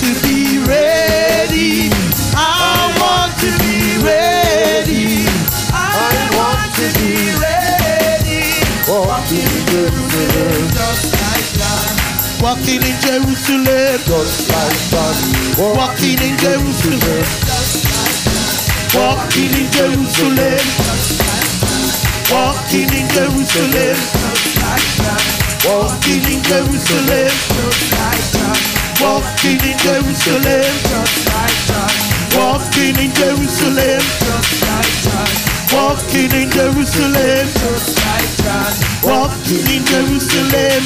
to be ready. I want to be ready. I want to be ready. Walking in Jerusalem, Just like John. Walking in Jerusalem. just like. Walking in Jerusalem. Walking in Jerusalem. Walking in Jerusalem. Walking in Jerusalem. Walking in Jerusalem. Walking in Jerusalem. Walking in Jerusalem. Walking in Jerusalem.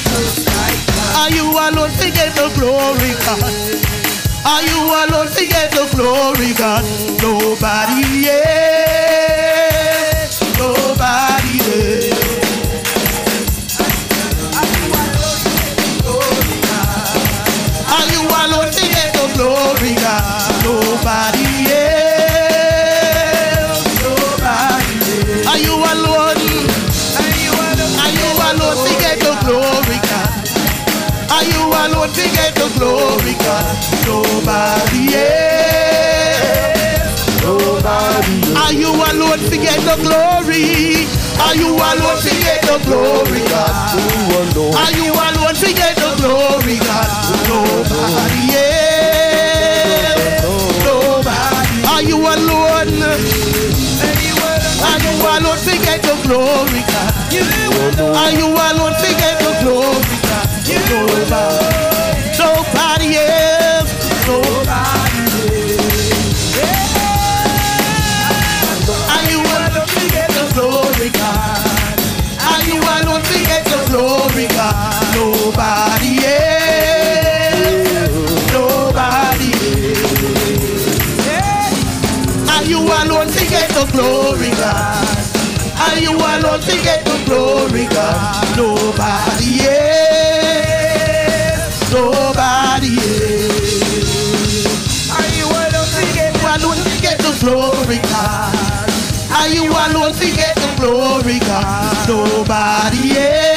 Are you alone to get the glory, God? Are you alone to get the glory, God? Nobody else. Nobody else. Nobody else. Are you alone? Are you alone? Are you alone to get the glory, God? Are you alone to get the glory, God? Nobody else. Nobody Are you alone to get the glory? Are you alone to get the glory, God? Are you alone to get the glory, God? Nobody else. Glory, God? Are you alone to get the glory, oh, God? Nobody. Nobody else. Nobody. Are you alone to get the glory, God? Are you alone to get the glory, God? Nobody else. Nobody else. Are you alone to get the glory, you alone to get the glory, God? Nobody else. Nobody else. Are you alone to get alone to get the glory, God? Are you alone to get the glory, God? Nobody else.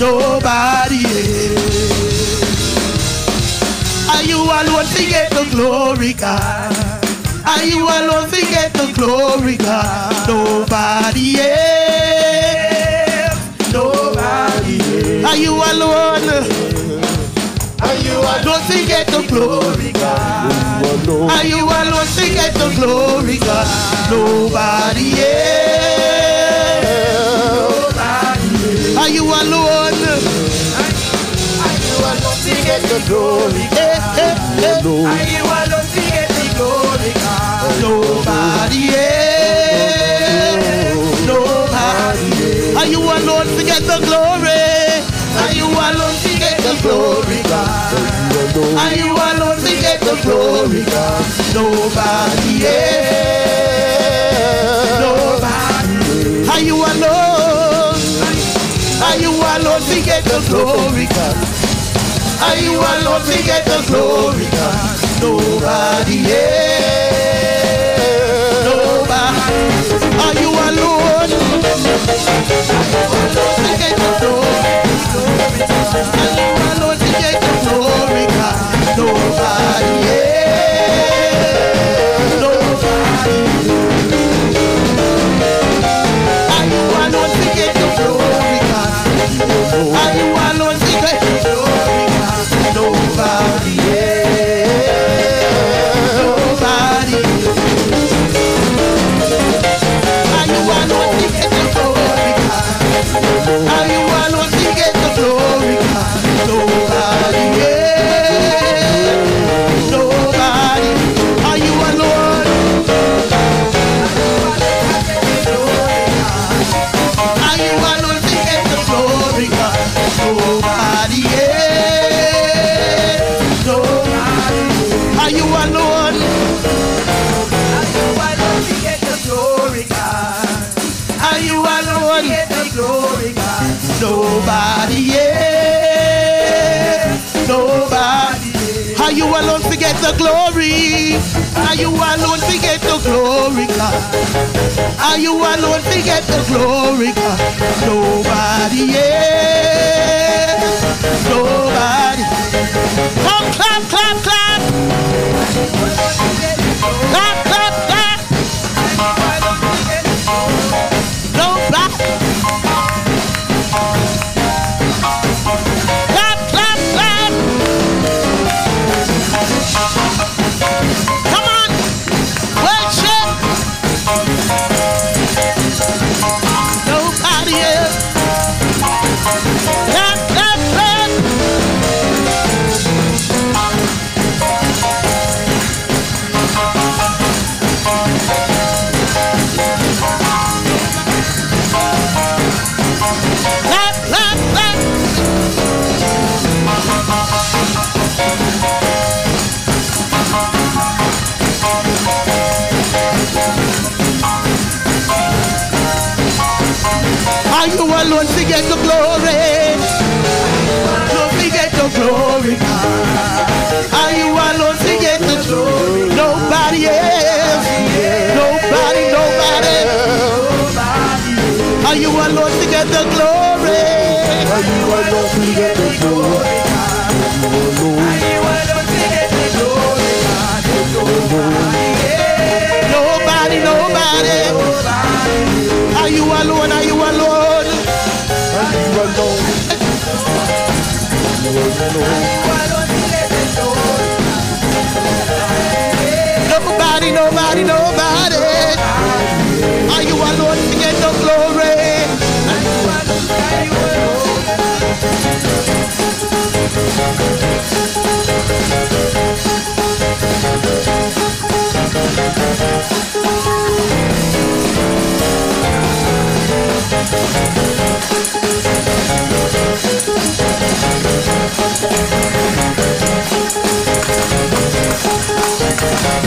Nobody else. Are you alone to get the glory, God? Are you alone to get the glory, God? Nobody else. Nobody else. Are you alone? Are you alone to get the glory, God? Are you alone to get the glory, God? Nobody else. Are you alone? Are you alone to get the glory? Eh, eh, eh. Are you alone Nobody else. Nobody. Are you alone to get the glory? Are you alone to get the glory, God? Are you alone to get the glory, God? Nobody else. Nobody. Are you alone? Are you alone to get the glory, God? Are you alone to get the glory, God? Nobody else. Are you alone? Glory? Are you alone to get the glory, God? Are you alone to get the glory, God? Nobody else. Nobody. Come clap, clap, clap. Clap. Are you alone to get the glory? Don't forget the glory, God. Are you alone to get the glory? Nobody else. Nobody, nobody. Are you alone to get the glory? Are you alone to get the glory? You alone. Nobody, nobody. Are you alone? Are you alone? You? You. Nobody, nobody, nobody. Are you alone to get the glory? Hey,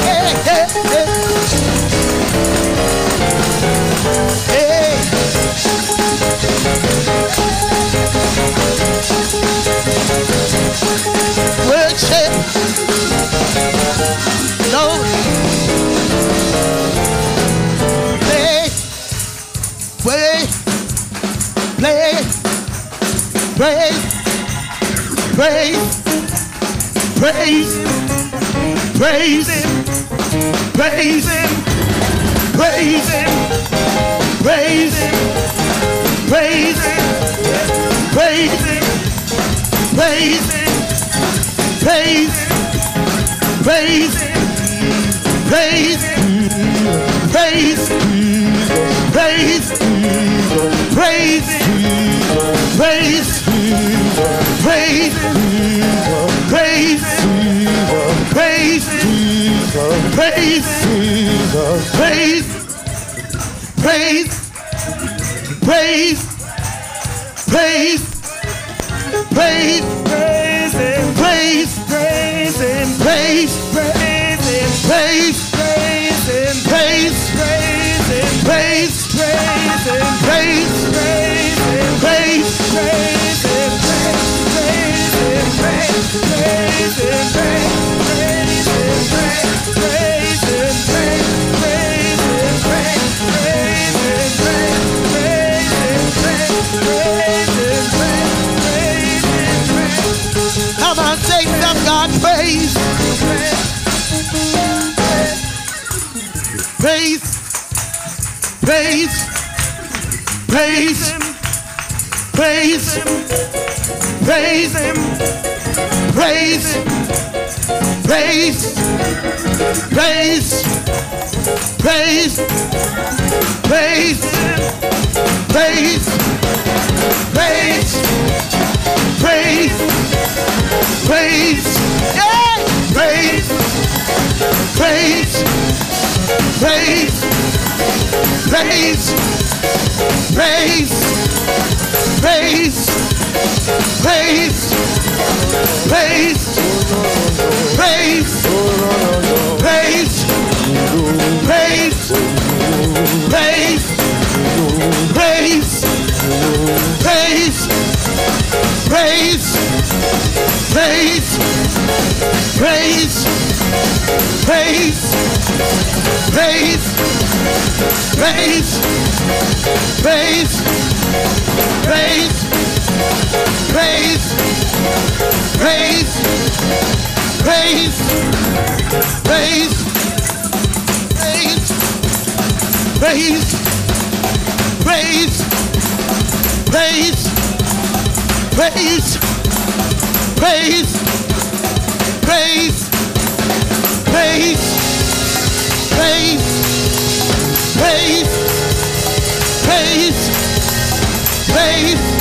hey, hey. Hey. Praise. Praise. Praise him. Praise him. Praise him. Praise him. Praise him. Praise him. Praise him. Praise. Praise. Praise. Praise. Praise. Praise. Praise. Praise. Jesus. Praise. Jesus. Praise. Jesus. Praise. Praise. Praise. Praise. Praise. Praise. Praise. Praise. Praise. Praise. Praise. Praise. Praise. Praise. Yeah. Praise. Praise. Praise. Praise. Praise. Praise. Praise. Praise. Praise. Praise. Praise. Praise. Praise. Praise. Praise. Praise. Praise. Praise. Praise. Praise. Praise. Praise. Praise, praise, praise, praise, praise, praise, praise, praise, praise, praise, praise, praise, praise, praise, praise, praise,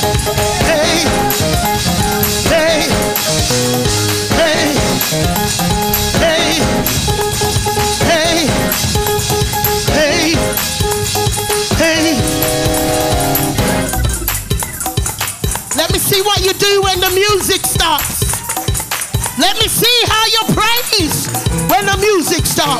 hey, hey, hey, hey, hey, hey, hey. Let me see what you do when the music stops. Let me see how you praise when the music stops.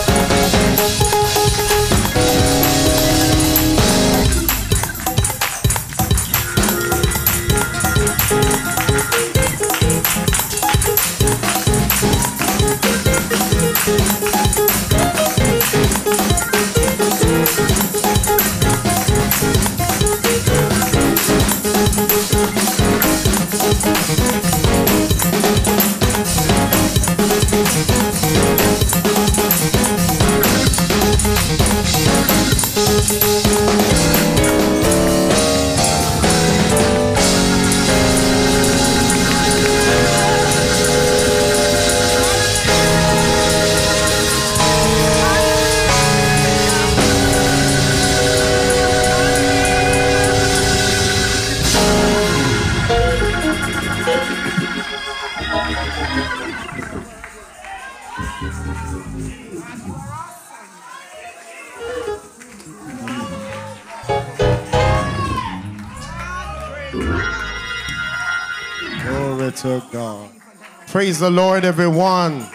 Praise the Lord, everyone.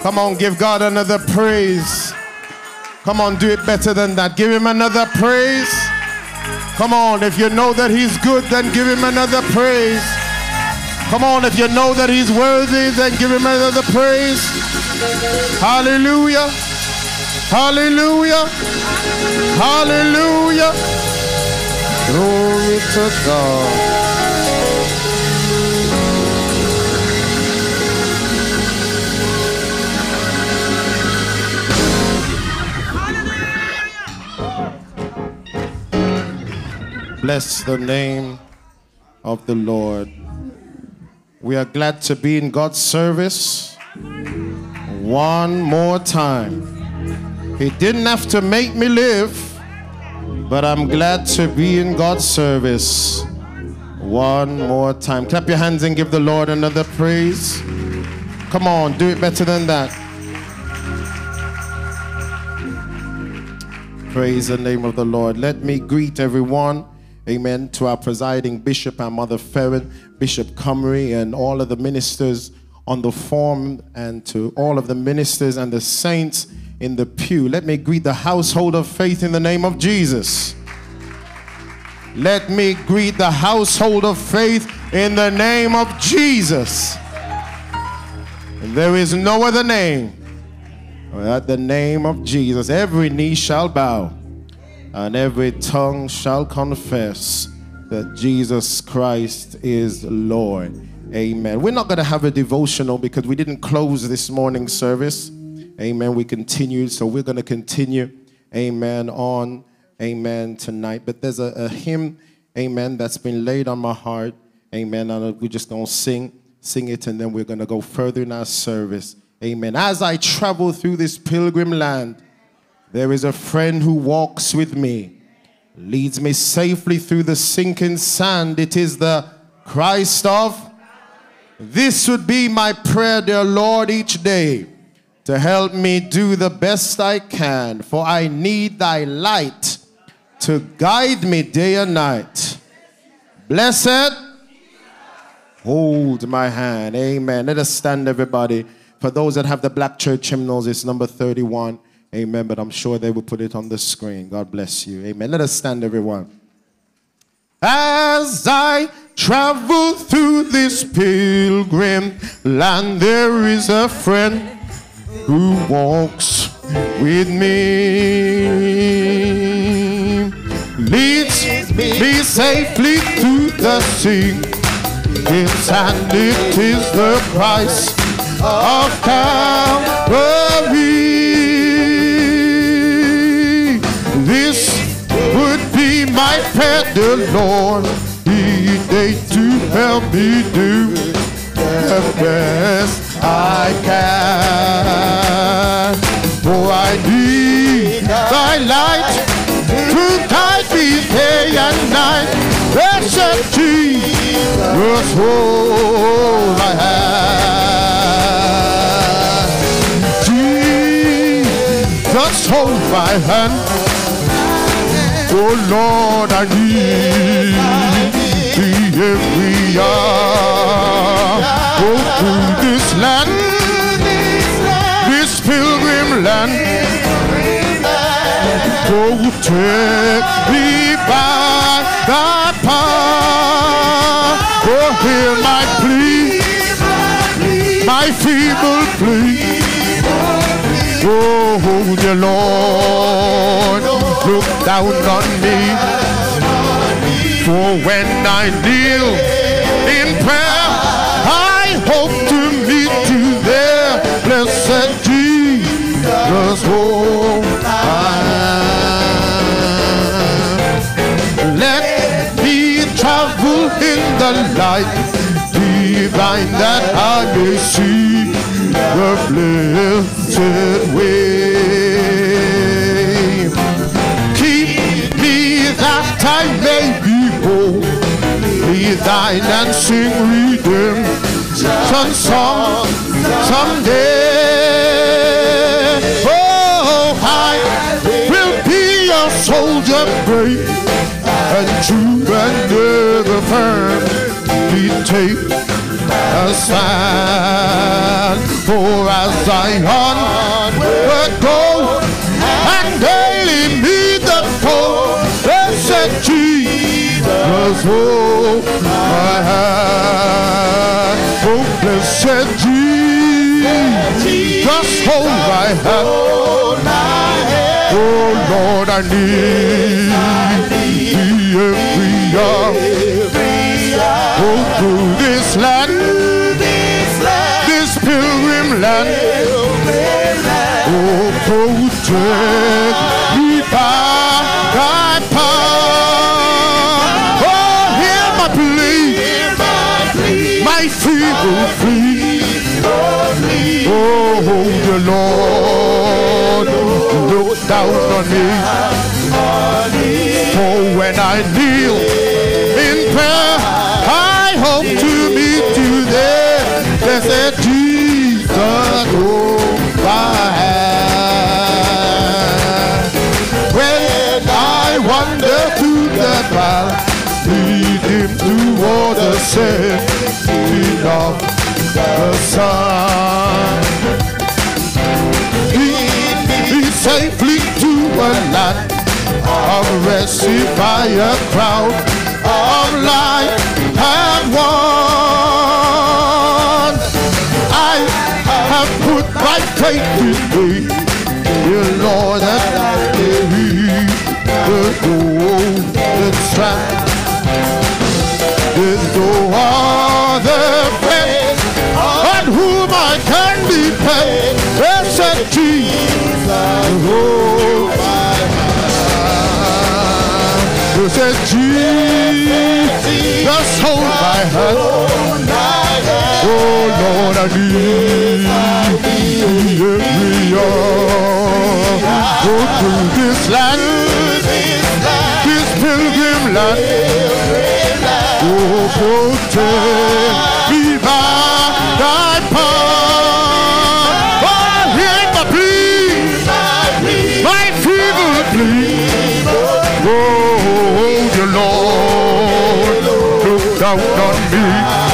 Come on, give God another praise. Come on, do it better than that. Give him another praise. Come on, if you know that he's good, then give him another praise. Come on, if you know that he's worthy, then give him another praise. Hallelujah. Hallelujah. Hallelujah. Glory to God. Bless the name of the Lord. We are glad to be in God's service One more time. He didn't have to make me live, but I'm glad to be in God's service. One more time. Clap your hands and give the Lord another praise. Come on, do it better than that. Praise the name of the Lord. Let me greet everyone. Amen. To our presiding bishop, our mother Ferrin, Bishop Cumry, and all of the ministers on the form, and to all of the ministers and the saints in the pew. Let me greet the household of faith in the name of Jesus. Let me greet the household of faith in the name of Jesus. There is no other name at the name of Jesus. Every knee shall bow and every tongue shall confess that Jesus Christ is Lord. Amen. We're not going to have a devotional because we didn't close this morning's service. Amen. We continued, so we're going to continue. Amen. On. Amen. Tonight. But there's a, a hymn. Amen. That's been laid on my heart. Amen. And we're just going to sing, sing it, and then we're going to go further in our service. Amen. As I travel through this pilgrim land, there is a friend who walks with me, leads me safely through the sinking sand. It is the Christ of. This would be my prayer, dear Lord, each day to help me do the best I can, for I need thy light to guide me day and night. Blessed, hold my hand. Amen. Let us stand, everybody. For those that have the black church hymnals, it's number 31. Amen. But I'm sure they will put it on the screen. God bless you. Amen. Let us stand, everyone. As I travel through this pilgrim land, there is a friend who walks with me. Leads me safely to the sea. It's and it is the Christ of Calvary. Be my the Lord, each day to help me do the best I can. For I need thy light to guide me day and night. Blessed Jesus, hold my hand. Jesus, hold my hand. Oh Lord, I need thee every hour. Oh, Go through this land, this pilgrim land. Go take me by thy power. Oh, hear my plea, my feeble plea. Oh, dear Lord, look down on me. For when I kneel in prayer, I hope to meet you there, blessed Jesus. Oh, let me travel in the light divine that I may see the blessed way. Keep me that I may behold be thine and sing redemption song someday. Oh, I will be a soldier brave and true and ever firm. He take stand for as I onward go and daily meet the foe. Blessed Jesus, hold my hand. Oh, blessed Jesus, hold my hand. Oh Lord, I need thee every hour. Go through this land, this pilgrim land. Oh, protect me by thy power. Oh, hear my plea, my feeble plea. Oh, Oh, the Lord, look down on me. For when I kneel in prayer, I hope to meet you there. Blessed Jesus, oh my hand. When I wander through the valley, lead him the setting of the sun. Lead me safely to a land of rest by a crowd faith in thee, dear Lord, and I believe the golden strand. There's no other friend on whom I can depend except Jesus. Oh, my hand. Blessed Jesus, hold my hand. Oh Lord, I need every hour. Go through this land, this pilgrim land. Oh, protect me by thy power. Oh, hear my plea, my feeble plea. Oh, dear Lord, look down on me.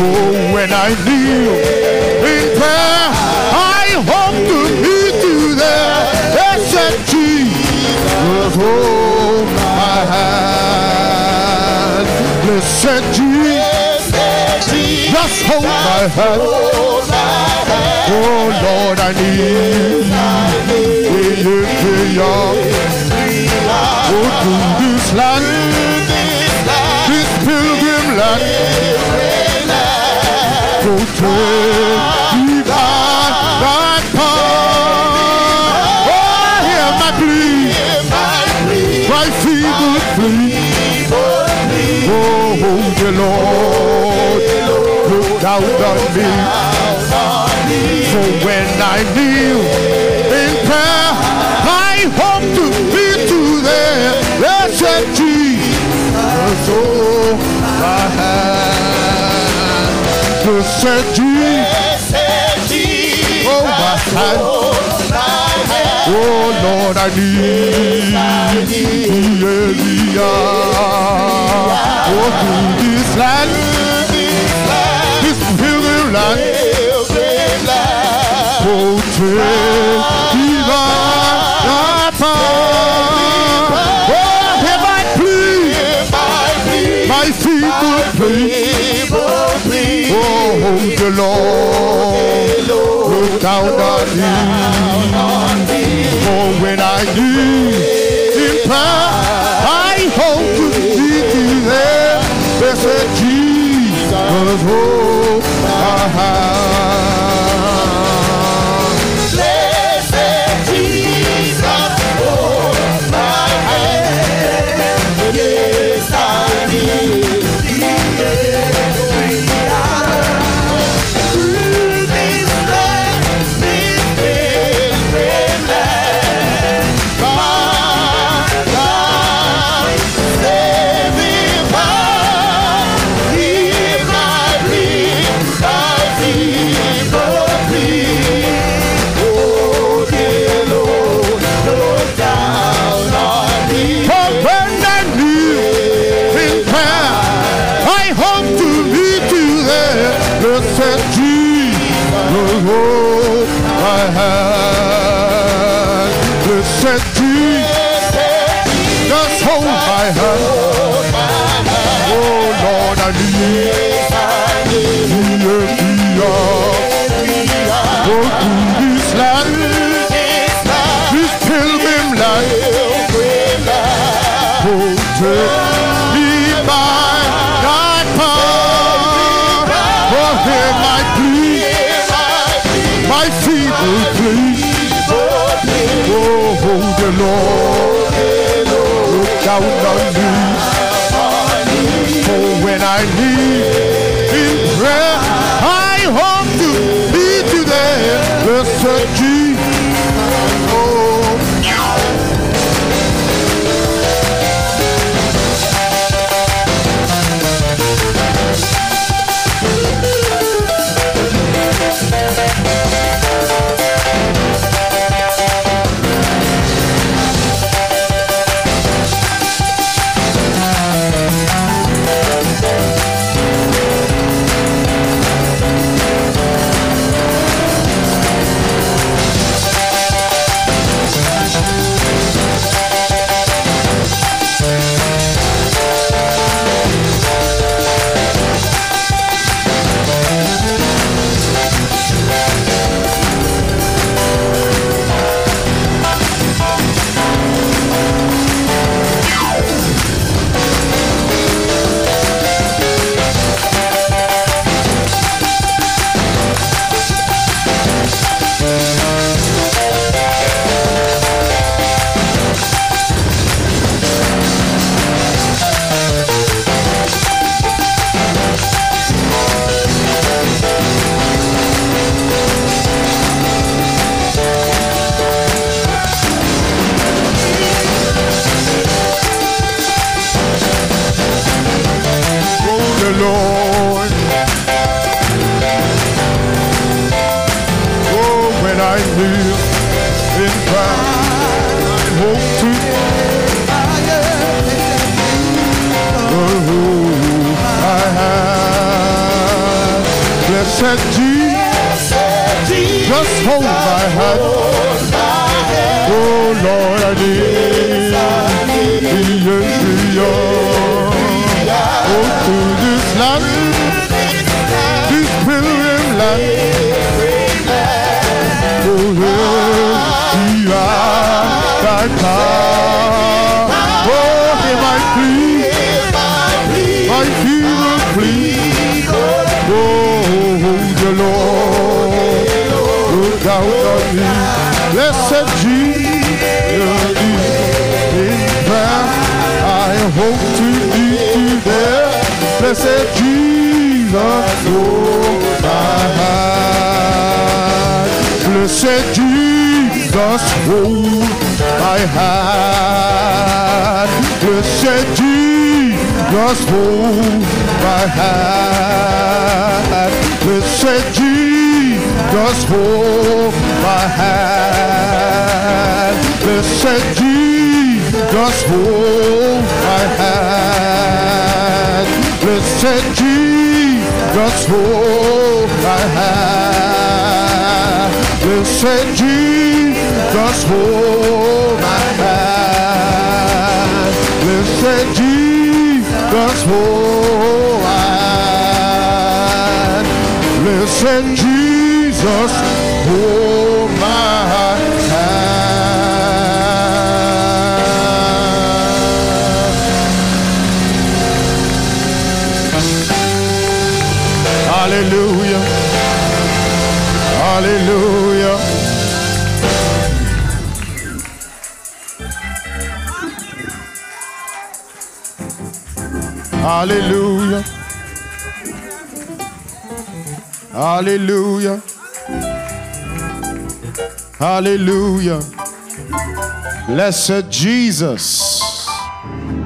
Oh, when I kneel in prayer, I hope to meet you there. Blessed Jesus, hold my hand. Blessed Jesus, just hold my hand. Oh Lord, I need you. Go to this land, this pilgrim land. Power. Oh, hear my plea, my feeble plea. Oh, Lord, look down on me. For when I kneel in prayer, I hope to. Blessed Jesus, oh, my hand. Blessed Jesus, oh, my hand. Oh, Lord, I need hour. Oh, to this land, this pilgrim land. Protect divine thy power. Oh, hear my plea, my feeble Oh, the Lord, look down on me. For when I need in prayer, I hope to meet you there. Blessed Jesus, hold my hand. Blessed Jesus, Lord, look down on me. For when I need Blessed Jesus, just hold my hand. Oh Lord, out on me. Blessed Jesus, in prayer, I hope to you there. Blessed Jesus, hold my hand. Blessed Jesus, hold my hand. Blessed Jesus, hold my hand. Blessed Jesus, hold my hand. Blessed Jesus, hold my hand. Blessed Jesus, hold my hand. Blessed Jesus, hold my hand. Blessed Jesus, hold my hand. Blessed Jesus, Jesus, hold my hand. Hallelujah. Hallelujah. Hallelujah. Hallelujah. Hallelujah. Blessed Jesus.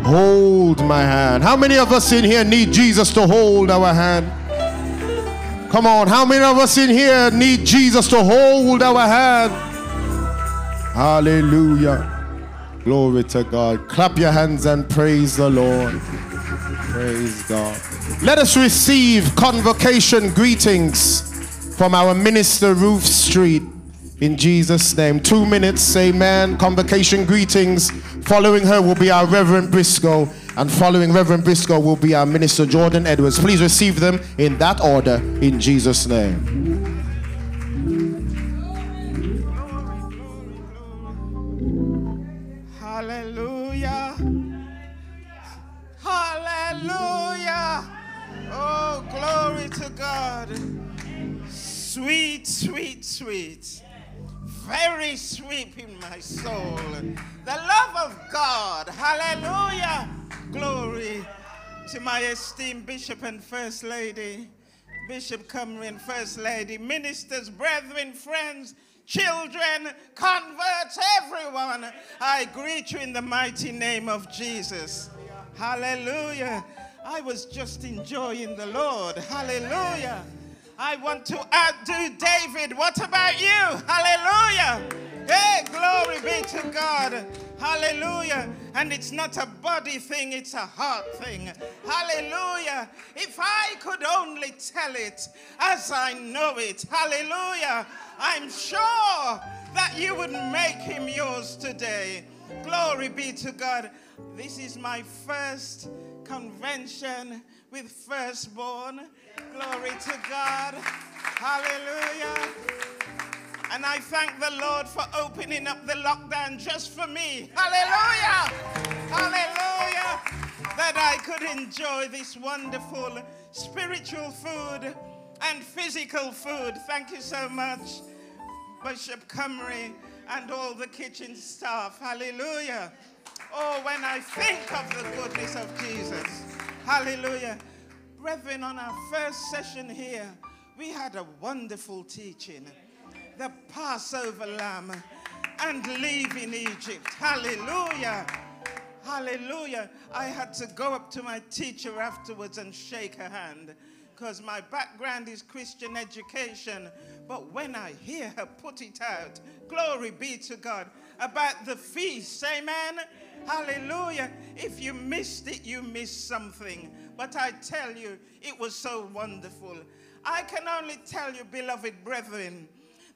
Hold my hand. How many of us in here need Jesus to hold our hand? Come on, how many of us in here need Jesus to hold our hand? Hallelujah. Glory to God. Clap your hands and praise the Lord. Praise God. Let us receive convocation greetings from our minister Ruth Street in Jesus' name. Two minutes, amen. Convocation greetings. Following her will be our Reverend Briscoe, and following Reverend Briscoe will be our minister Jordan Edwards. Please receive them in that order in Jesus' name. First Lady. Bishop Cumry and First Lady, ministers, brethren, friends, children, converts, everyone. I greet you in the mighty name of Jesus. Hallelujah. I was just enjoying the Lord. Hallelujah. I want to outdo David. What about you? Hallelujah. Hey, glory be to God. Hallelujah. And it's not a body thing, it's a heart thing. Hallelujah. If I could only tell it as I know it, hallelujah, I'm sure that you would make him yours today. Glory be to God. This is my first convention with firstborn. Glory to God. Hallelujah. And I thank the Lord for opening up the lockdown just for me. Hallelujah. Hallelujah. That I could enjoy this wonderful spiritual food and physical food. Thank you so much, Bishop Cumry and all the kitchen staff. Hallelujah. Oh, when I think of the goodness of Jesus. Hallelujah. Brethren, on our first session here, we had a wonderful teaching. The Passover lamb and leaving Egypt. Hallelujah. Hallelujah. I had to go up to my teacher afterwards and shake her hand. because my background is Christian education. But when I hear her put it out, glory be to God, about the feast, amen. Hallelujah. If you missed it, you missed something. But I tell you, it was so wonderful. I can only tell you, beloved brethren,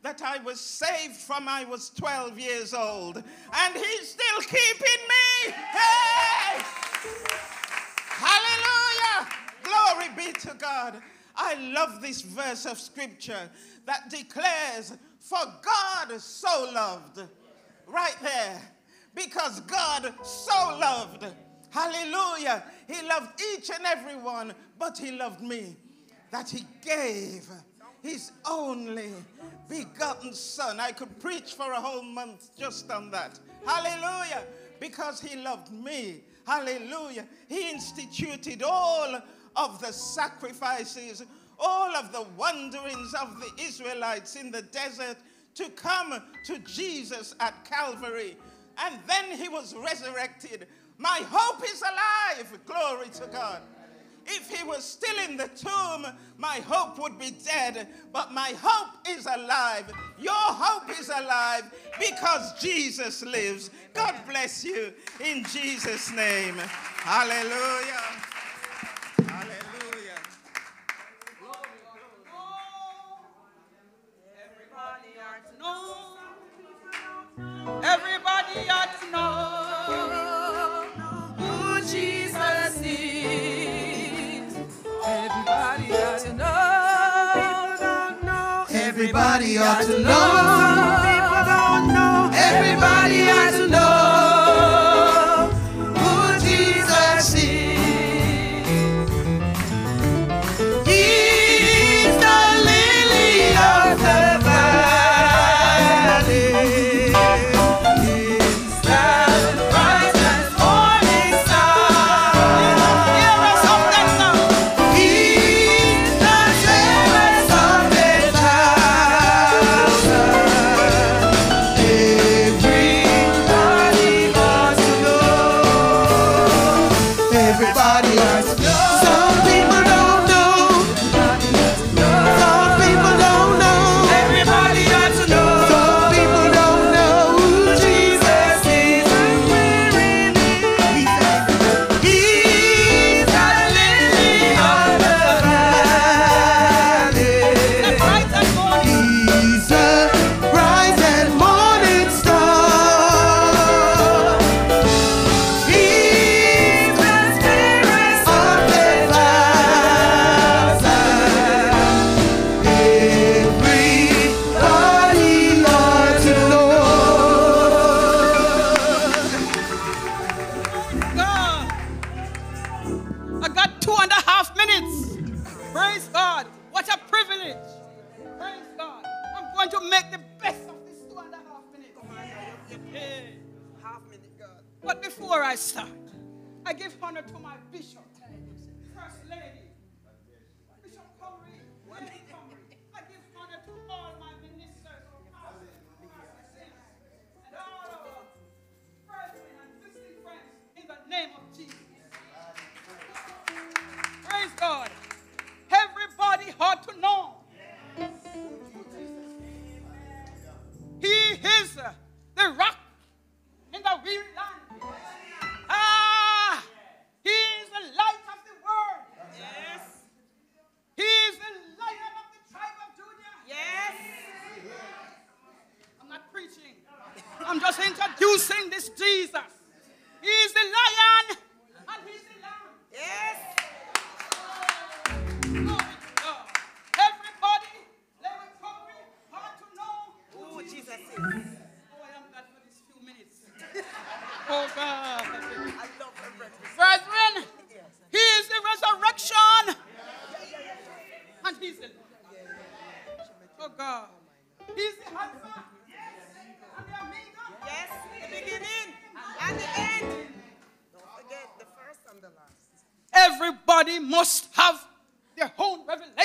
that I was saved from I was 12 years old, and He's still keeping me. Hey! Hallelujah! Glory be to God. I love this verse of scripture that declares, For God is so loved. Right there. Because God so loved. Hallelujah. He loved each and every one, but He loved me. That He gave His only begotten Son. I could preach for a whole month just on that. Hallelujah. Because He loved me. Hallelujah. He instituted all of the sacrifices, all of the wanderings of the Israelites in the desert to come to Jesus at Calvary. And then he was resurrected. My hope is alive. Glory to God. If he was still in the tomb, my hope would be dead. But my hope is alive. Your hope is alive because Jesus lives. God bless you in Jesus' name. Hallelujah. Ought to know.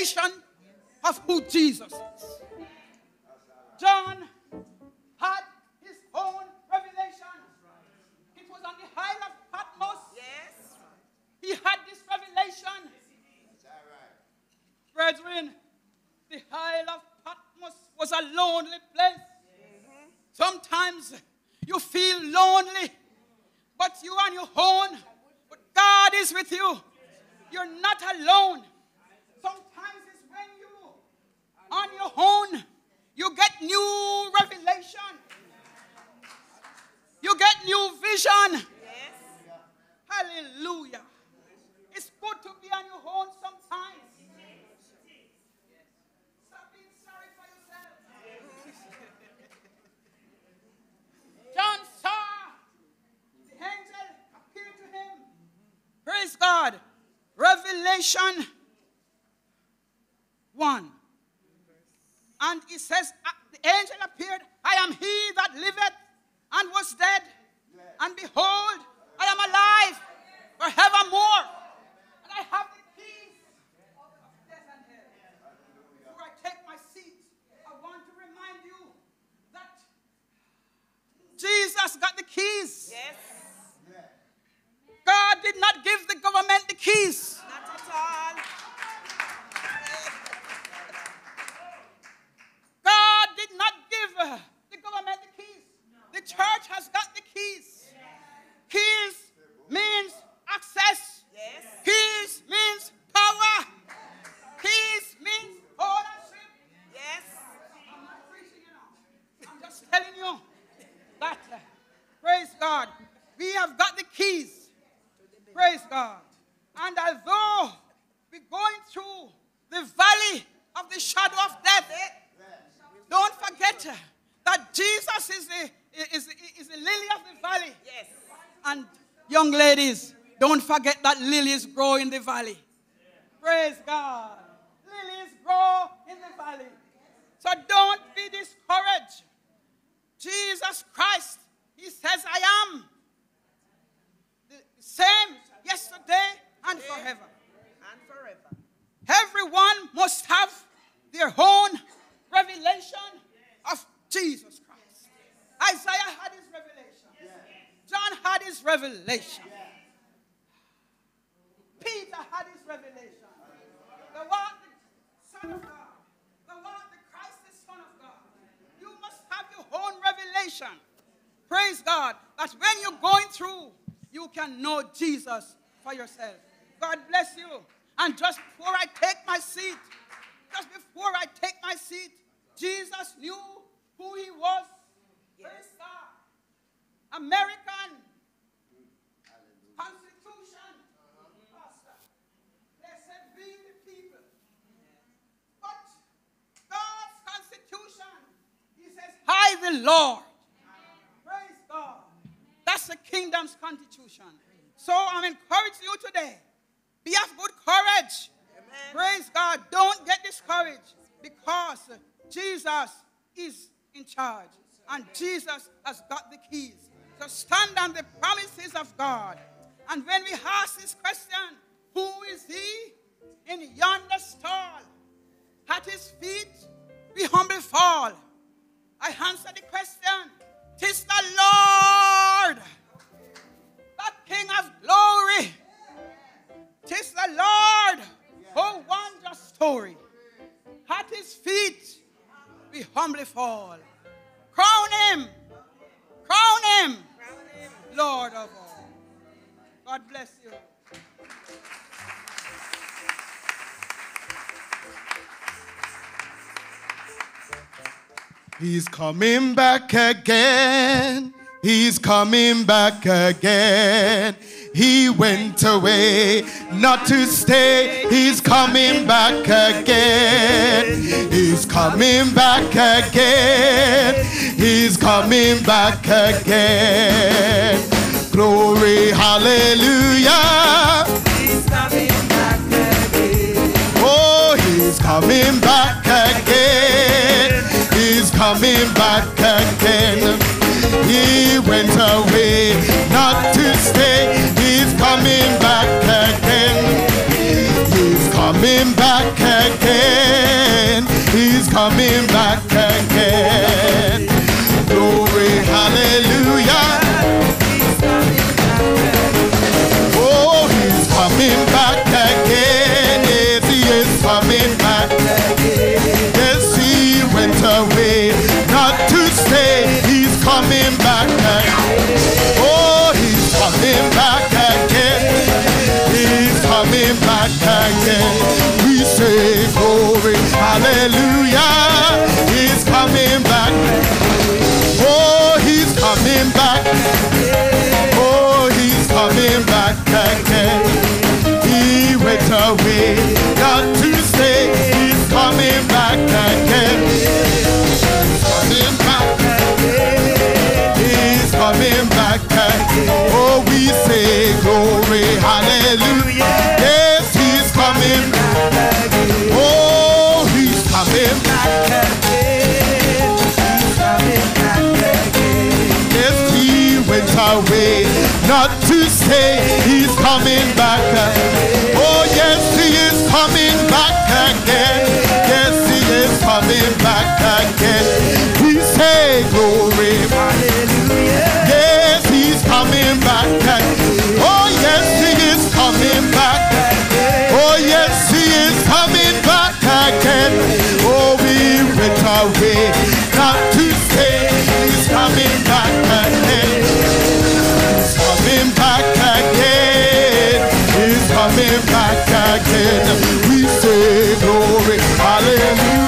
Revelation of who Jesus is. John had his own revelation. It was on the Isle of Patmos. Yes. He had this revelation. Right. brethren, the Isle of Patmos was a lonely place. Sometimes you feel lonely, but you on your own. But God is with you. You're not alone. Sometimes it's when you on your own, you get new revelation. You get new vision. Hallelujah. It's good to be on your own sometimes. Stop being sorry for yourself. John saw the angel appear to him. Praise God. Revelation 1. And it says, uh, The angel appeared, I am he that liveth and was dead. And behold, I am alive forevermore. And I have the keys of death and hell. Before I take my seat, I want to remind you that Jesus got the keys. Yes. God did not give the government the keys. Not at all. God did not give the government the keys. The church has got the keys. Keys means access. Keys means power. Keys means ownership. Yes. I'm not preaching, you. I'm just telling you that, uh, praise God, we have got the keys. Praise God. And although we're going through the valley of the shadow of death, don't forget uh, that Jesus is the, is, is the lily of the valley. Yes. And young ladies, don't forget that lilies grow in the valley. Praise God. Lilies grow in the valley. So don't be discouraged. Jesus Christ, He says, I am the same yesterday and forever. And forever. Everyone must have their own revelation of Jesus Christ. Isaiah had his revelation. John had his revelation. Peter had his revelation. The one, the Son of God. The one, the Christ, the Son of God. You must have your own revelation. Praise God. That when you're going through, you can know Jesus for yourself. God bless you. And just before I take my seat, just before I take my seat, Jesus knew who he was. Praise God. American Constitution. Pastor. Blessed be the people. But God's Constitution, he says, I the Lord. Praise God. That's the kingdom's constitution. So I'm encouraging you today. Be of good courage. Praise God. Don't get discouraged because Jesus is in charge and Jesus has got the keys. So stand on the promises of God. And when we ask this question, who is he in yonder stall? At his feet we humbly fall. I answer the question. Tis the Lord, the King of glory. Tis the Lord, oh wondrous story. At his feet we humbly fall. Crown him, crown him, Lord of all. God bless you. He's coming back again. He's coming back again. He went away not to stay. He's coming back again. He's coming back again. He's coming back again. Glory, hallelujah. He's coming back again. Oh, he's coming back again. He's coming back again. He went away not to stay. He's coming back again. He's coming back again. He's coming back again. Glory, hallelujah. Away, not to stay. He's coming back. Oh, yes, he is coming back again. Yes, he is coming back again. We say glory. Yes, he's coming back. again. Oh, yes, he is coming back. Oh, yes, he is coming back again. Oh, we went away, again. We say glory, hallelujah.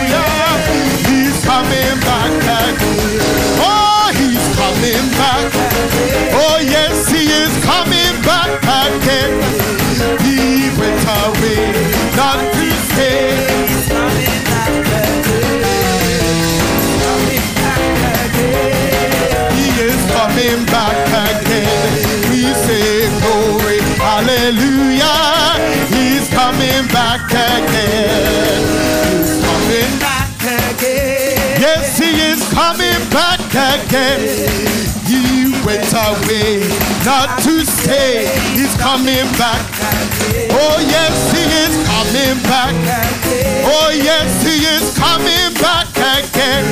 Coming back again. He's coming back again. Yes, he is coming back again. He went away, not to stay. He's coming back. Oh, yes, he is coming back. Oh, yes, he is coming back again.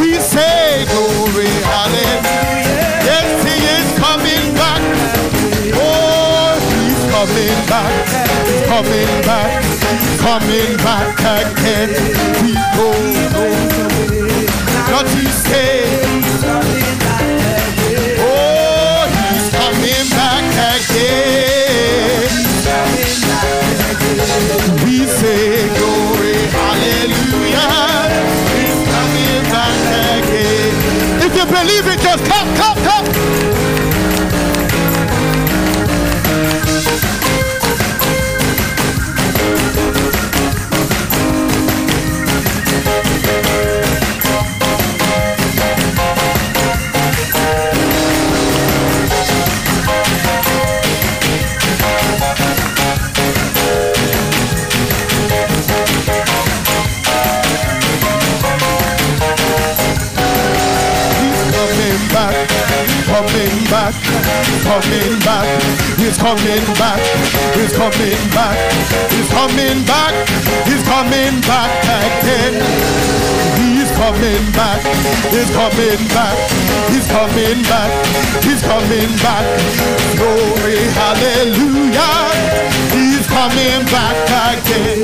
We say glory, hallelujah. Yes, he is coming back. Oh, he's coming back. Coming back. Coming back again. We go, go, not to stay. Coming back. He's coming back, he's coming back, he's coming back, he's coming back again. He's coming back, he's coming back, he's coming back, he's coming back. Glory, hallelujah. He's coming back again.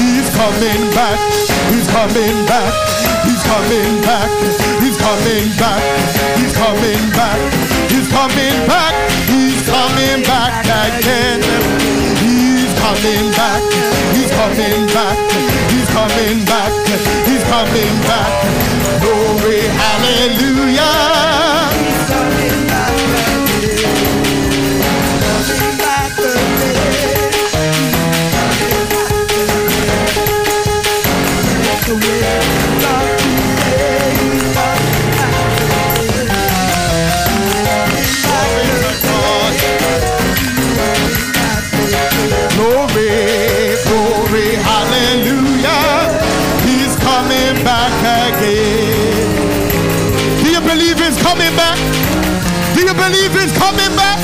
He's coming back, he's coming back, he's coming back, he's coming back, he's coming back, coming back, he's coming back again. He's coming back, he's coming back, he's coming back, he's coming back. Glory, hallelujah. Coming back? Do you believe he's coming back?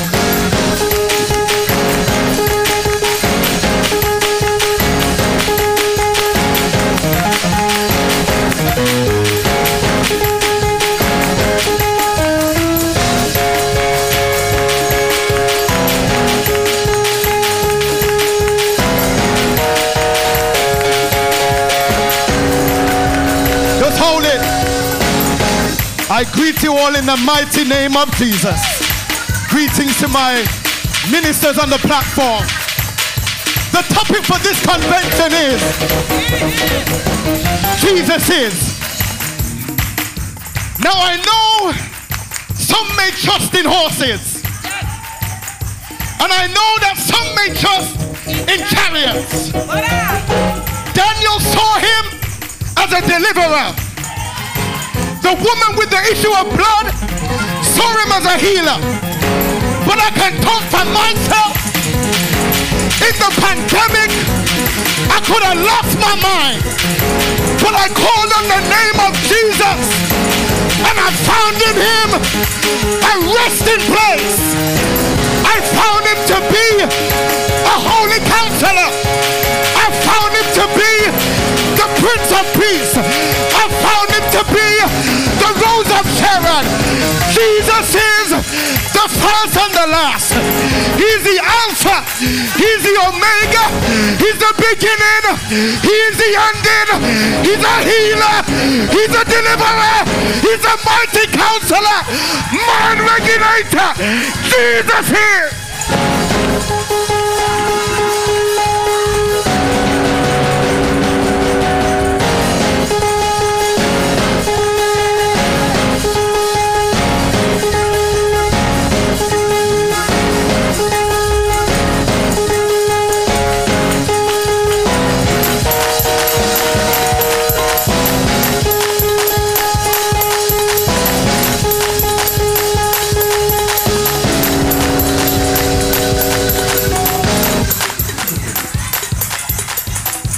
Just hold it. I greet you all in the mighty name of Jesus. Greetings to my ministers on the platform. The topic for this convention is Jesus is. Now I know some may trust in horses. And I know that some may trust in chariots. Daniel saw him as a deliverer. The woman with the issue of blood saw him as a healer. But I can talk for myself. In the pandemic, I could have lost my mind. But I called on the name of Jesus and I found in him a resting place. I found him to be a holy counselor. I found him to be the Prince of Peace. To be the Rose of Sharon. Jesus is the first and the last. He's the Alpha. He's the Omega. He's the beginning. He's the ending. He's a healer. He's a deliverer. He's a mighty counselor. Man regulator. Jesus here.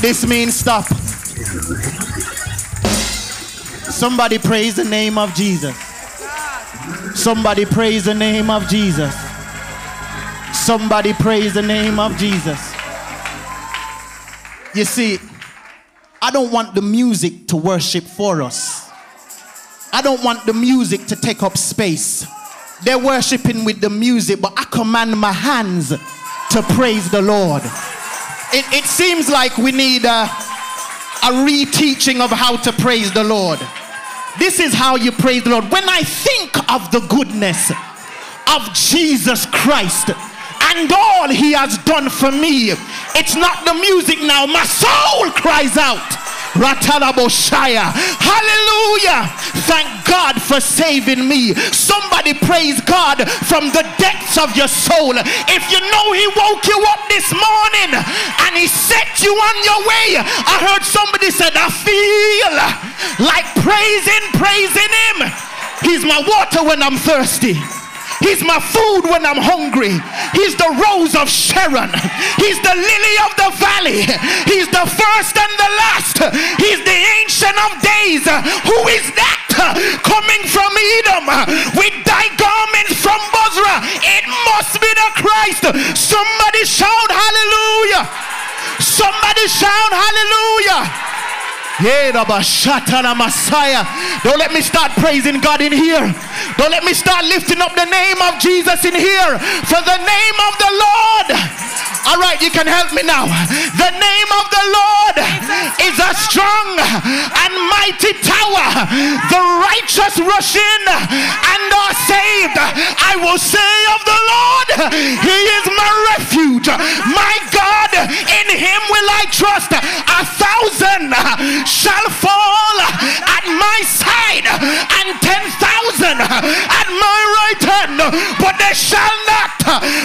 This means stop. Somebody praise the name of Jesus. Somebody praise the name of Jesus. Somebody praise the name of Jesus. You see, I don't want the music to worship for us. I don't want the music to take up space. They're worshiping with the music, but I command my hands to praise the Lord. It, it seems like we need a, a reteaching of how to praise the Lord. This is how you praise the Lord. When I think of the goodness of Jesus Christ and all he has done for me, it's not the music now. My soul cries out. Ratalaboshaya. Hallelujah. Thank God for saving me. Somebody praise God from the depths of your soul. If you know He woke you up this morning and He set you on your way, I heard somebody said, I feel like praising, praising Him. He's my water when I'm thirsty. He's my food when I'm hungry. He's the rose of Sharon. He's the lily of the valley. He's the first and the last. He's the ancient of days. Who is that coming from Edom with thy garments from Bozrah? It must be the Christ. Somebody shout hallelujah. Somebody shout hallelujah. Messiah. Don't let me start praising God in here. Don't let me start lifting up the name of Jesus in here. For the name of the Lord. All right, you can help me now. The name of the Lord is a strong and mighty tower. The righteous rush in and are saved. I will say of the Lord, He is my refuge. My God, in Him will I trust. A thousand shall fall at my side and ten thousand at my right hand, but they shall not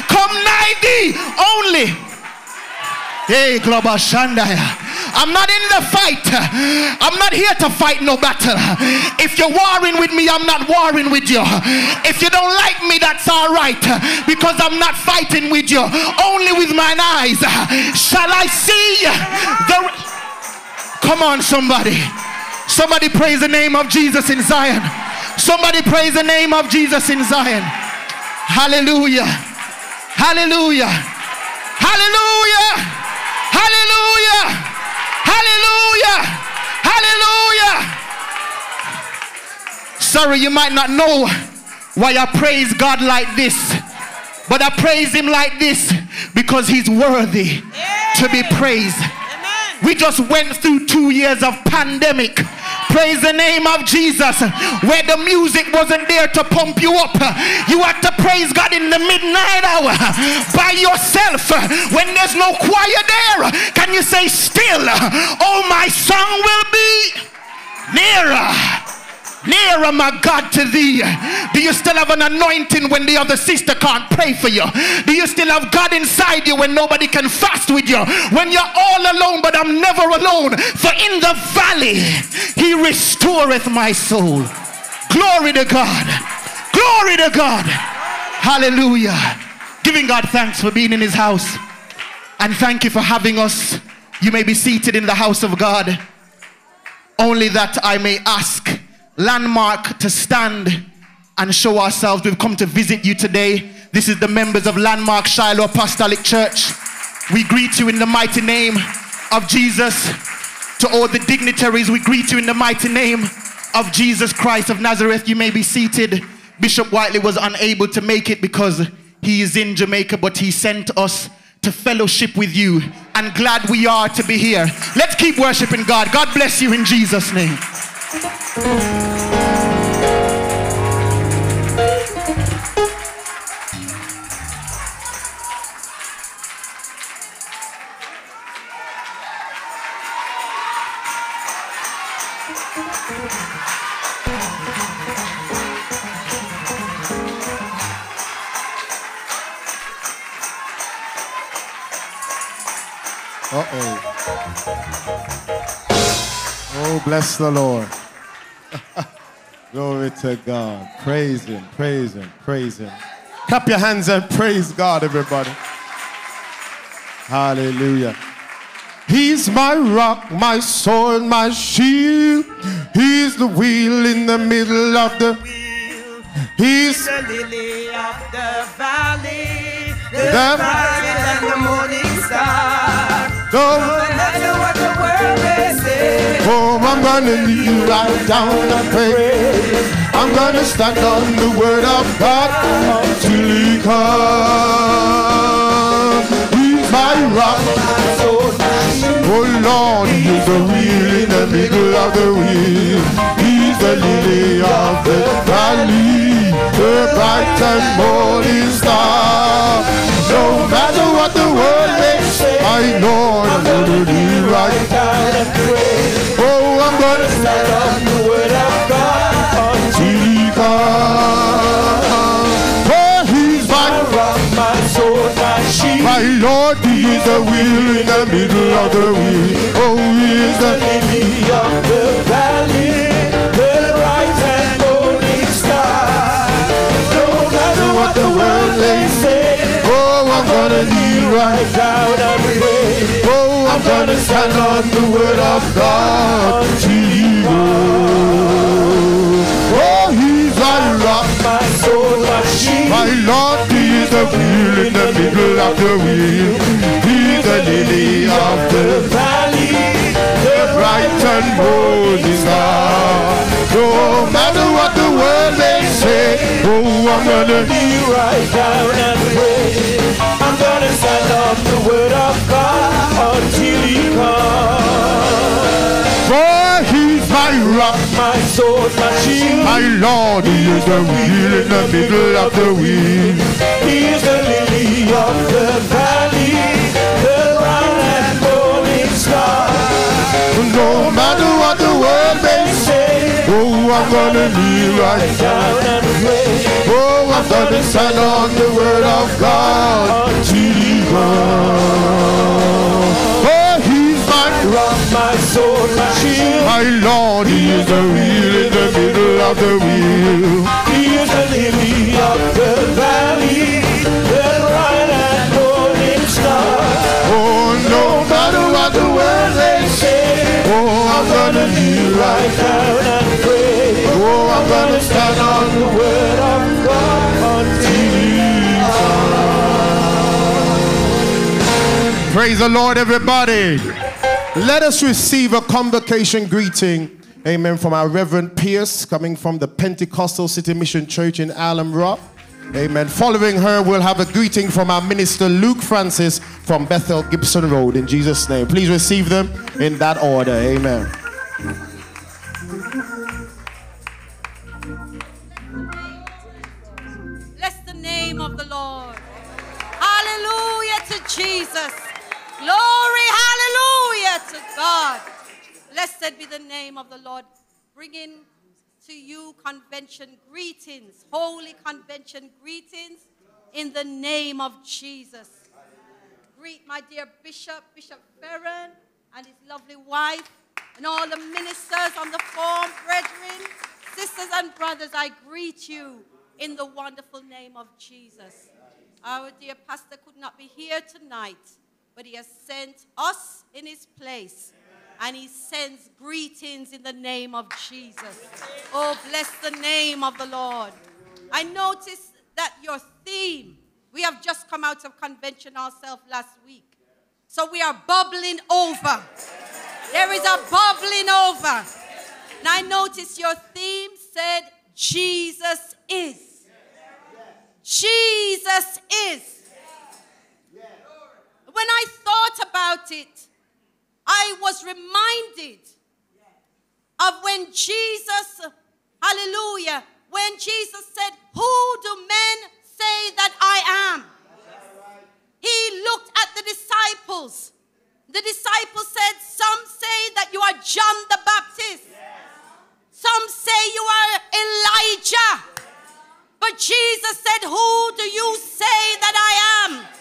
come nigh thee only. Hey, Global Shandaya. I'm not in the fight. I'm not here to fight no battle. If you're warring with me, I'm not warring with you. If you don't like me, that's all right. Because I'm not fighting with you. Only with mine eyes shall I see the. Come on, somebody. Somebody praise the name of Jesus in Zion. Somebody praise the name of Jesus in Zion. Hallelujah. Hallelujah. Hallelujah. Hallelujah. Hallelujah. Hallelujah. Sorry, you might not know why I praise God like this. But I praise him like this because he's worthy to be praised. We just went through two years of pandemic. Praise the name of Jesus. Where the music wasn't there to pump you up, you had to praise God in the midnight hour by yourself when there's no choir there. Can you say, Still, oh, my song will be nearer? Nearer, my God, to thee. Do you still have an anointing when the other sister can't pray for you? Do you still have God inside you when nobody can fast with you? When you're all alone, but I'm never alone. For in the valley, he restoreth my soul. Glory to God. Glory to God. Hallelujah. Giving God thanks for being in his house. And thank you for having us. You may be seated in the house of God. Only that I may ask landmark to stand and show ourselves. We've come to visit you today. This is the members of Landmark Shiloh Apostolic Church. We greet you in the mighty name of Jesus. To all the dignitaries, we greet you in the mighty name of Jesus Christ of Nazareth. You may be seated. Bishop Whiteley was unable to make it because he is in Jamaica, but he sent us to fellowship with you. And glad we are to be here. Let's keep worshiping God. God bless you in Jesus' name. Uh oh. Oh, bless the Lord. Glory to God. Praise Him, praise Him, praise Him. Clap your hands and praise God, everybody. Hallelujah. He's my rock, my sword, my shield. He's the wheel in the middle of the. Wheel. He's The lily of the valley, the, The- bright and the morning star. the. No matter what the world Oh, I'm gonna kneel right down and pray. I'm gonna stand on the word of God until He comes. He's my rock, Oh Lord, He is the wheel in the middle of the wheel. He's the lily of the valley, the bright and morning star. No matter what the world may say, I know I'm gonna kneel right Lord, He is the wheel in the middle of the wheel. Oh, He is the lily of the valley, the bright and morning star. No matter what the world may say, oh, I'm gonna kneel right down and pray. Oh, I'm gonna stand on the word of God He goes. Oh, He's my rock, my soul, my shield. My Lord, He is the wheel in the middle of the wheel. He's the lily of the valley, bright and morning star. No matter what the world may say, oh, I'm gonna kneel right down and pray. I'm gonna stand on the word of God until He comes. For He's my rock, my sword, my shield. My Lord, He is the wheel in the middle of the wheel. He is the lily of the valley, No matter what the world may say, oh, I'm gonna kneel right down and pray. Oh, I'm gonna stand on the word of God comes. Oh, He's my rock, my sword, my shield. My Lord, He is the wheel in the middle of the wheel. He is the lily of the valley, the bright and morning star. Oh, no matter what the world may oh, I'm gonna kneel right down and pray. Oh, I'm gonna stand on the word of God until He comes. Praise the Lord, everybody. Let us receive a convocation greeting. Amen. From our Reverend Pierce, coming from the Pentecostal City Mission Church in Alum Rock. Amen. Following her, we'll have a greeting from our minister, Luke Francis, from Bethel Gibson Road. In Jesus' name, please receive them in that order. Amen. Bless the name of the Lord. Hallelujah to Jesus. Glory, hallelujah to God. Blessed be the name of the Lord. Bring in to you convention greetings, holy convention greetings in the name of Jesus. Greet my dear Bishop, Bishop Ferren, and his lovely wife, and all the ministers on the form, brethren, sisters, and brothers. I greet you in the wonderful name of Jesus. Our dear pastor could not be here tonight, but he has sent us in his place. And he sends greetings in the name of Jesus. Oh, bless the name of the Lord. I noticed that your theme, we have just come out of convention ourselves last week. So we are bubbling over. There is a bubbling over. And I noticed your theme said, Jesus is. Jesus is. When I thought about it, I was reminded of when Jesus, hallelujah, when Jesus said, Who do men say that I am? He looked at the disciples. The disciples said, Some say that you are John the Baptist, some say you are Elijah. But Jesus said, Who do you say that I am?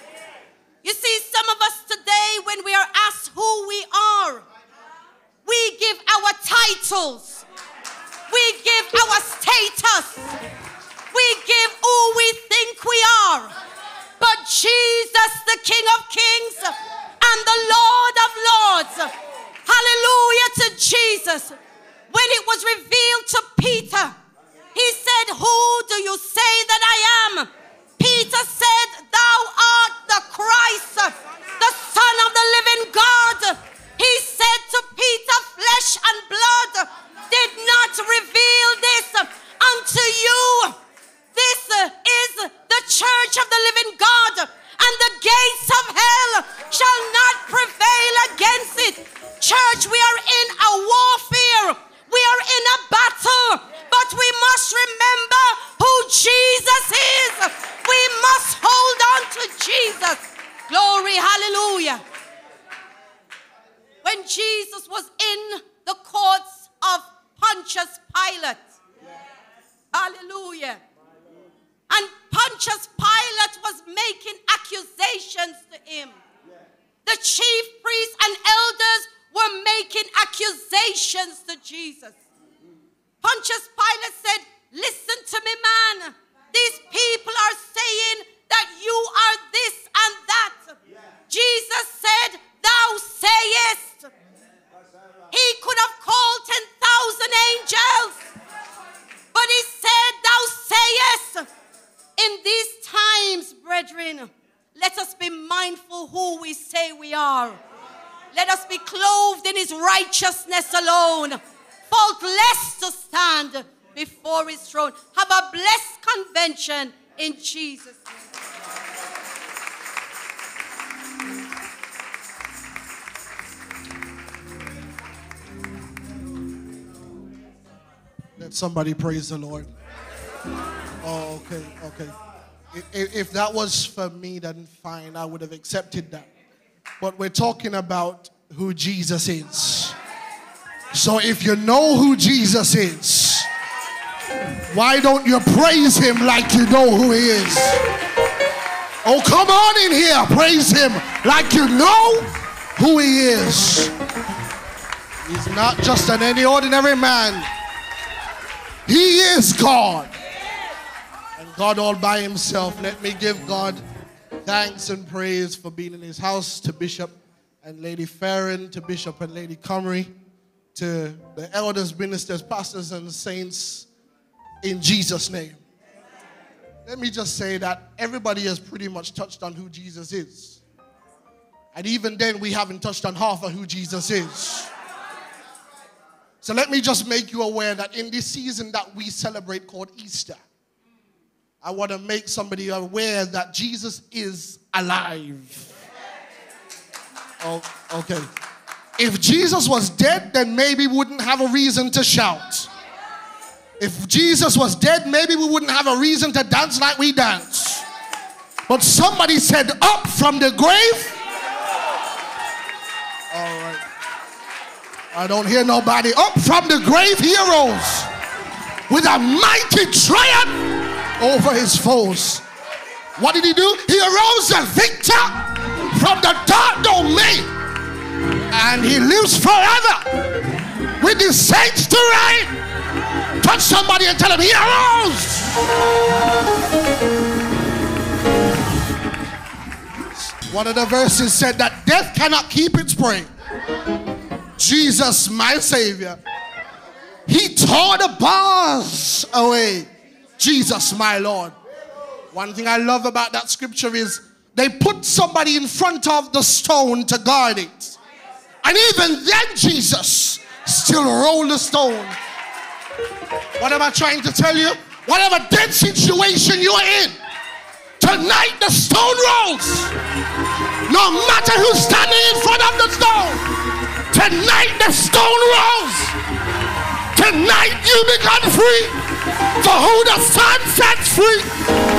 You see, some of us today, when we are asked who we are, we give our titles, we give our status, we give who we think we are. But Jesus, the King of Kings and the Lord of Lords, hallelujah to Jesus. When it was revealed to Peter, he said, Who do you say that I am? Peter said, Thou art the Christ, the Son of the living God. He said to Peter, Flesh and blood did not reveal this unto you. This is the church of the living God, and the gates of hell shall not prevail against it. Church, we are in a warfare, we are in a battle, but we must remember who Jesus is. We must hold on to Jesus. Glory, hallelujah. When Jesus was in the courts of Pontius Pilate, hallelujah. And Pontius Pilate was making accusations to him. The chief priests and elders were making accusations to Jesus. Pontius Pilate said, Listen to me, man. These people are saying that you are this and that. Jesus said, Thou sayest. He could have called 10,000 angels, but he said, Thou sayest. In these times, brethren, let us be mindful who we say we are. Let us be clothed in his righteousness alone faultless to stand before his throne. Have a blessed convention in Jesus' name. Let somebody praise the Lord. Oh, okay, okay. If, if that was for me, then fine, I would have accepted that. But we're talking about who Jesus is. So if you know who Jesus is, why don't you praise him like you know who he is? Oh, come on in here. Praise him like you know who he is. He's not just an any ordinary man. He is God. And God all by himself. Let me give God thanks and praise for being in his house to Bishop and Lady Farron, to Bishop and Lady Comrie, to the elders, ministers, pastors, and saints in Jesus' name. Let me just say that everybody has pretty much touched on who Jesus is. And even then, we haven't touched on half of who Jesus is. So let me just make you aware that in this season that we celebrate called Easter, I want to make somebody aware that Jesus is alive. Oh, okay. If Jesus was dead, then maybe we wouldn't have a reason to shout. If Jesus was dead, maybe we wouldn't have a reason to dance like we dance. But somebody said, Up from the grave. All right. I don't hear nobody. Up from the grave, heroes with a mighty triumph over his foes. What did he do? He arose a victor from the dark domain. And he lives forever with the saints to reign. Touch somebody and tell him he arose. One of the verses said that death cannot keep its prey. Jesus, my Savior, He tore the bars away. Jesus, my Lord. One thing I love about that scripture is they put somebody in front of the stone to guard it. And even then, Jesus still rolled the stone. What am I trying to tell you? Whatever dead situation you're in, tonight the stone rolls. No matter who's standing in front of the stone, tonight the stone rolls. Tonight you become free. For who the Son sets free.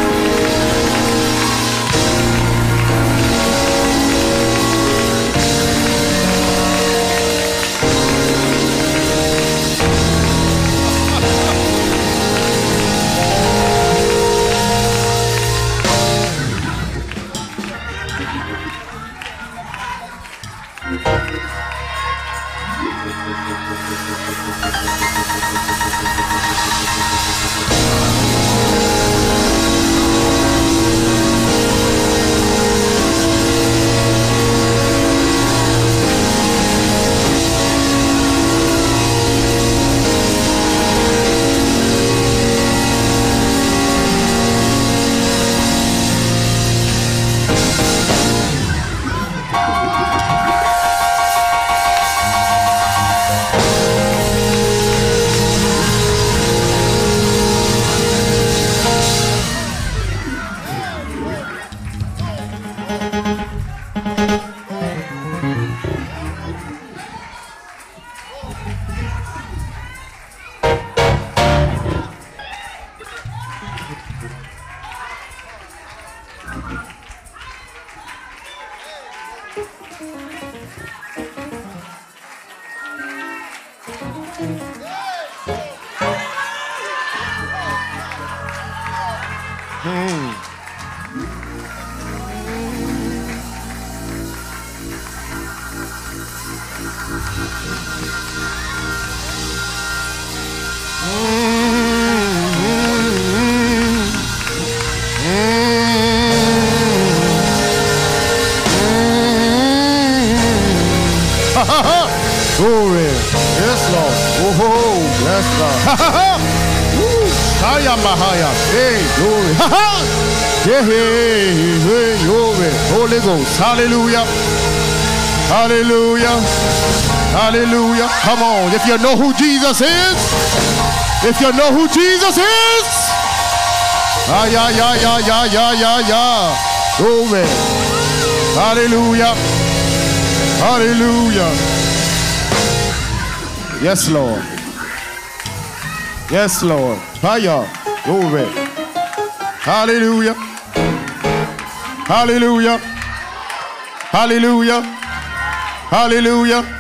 Hallelujah. Hallelujah. Come on. If you know who Jesus is, if you know who Jesus is, ah, yeah, yeah, yeah, yeah, yeah, yeah, yeah. Glory. Hallelujah. Hallelujah. Yes, Lord. Yes, Lord. Fire. Glory. Hallelujah. Hallelujah. Hallelujah. Hallelujah.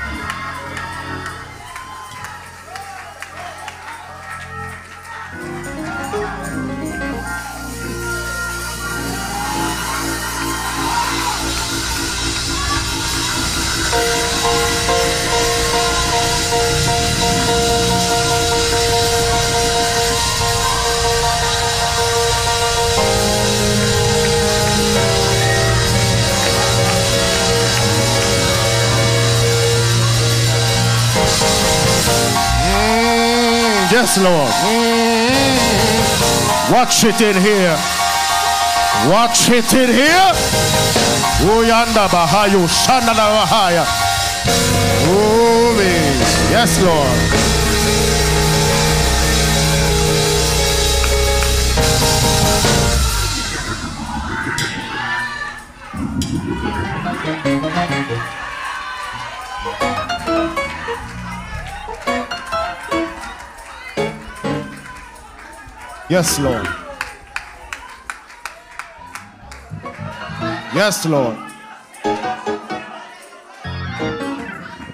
Yes, Lord. Watch it in here. Watch it in here. Bahaya. Glory. Yes, Lord. Yes, Lord. Yes, Lord.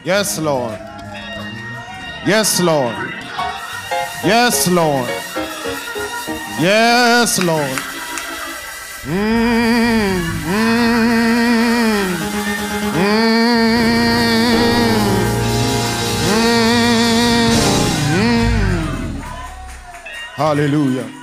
Yes, Lord. Yes, Lord. Yes, Lord. Yes, Lord. Mm, Hallelujah.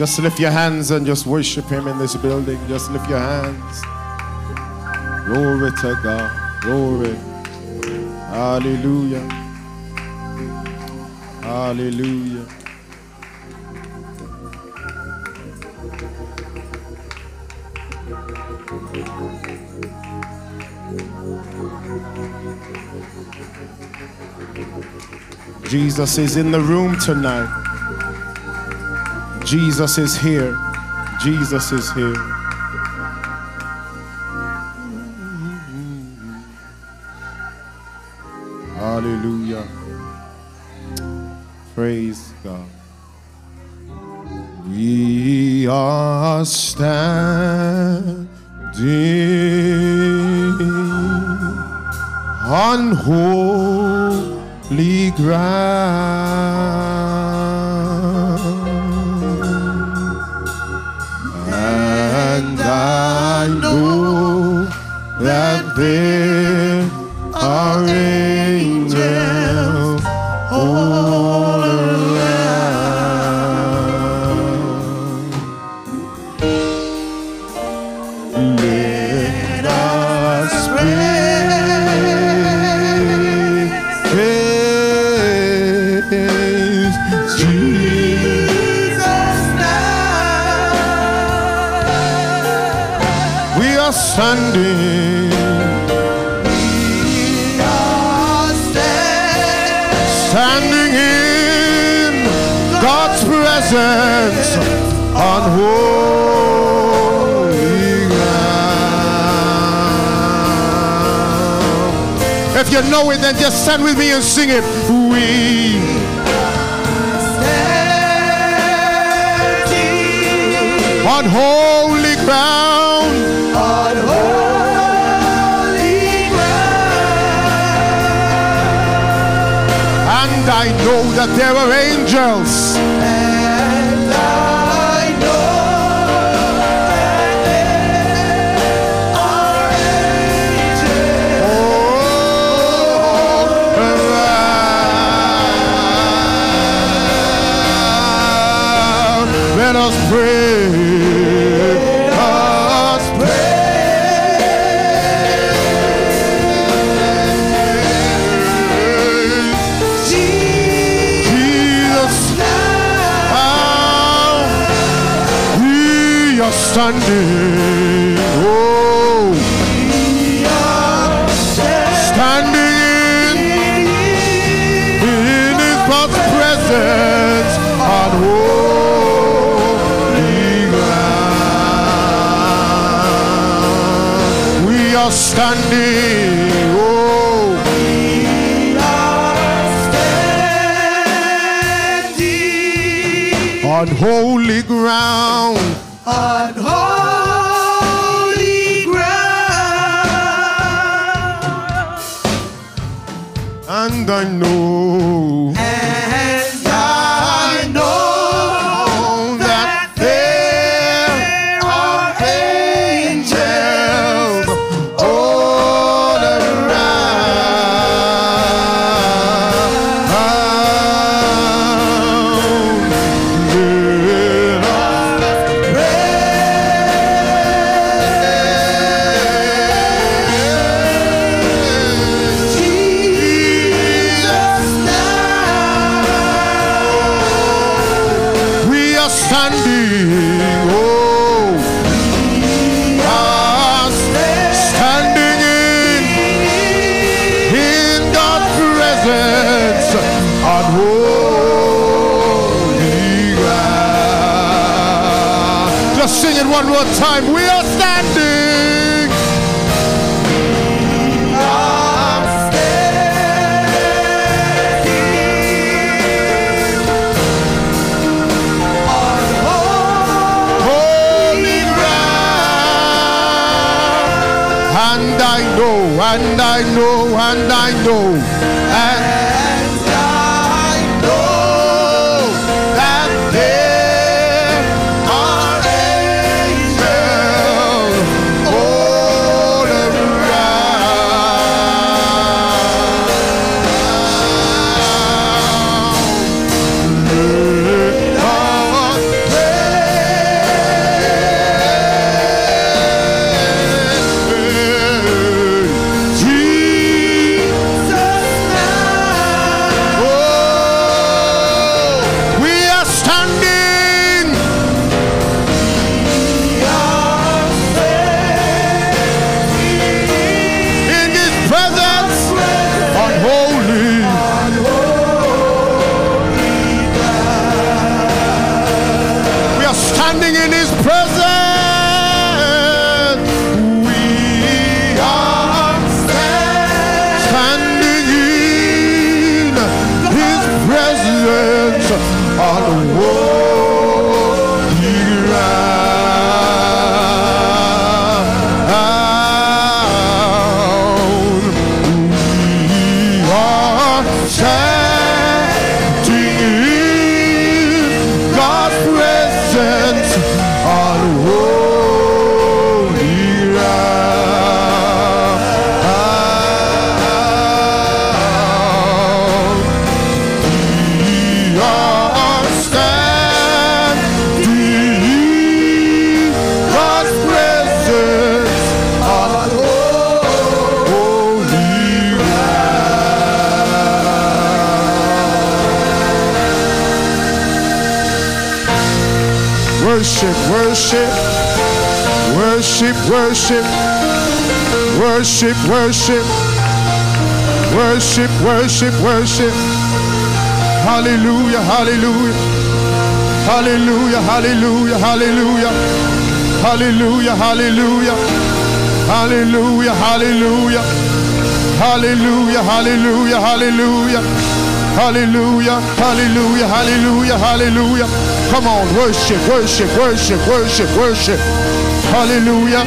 Just lift your hands and just worship Him in this building. Just lift your hands. Glory to God. Glory. Hallelujah. Hallelujah. Jesus is in the room tonight. Jesus is here. Jesus is here. Hallelujah. Praise God. We are standing just stand with me and sing it. We on holy ground. On holy ground. And I know that there are angels. Us pray. Us pray. Jesus now we are standing. Ground. We are standing. Oh. on holy ground. on holy ground. And I know, I know, and I know, Hallelujah, hallelujah, hallelujah. Hallelujah, hallelujah. Hallelujah, hallelujah. Hallelujah, hallelujah, hallelujah. Hallelujah, hallelujah, hallelujah, hallelujah. Come on, worship, worship, worship, worship, worship. Hallelujah,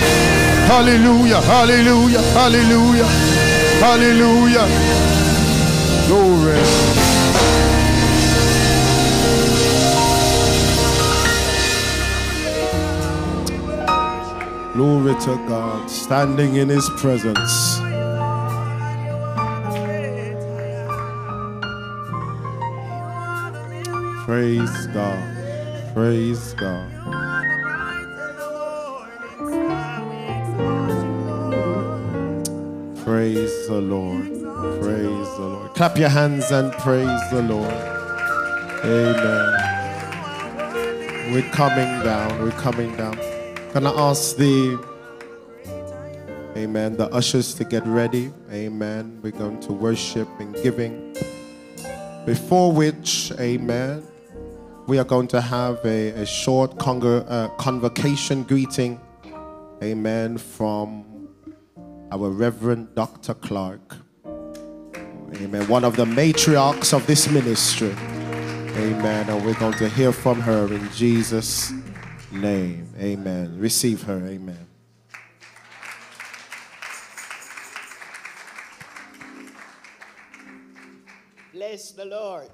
hallelujah, hallelujah, hallelujah, hallelujah. Glory to God, standing in His presence. Praise God. Praise God. Praise the Lord. Praise the Lord. Clap your hands and praise the Lord. Amen. We're coming down. We're coming down. Can I ask the Amen. The ushers to get ready. Amen. We're going to worship and giving. Before which, Amen, we are going to have a, a short congr- uh, convocation greeting. Amen. From our Reverend Dr. Clark. Amen. One of the matriarchs of this ministry. Amen. And we're going to hear from her in Jesus' name. Amen. Receive her. Amen. Bless the Lord.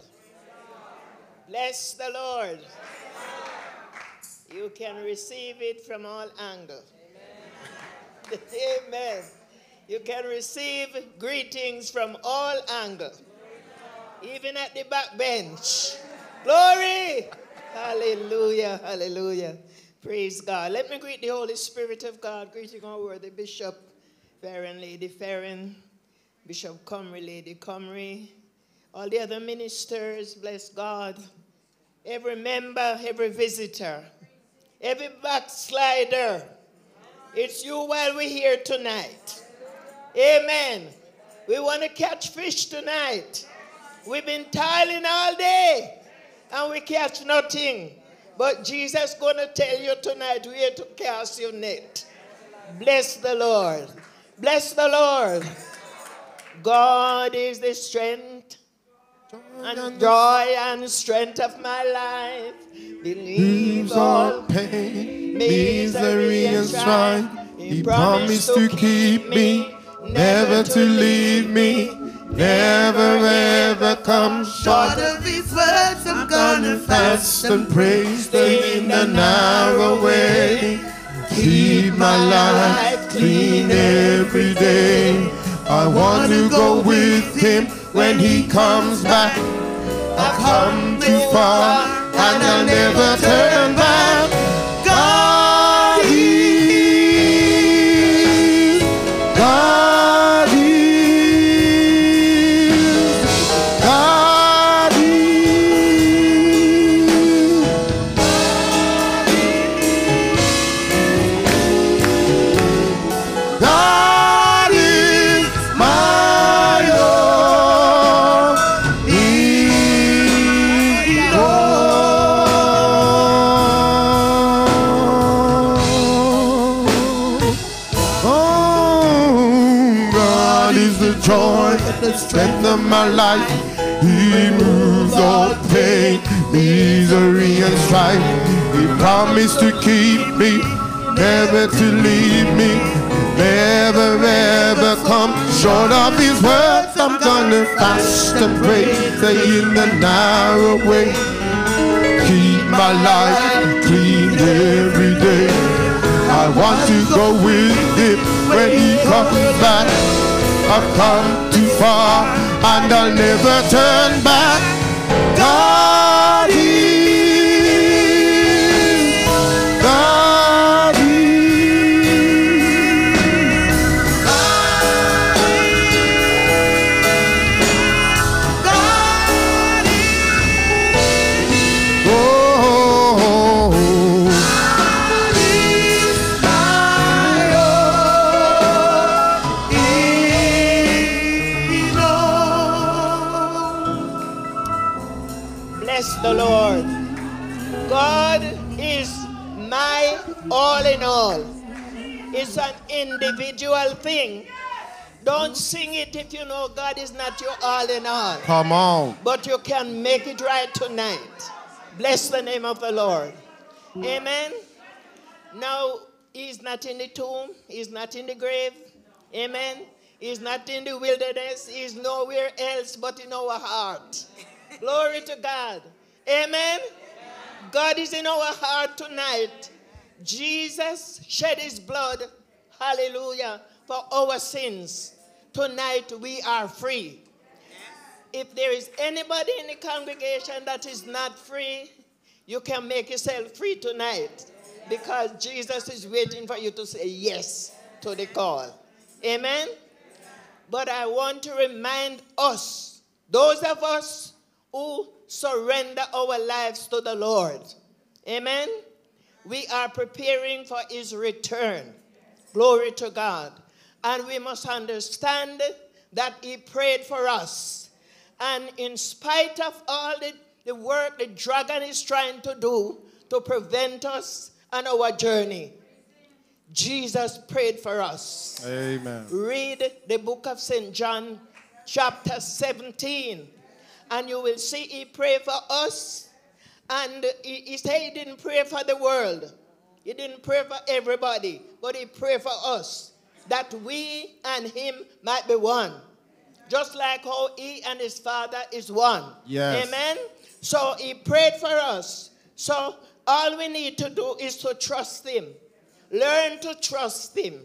Bless the Lord. You can receive it from all angles. Amen. You can receive greetings from all angles, even at the back bench. Glory! Hallelujah, hallelujah. Praise God. Let me greet the Holy Spirit of God. Greeting our worthy Bishop Farron, Lady Farron, Bishop Comrie, Lady Comrie, all the other ministers, bless God, every member, every visitor, every backslider. It's you while we're here tonight. Amen. We want to catch fish tonight. We've been toiling all day and we catch nothing. But Jesus gonna tell you tonight where to cast your net. Bless the Lord. Bless the Lord. God is the strength and joy and strength of my life. Believe all pain, misery, and strife. He promised to keep me, never to leave me, never ever come short of his words, I'm gonna fast fast and pray, stay in the narrow way. Keep my life clean every day. I want to go with him when he comes back. I've come too far and I'll never turn back. Of my life. He moves all pain, misery, and strife. He promised to keep me, never to leave me, never ever come short of His words. I'm gonna fast and pray, stay in the narrow way. Keep my life clean every day. I want to go with him when he comes back. I've come too far and I'll never turn back. Thing. Don't sing it if you know God is not your all in all. Come on. But you can make it right tonight. Bless the name of the Lord. Amen. Now, he's not in the tomb, he's not in the grave. Amen. He's not in the wilderness, he's nowhere else but in our heart. Glory to God. Amen. God is in our heart tonight. Jesus shed his blood, hallelujah, for our sins. Tonight we are free. If there is anybody in the congregation that is not free, you can make yourself free tonight because Jesus is waiting for you to say yes to the call. Amen. But I want to remind us, those of us who surrender our lives to the Lord. Amen. We are preparing for his return. Glory to God. And we must understand that he prayed for us. And in spite of all the, the work the dragon is trying to do to prevent us on our journey, Jesus prayed for us. Amen. Read the book of St. John, chapter 17, and you will see he prayed for us. And he, he said he didn't pray for the world, he didn't pray for everybody, but he prayed for us that we and him might be one. Just like how he and his father is one. Yes. Amen. So he prayed for us. So all we need to do is to trust him. Learn to trust him.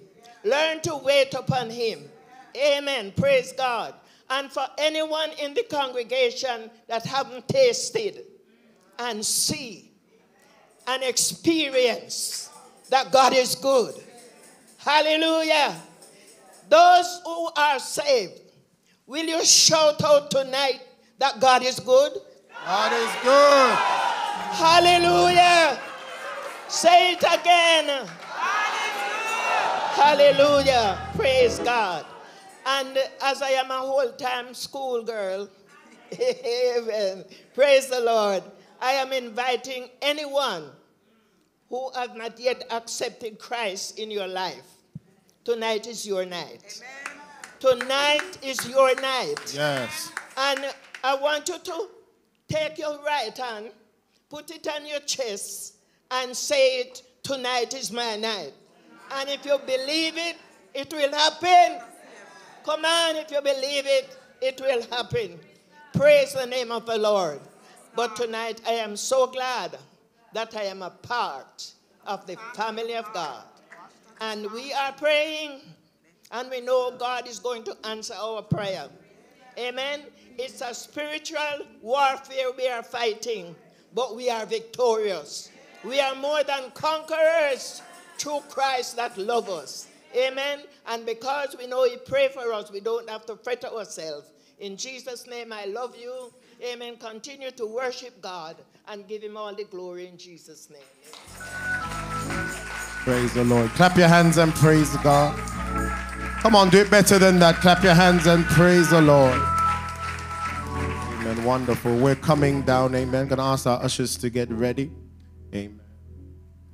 Learn to wait upon him. Amen. Praise God. And for anyone in the congregation that haven't tasted and see and experience that God is good. Hallelujah. Those who are saved, will you shout out tonight that God is good? God is good. Hallelujah. Say it again. Hallelujah. Praise God. And as I am a whole time schoolgirl, amen. Praise the Lord. I am inviting anyone who has not yet accepted Christ in your life. Tonight is your night. Tonight is your night. Yes. And I want you to take your right hand, put it on your chest, and say it, Tonight is my night. And if you believe it, it will happen. Come on, if you believe it, it will happen. Praise the name of the Lord. But tonight I am so glad that I am a part of the family of God. And we are praying, and we know God is going to answer our prayer. Amen. It's a spiritual warfare we are fighting, but we are victorious. We are more than conquerors through Christ that love us. Amen. And because we know He prayed for us, we don't have to fret ourselves. In Jesus' name, I love you. Amen. Continue to worship God and give Him all the glory in Jesus' name. Praise the Lord. Clap your hands and praise God. Come on, do it better than that. Clap your hands and praise the Lord. Amen. Wonderful. We're coming down. Amen. Gonna ask our ushers to get ready. Amen.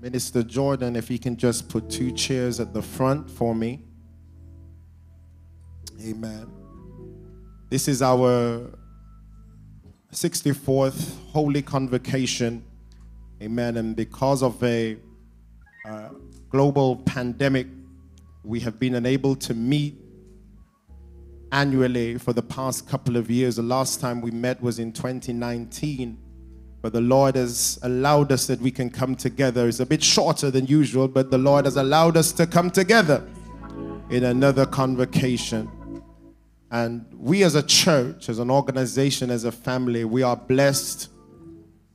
Minister Jordan, if he can just put two chairs at the front for me. Amen. This is our 64th Holy Convocation. Amen. And because of a uh, global pandemic, we have been unable to meet annually for the past couple of years. The last time we met was in 2019, but the Lord has allowed us that we can come together. It's a bit shorter than usual, but the Lord has allowed us to come together in another convocation. And we as a church, as an organization, as a family, we are blessed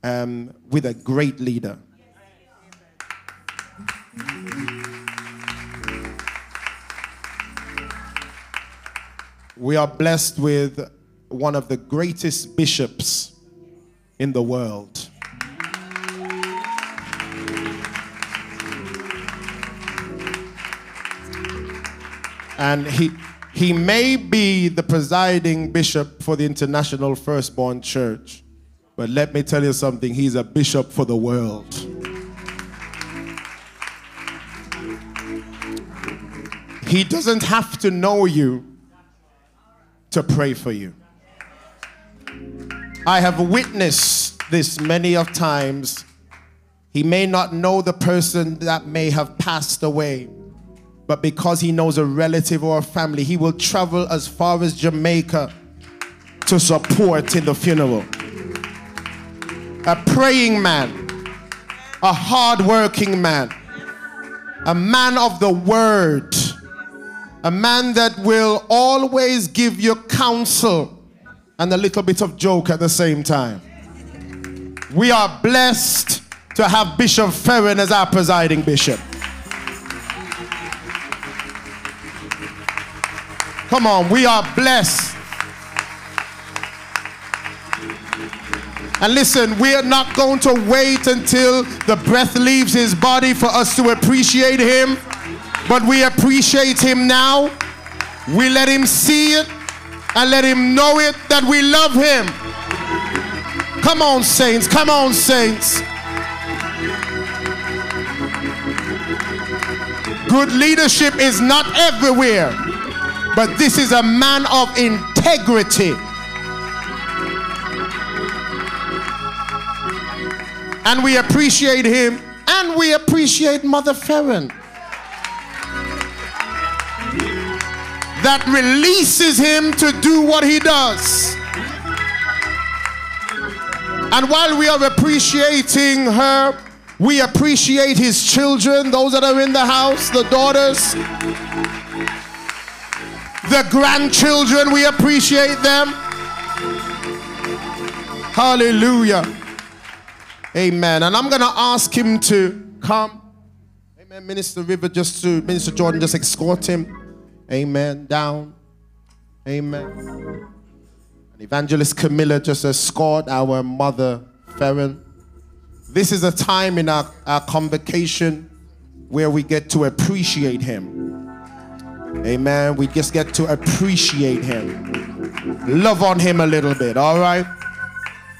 um, with a great leader. We are blessed with one of the greatest bishops in the world. And he, he may be the presiding bishop for the International Firstborn Church, but let me tell you something, he's a bishop for the world. He doesn't have to know you to pray for you. I have witnessed this many of times. He may not know the person that may have passed away, but because he knows a relative or a family, he will travel as far as Jamaica to support in the funeral. A praying man, a hardworking man, a man of the word, a man that will always give you counsel and a little bit of joke at the same time. We are blessed to have Bishop Ferrin as our presiding bishop. Come on, we are blessed. And listen, we are not going to wait until the breath leaves his body for us to appreciate him, but we appreciate him now. We let him see it and let him know it that we love him. Come on, saints. Come on, saints. Good leadership is not everywhere, but this is a man of integrity. And we appreciate him, and we appreciate Mother Ferrin. That releases him to do what he does. And while we are appreciating her, we appreciate his children, those that are in the house, the daughters, the grandchildren, we appreciate them. Hallelujah. Amen. And I'm going to ask him to come. Amen. Minister River, just to, Minister Jordan, just escort him. Amen. Down. Amen. And Evangelist Camilla just escorted our mother, Ferrin. This is a time in our, our convocation where we get to appreciate him. Amen. We just get to appreciate him. Love on him a little bit, all right?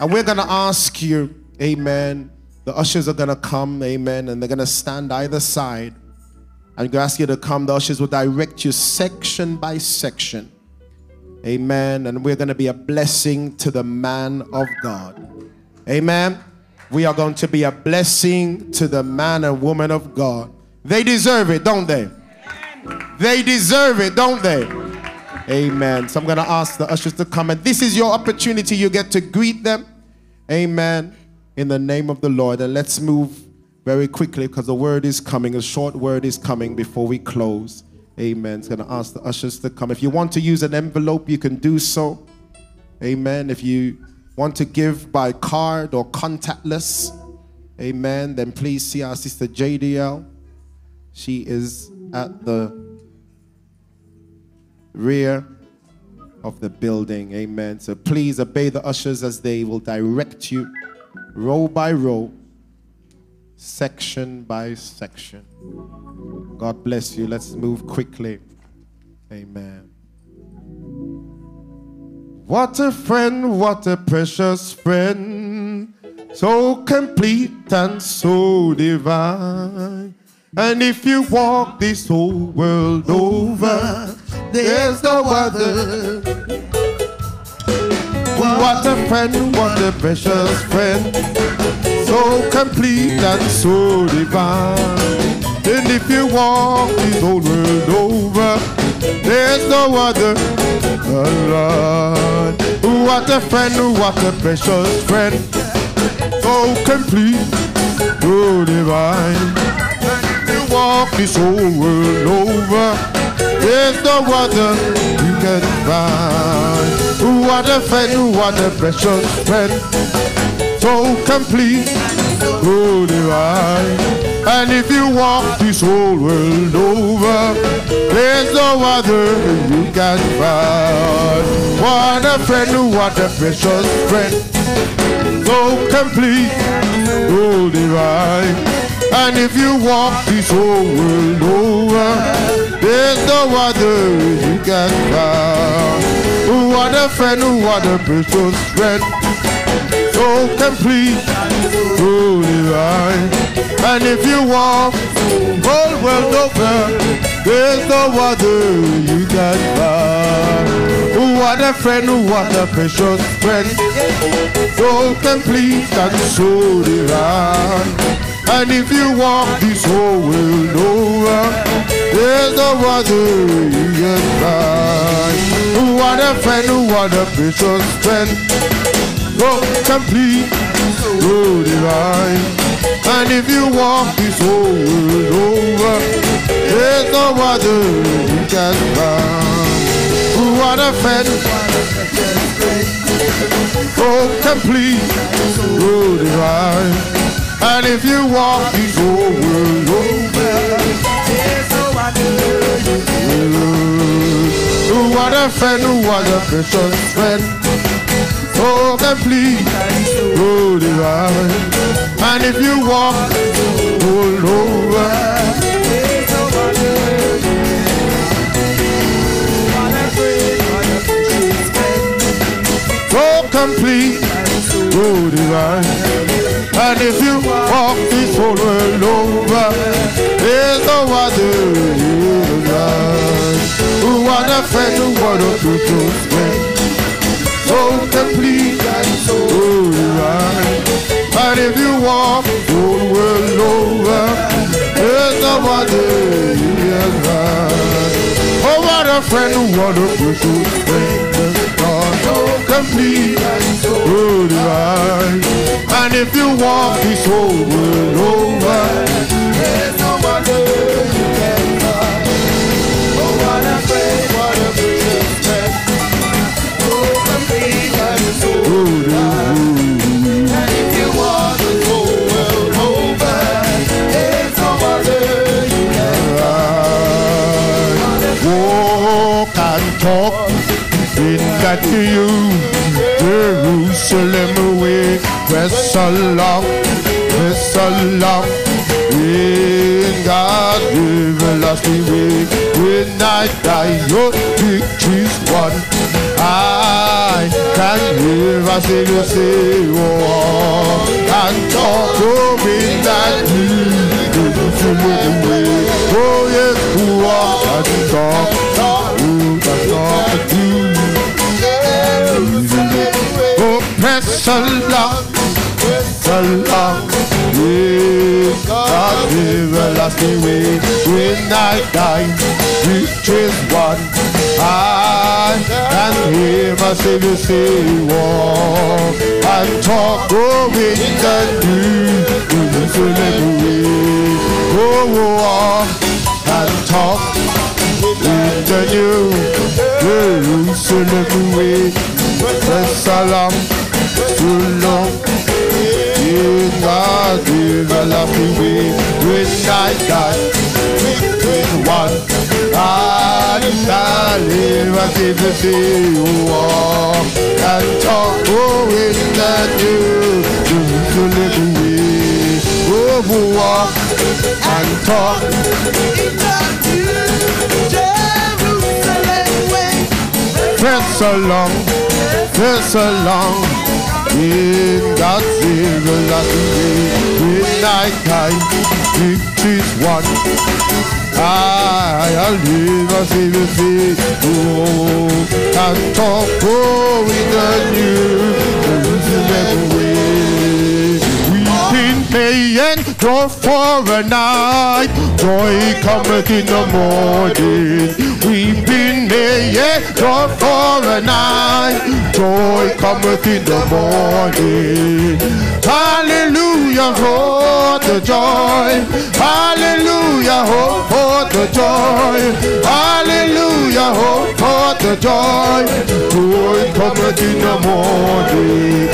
And we're going to ask you Amen. The ushers are going to come, amen, and they're going to stand either side. I'm going to ask you to come. The ushers will direct you section by section. Amen. And we're going to be a blessing to the man of God. Amen. We are going to be a blessing to the man and woman of God. They deserve it, don't they? They deserve it, don't they? Amen. So I'm going to ask the ushers to come, and this is your opportunity. You get to greet them. Amen. In the name of the Lord. And let's move very quickly because the word is coming. A short word is coming before we close. Amen. It's going to ask the ushers to come. If you want to use an envelope, you can do so. Amen. If you want to give by card or contactless, amen, then please see our sister JDL. She is at the rear of the building. Amen. So please obey the ushers as they will direct you row by row, section by section. God bless you. Let's move quickly. Amen. What a friend, what a precious friend, so complete and so divine. And if you walk this whole world over, there's no other. What a friend, what a precious friend, so complete and so divine. And if you walk this whole world over, there's no other. Lord. What a friend, what a precious friend, so complete, so divine. And if you walk this whole world over, there's no other you can find. What a friend, what a precious friend, so complete, so divine. And if you walk this whole world over, there's no other you can find. What a friend, what a precious friend, so complete, so divine. And if you walk this whole world over, there's no other you can find. What a friend, what a precious friend, so complete, so divine. And if you walk whole world over, there's no other you can find. What a friend, what a precious friend, so complete and so divine. And if you walk this whole world over, uh, there's no other you can find. What a friend, what a precious friend, so complete, so divine. And if you walk this whole world over, there's no other you can find. What a friend, oh complete, so divine. And if you walk this whole world over, there's no other you What a friend, what a precious friend, oh, so complete, so divine. And if you walk all over, so complete, so divine. And if you walk this whole world over, there's no other friend, what a true friend. So complete and so divine. And if you walk the whole world over, there's nobody can find. Oh, what a friend, what a precious friend. So complete and so divine. And if you walk this whole world over, there's nobody that you Jerusalem way. Press along press along in God's everlasting way. When I die, your victory's won. I can Savior say, oh, and talk of in that Jerusalem way. Oh, yes, who walk and talk, who talk to Oh, press press along. With God's everlasting way. When I die, victory's won. I can hear my Savior say, walk and talk, in the new Jerusalem way. Oh, walk and talk in the new Jerusalem way. Press along, so long. God God's everlasting way. When I die, with one, I shall live as if the sea walk and talk. Oh, in the new Jerusalem way. Oh, walk and talk. Jerusalem way. Press along, press along. In God's everlasting way, when I die, victory's won. I'll live as Savior say, oh, and talk, oh, in the new Jerusalem way. Weeping may endure for a night, joy cometh in the morning. Weeping may endure for a night, joy cometh in the morning. Hallelujah, for the joy. Hallelujah, hope for the joy. Hallelujah, hope for the joy. Joy cometh in the morning.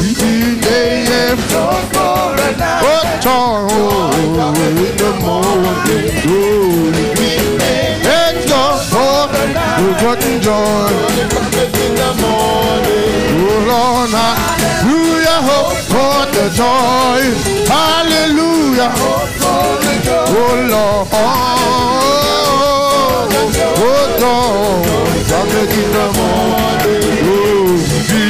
Weeping may endure for a night, oh, joy in the morning. For what joy. Oh Lord, hallelujah, hope for the joy. Hallelujah, oh Lord. Oh, oh, oh. Lord, coming in the morning. Oh, be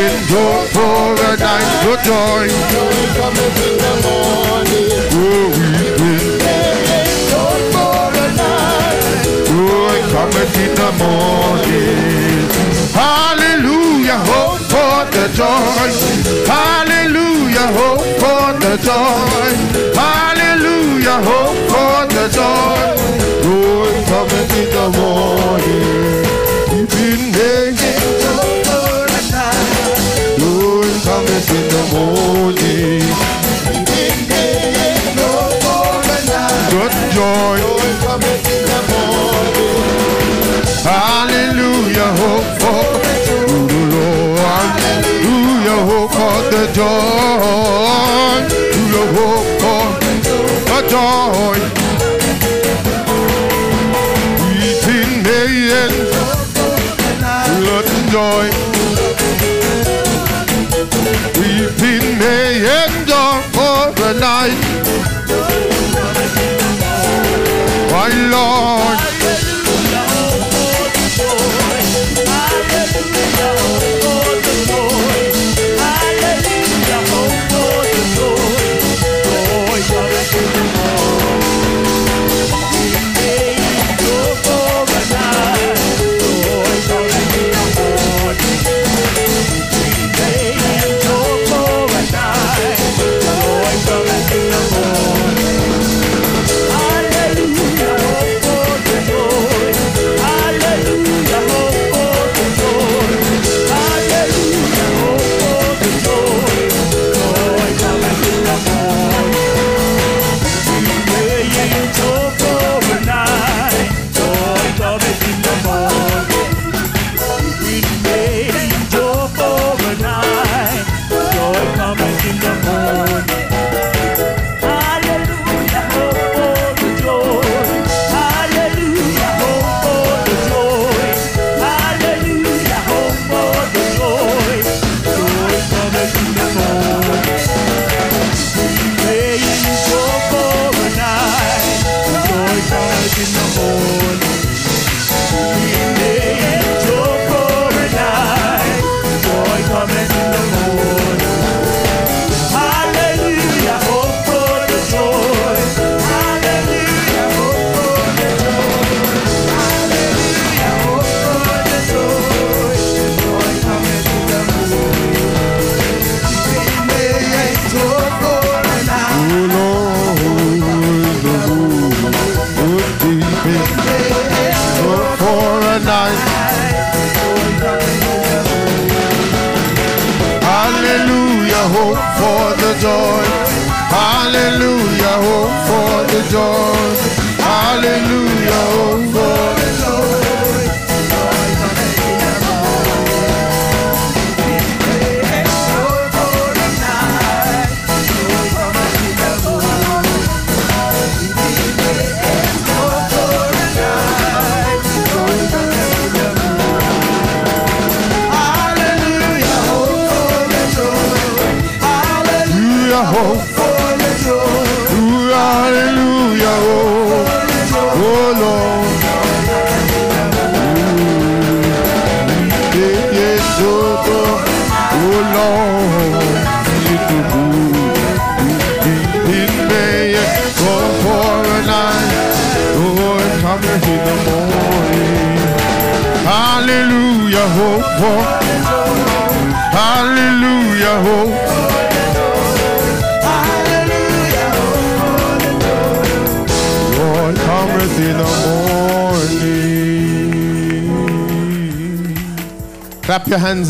endure for a night, for joy. Oh, we weeping. Cometh in the morning. Hallelujah, hope for the joy. Hallelujah, hope for the joy. Hallelujah, hope for the joy. Joy cometh in the morning. Weeping may Joy cometh in the morning. Good joy. Hallelujah, hope for the Lord. Hallelujah, hope for the joy. Hope for the joy. Weeping may end, and joy. For the night. My Lord.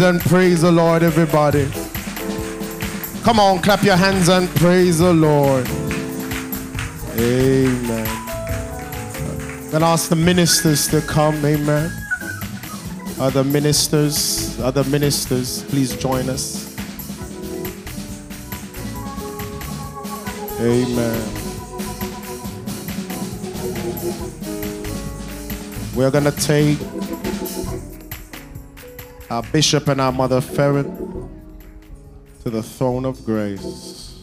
And praise the Lord, everybody. Come on, clap your hands and praise the Lord. Amen. Gonna ask the ministers to come, amen. Other ministers, other ministers, please join us. Amen. We're going to take our bishop and our mother Farron to the throne of grace.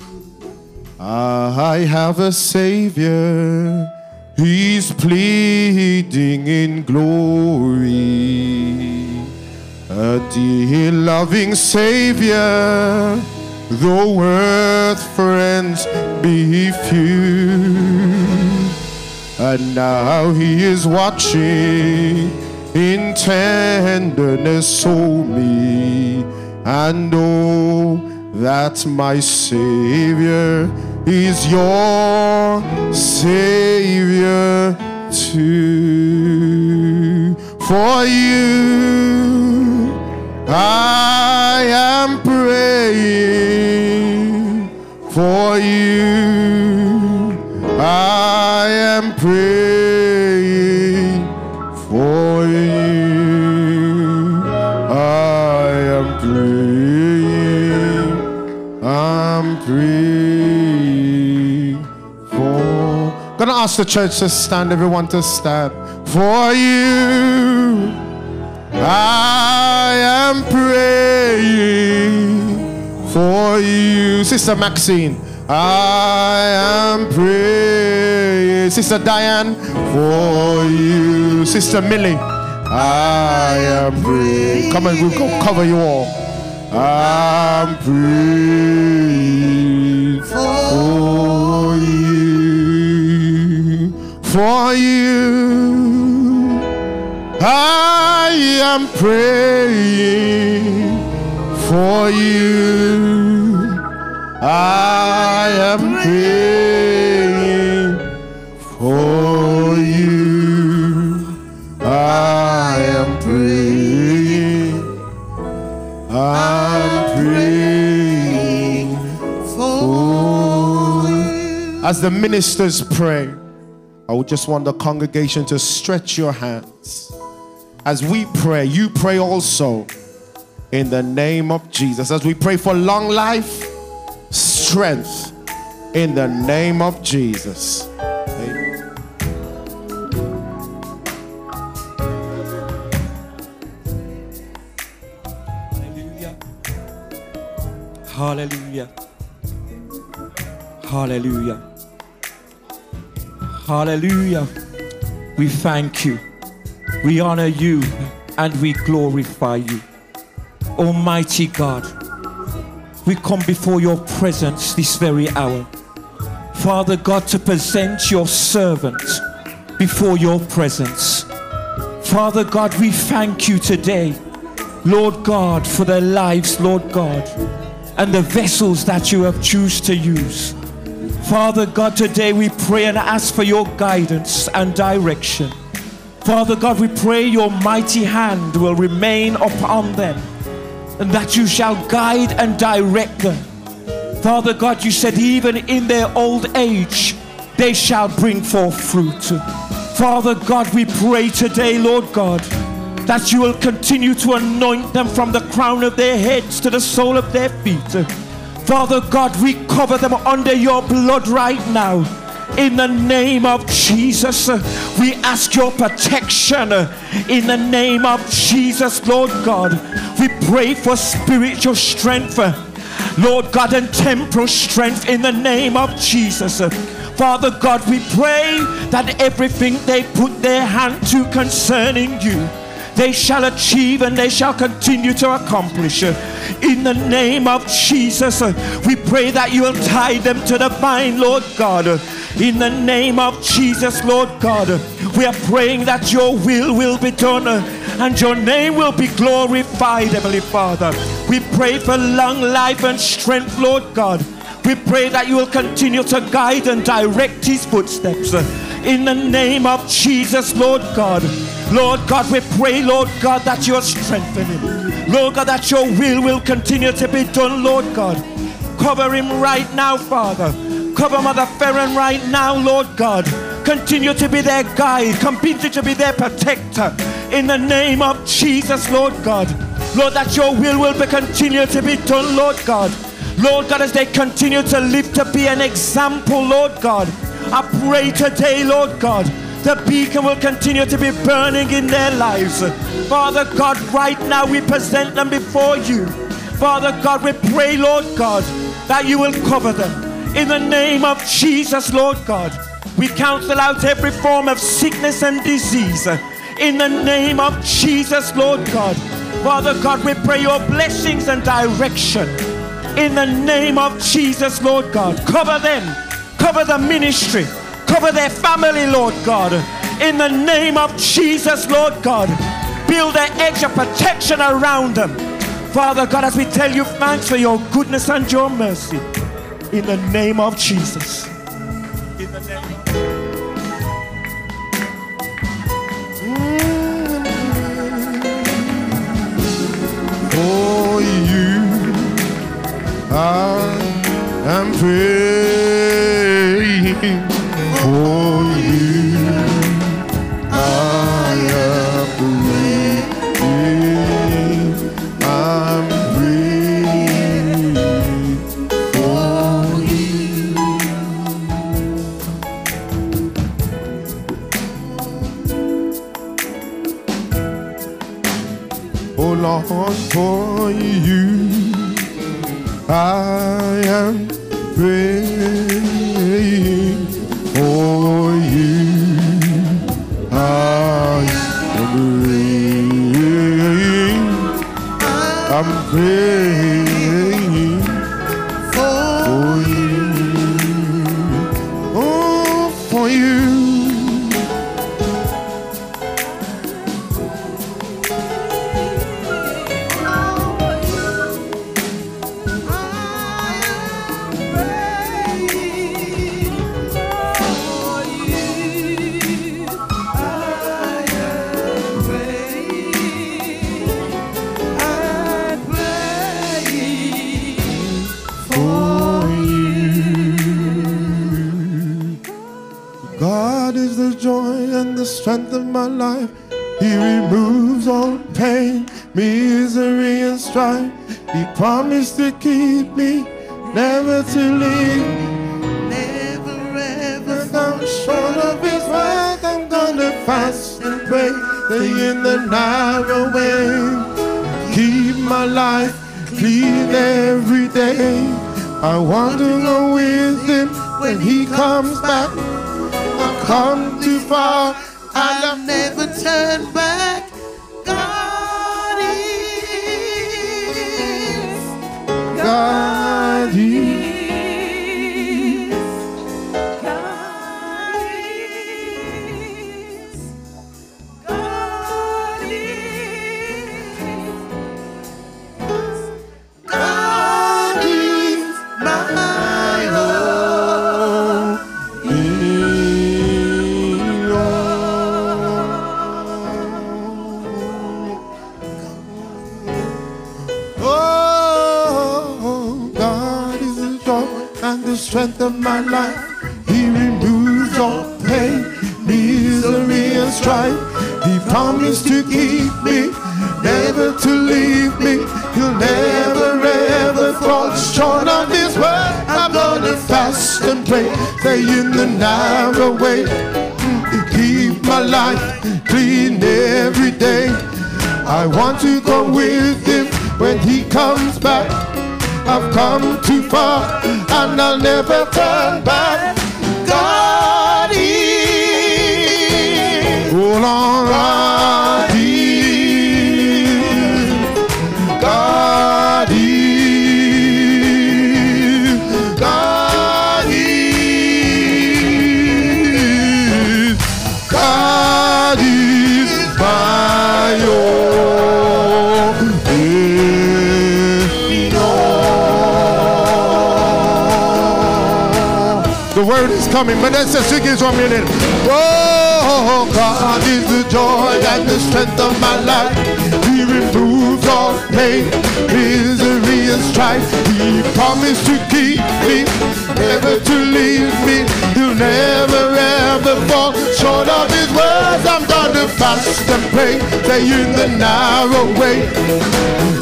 Ah, I have a savior, he's pleading in glory. A dear loving savior, though earth friends be few. And now he is watching in tenderness over me. And oh, that my Savior is your Savior too. For you, I am praying. For you, I am praying ask the church to stand, everyone to stand. For you, I am praying for you. Sister Maxine, I am praying. Sister Diane, for you. Sister Millie, I am praying. Come on, we'll cover you all. I'm praying for. For you. I am praying for you. I am praying for you. I am praying. I'm praying for you. As the ministers pray, I would just want the congregation to stretch your hands. As we pray, you pray also in the name of Jesus. As we pray for long life, strength in the name of Jesus. Amen. Hallelujah. Hallelujah. Hallelujah. We thank you. We honor you and we glorify you. Almighty God, we come before your presence this very hour. Father God, to present your servant before your presence. Father God, we thank you today, Lord God, for their lives, Lord God, and the vessels that you have chosen to use. Father God, today we pray and ask for your guidance and direction. Father God, we pray your mighty hand will remain upon them and that you shall guide and direct them. Father God, you said even in their old age they shall bring forth fruit. Father God, we pray today, Lord God, that you will continue to anoint them from the crown of their heads to the sole of their feet. Father God, we cover them under your blood right now. In the name of Jesus, we ask your protection. In the name of Jesus, Lord God, we pray for spiritual strength. Lord God, and temporal strength in the name of Jesus. Father God, we pray that everything they put their hand to concerning you, they shall achieve and they shall continue to accomplish. In the name of Jesus, we pray that you will tie them to the vine, Lord God. In the name of Jesus, Lord God, we are praying that your will will be done and your name will be glorified, Heavenly Father. We pray for long life and strength, Lord God. We pray that you will continue to guide and direct his footsteps. In the name of Jesus, Lord God. Lord God, we pray, Lord God, that you will strengthen him. Lord God, that your will will continue to be done, Lord God. Cover him right now, Father. Cover Mother Farron right now, Lord God. Continue to be their guide. Continue to be their protector. In the name of Jesus, Lord God. Lord, that your will will be continue to be done, Lord God. Lord God, as they continue to live to be an example, Lord God. I pray today, Lord God, the beacon will continue to be burning in their lives. Father God, right now we present them before you. Father God, we pray, Lord God, that you will cover them. In the name of Jesus, Lord God, we counsel out every form of sickness and disease. In the name of Jesus, Lord God. Father God, we pray your blessings and direction. In the name of Jesus, Lord God. Cover them. Cover the ministry. Cover their family, Lord God. In the name of Jesus, Lord God. Build an edge of protection around them. Father God, as we tell you thanks for your goodness and your mercy. In the name of Jesus. In the name mm. For you, I am For you, I am praying. I'm for you. Oh for you I am praying I'm strength of my life. He removes all pain, misery, and strife. He promised to keep me, never to leave me. Never ever come short of His word. I'm gonna fast and pray, stay in the narrow way. Keep my life clean every day. I want to go with him when he comes back. I've come too far never turn back. God is. God is. My life. He removes all pain, misery, and strife. He promised to keep me, never to leave me. He'll never ever fall short on His word. I'm gonna fast and pray, stay in the narrow way. Mm, keep my life clean every day. I want to go with him when he comes back. I've come too far and I'll never turn back. God is. Lord, coming, but let's just sing it one minute. Oh, God is the joy and the strength of my life. He removes all pain, misery, and strife. He promised to keep me, never to leave me. He'll never ever fall short of his words. I'm gonna fast and pray, stay in the narrow way.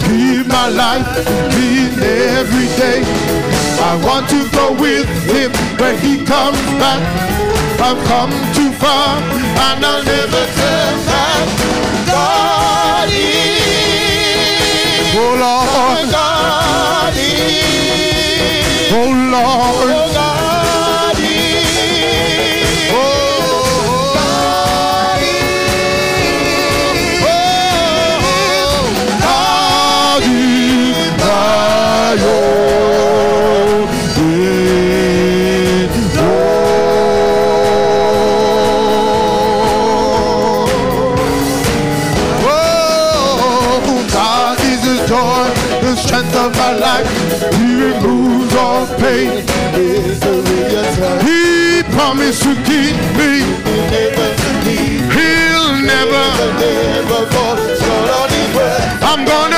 Keep my life clean every day. I want to go with him when he comes back. I've come too far and I'll never turn back. God is. Oh Lord. God is. Oh Lord. Oh God is. Oh God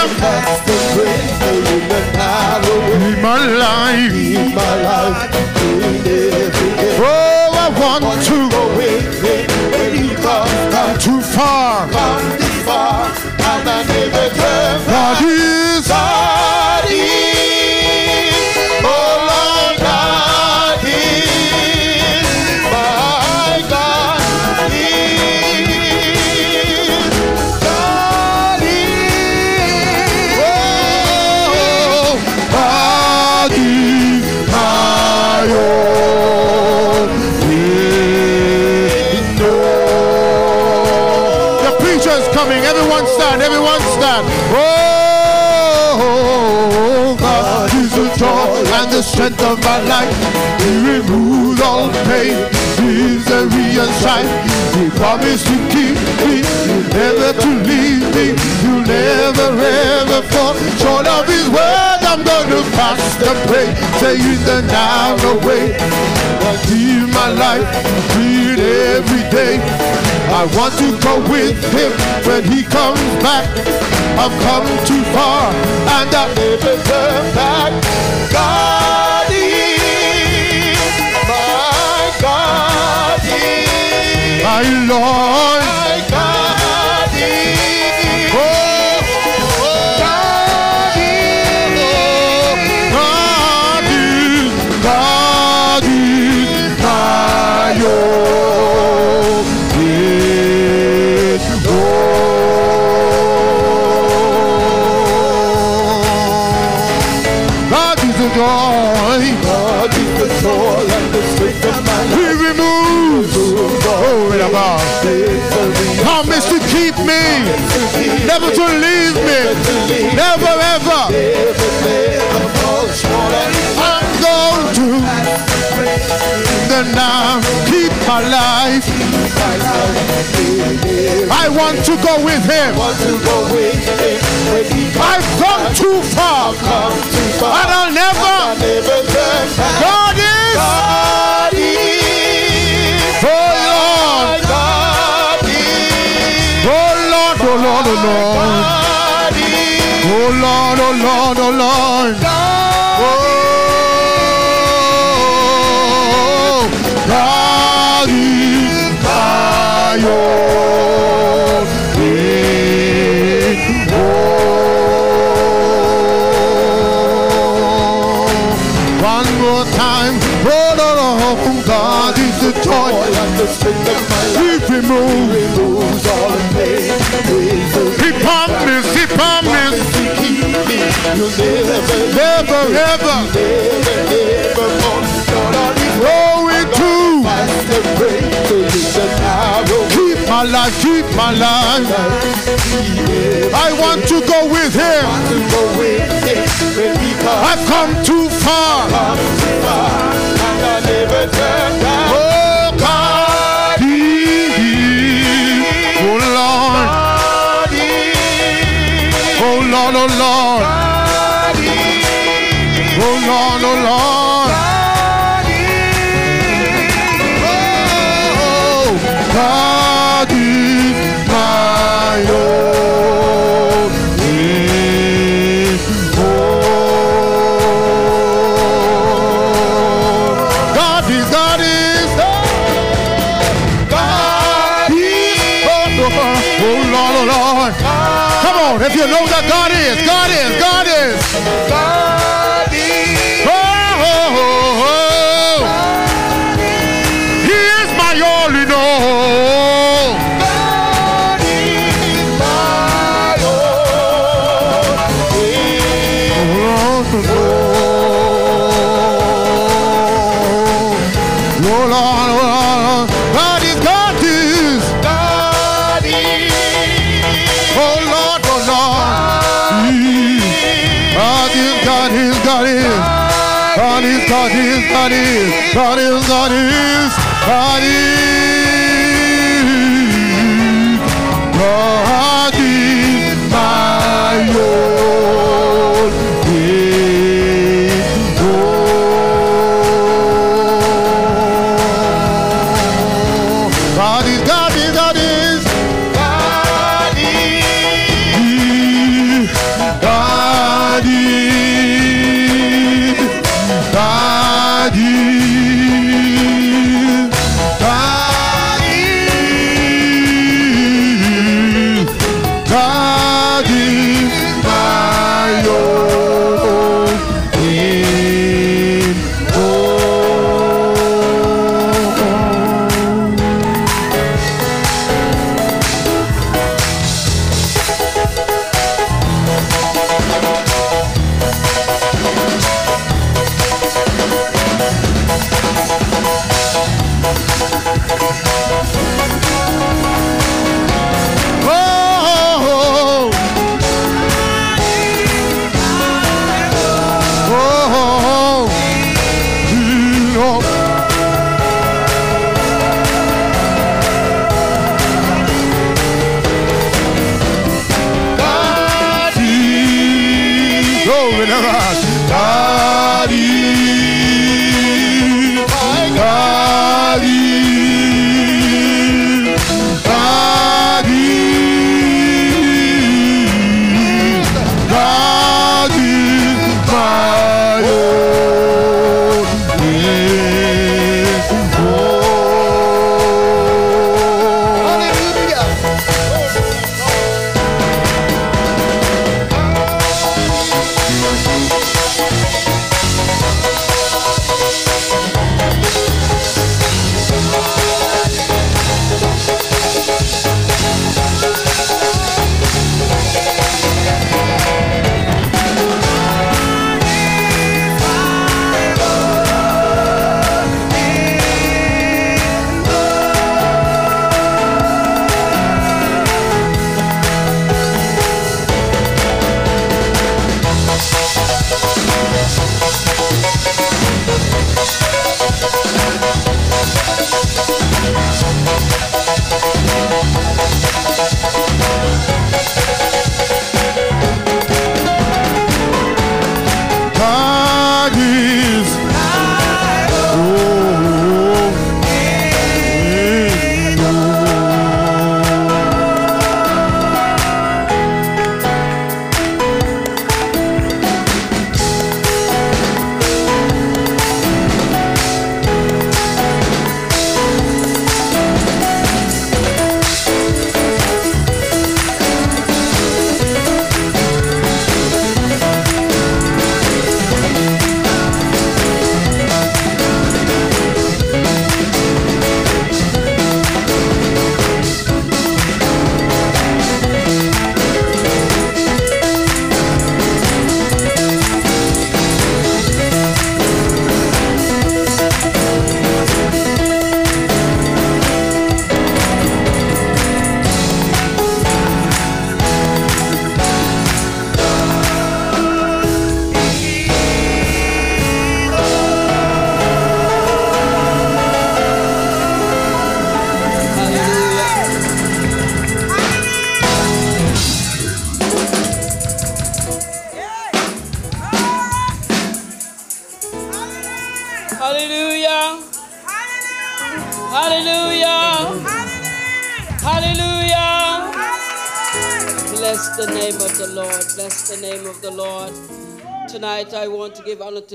I'm gonna fast and pray in my life, my life, strength of my life. He removes all pain, misery, and strife. He promised to keep me, never to leave me. You'll never ever fall short of His word. I'm gonna fast and pray, stay in the narrow way. I live my life, clean every day. I want to go with Him when He comes back. I've come too far and I'll never turn back. God is my God my Lord. Never to leave me, never ever. I'm going to the now keep my life. I want to go with him. I've come too far, and I'll never. God is. Lord, oh Lord. Oh Lord, oh Lord, oh God is my only hope. One more time, oh Lord, oh God is the joy and the strength Never, ever, Glory to Keep my life, keep my life. I want to go with him. I've come too far. Oh God, oh Lord, oh Lord, oh Lord, oh no, oh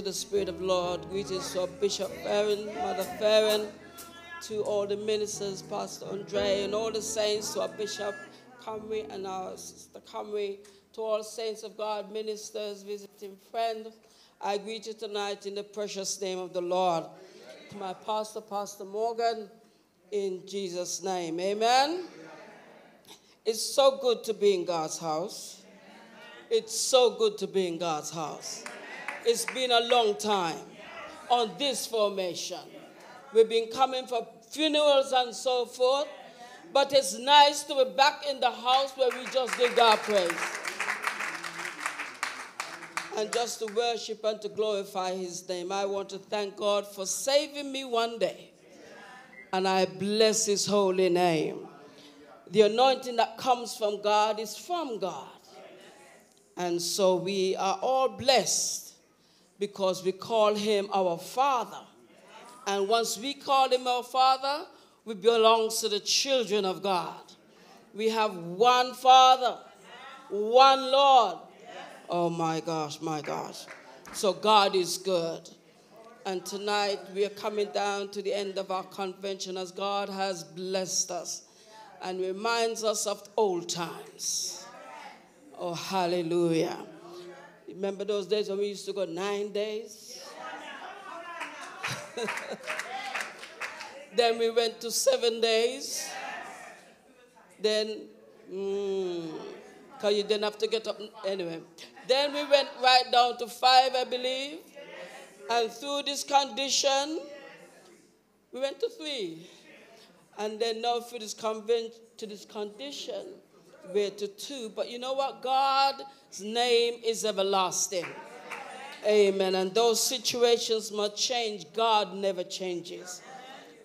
the Spirit of Lord. Greetings to our Bishop Farron, Mother Farron, to all the ministers, Pastor Andre, and all the saints, to our Bishop Camry and our Sister Camry, to all saints of God, ministers, visiting friends. I greet you tonight in the precious name of the Lord. To my pastor, Pastor Morgan, in Jesus' name. Amen. It's so good to be in God's house. It's so good to be in God's house. It's been a long time on this formation. We've been coming for funerals and so forth, but it's nice to be back in the house where we just give God praise. And just to worship and to glorify His name. I want to thank God for saving me one day. And I bless His holy name. The anointing that comes from God is from God. And so we are all blessed because we call him our Father. And once we call him our Father, we belong to the children of God. We have one Father, one Lord. Oh my gosh, my gosh. So God is good. And tonight we are coming down to the end of our convention as God has blessed us and reminds us of old times. Oh, hallelujah. Remember those days when we used to go nine days? then we went to seven days. Then, mm, because you didn't have to get up. Anyway. Then we went right down to five, I believe. And through this condition, we went to three. And then now through this convent to this condition, we're to two. But you know what? God's name is everlasting. Amen. And those situations must change. God never changes.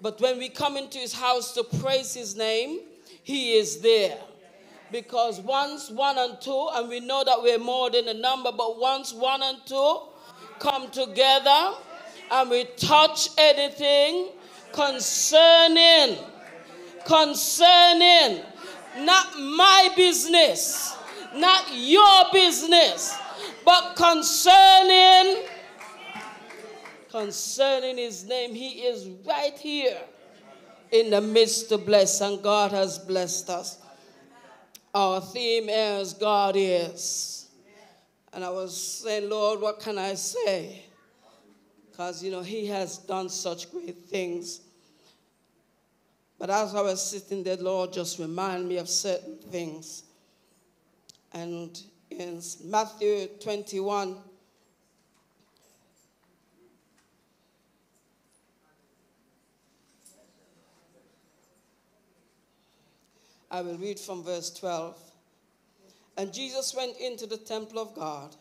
But when we come into his house to praise his name, he is there. Because once one and two, and we know that we're more than a number, but once one and two come together and we touch anything concerning, concerning not my business, not your business, but concerning concerning his name, he is right here in the midst to bless, and God has blessed us. Our theme is God is. And I was saying, Lord, what can I say? Because, you know, he has done such great things. But as I was sitting there, Lord just remind me of certain things. And in Matthew 21, I will read from verse 12. And Jesus went into the temple of God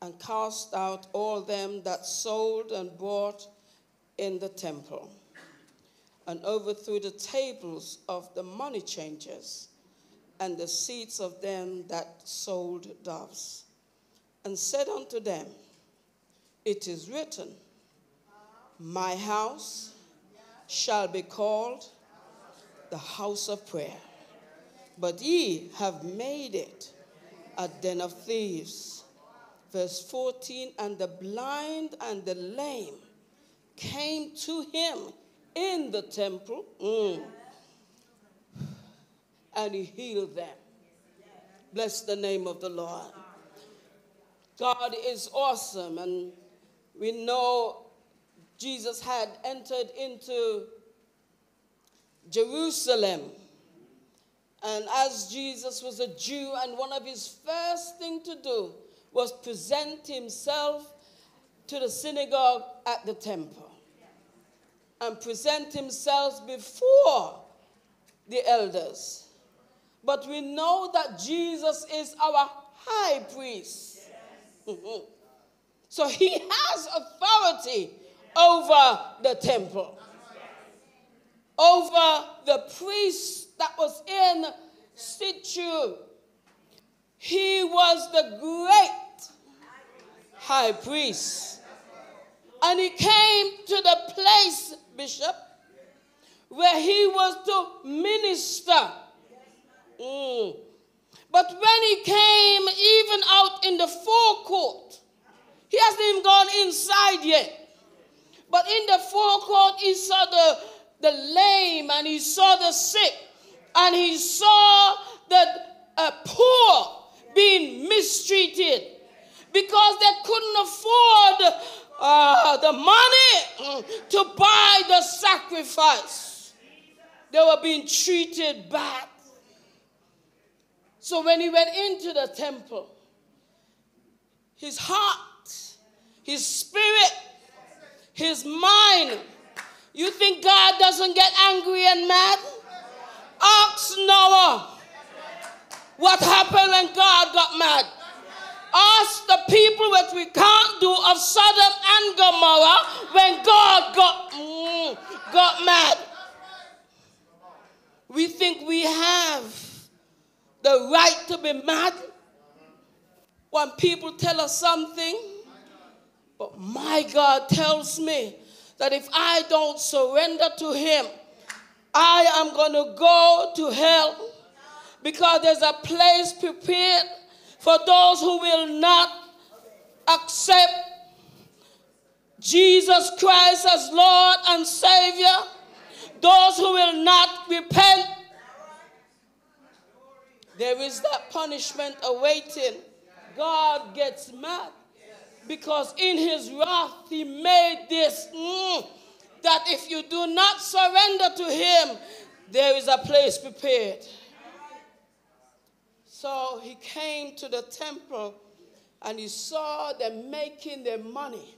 and cast out all them that sold and bought in the temple, and overthrew the tables of the money changers and the seats of them that sold doves, and said unto them, It is written, My house shall be called the house of prayer. But ye have made it a den of thieves. Verse 14 And the blind and the lame came to him in the temple, mm, and he healed them. Bless the name of the Lord. God is awesome, and we know Jesus had entered into Jerusalem. And as Jesus was a Jew, and one of his first thing to do was present himself to the synagogue at the temple and present himself before the elders. But we know that Jesus is our high priest. Mm-hmm. so he has authority over the temple over the priest that was in situ. He was the great high priest. And he came to the place, Bishop, where he was to minister But when he came, even out in the forecourt, he hasn't even gone inside yet. But in the forecourt, he saw the, the lame and he saw the sick and he saw the uh, poor being mistreated because they couldn't afford uh, the money to buy the sacrifice. They were being treated bad. So when he went into the temple, his heart, his spirit, his mind, you think God doesn't get angry and mad? Ask Noah what happened when God got mad. Ask the people what we can't do of Sodom and Gomorrah when God got, mm, got mad. We think we have the right to be mad when people tell us something. But my God tells me that if I don't surrender to Him, I am going to go to hell because there's a place prepared for those who will not accept Jesus Christ as Lord and Savior, those who will not repent. There is that punishment awaiting. God gets mad because in his wrath he made this mm, that if you do not surrender to him, there is a place prepared. So he came to the temple and he saw them making their money,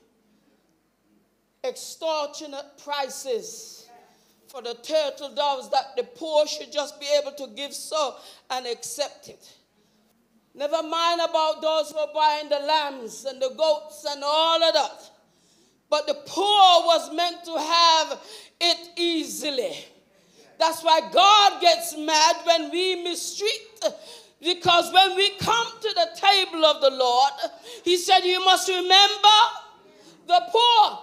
extortionate prices for the turtle doves that the poor should just be able to give so and accept it. Never mind about those who are buying the lambs and the goats and all of that. But the poor was meant to have it easily. That's why God gets mad when we mistreat. Because when we come to the table of the Lord, He said, You must remember the poor.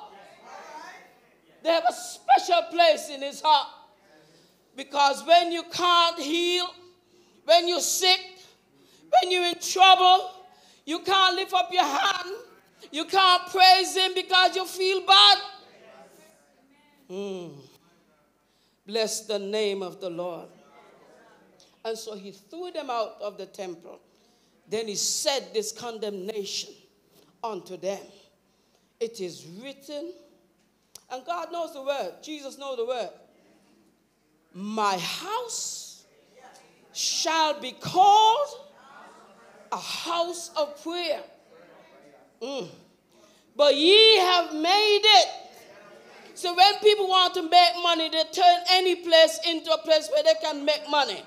They have a special place in His heart. Because when you can't heal, when you're sick, when you're in trouble, you can't lift up your hand you can't praise Him because you feel bad. Mm. Bless the name of the Lord. And so he threw them out of the temple. Then he said this condemnation unto them. It is written, and God knows the word, Jesus knows the word. My house shall be called a house of prayer. Mm but ye have made it. So when people want to make money, they turn any place into a place where they can make money.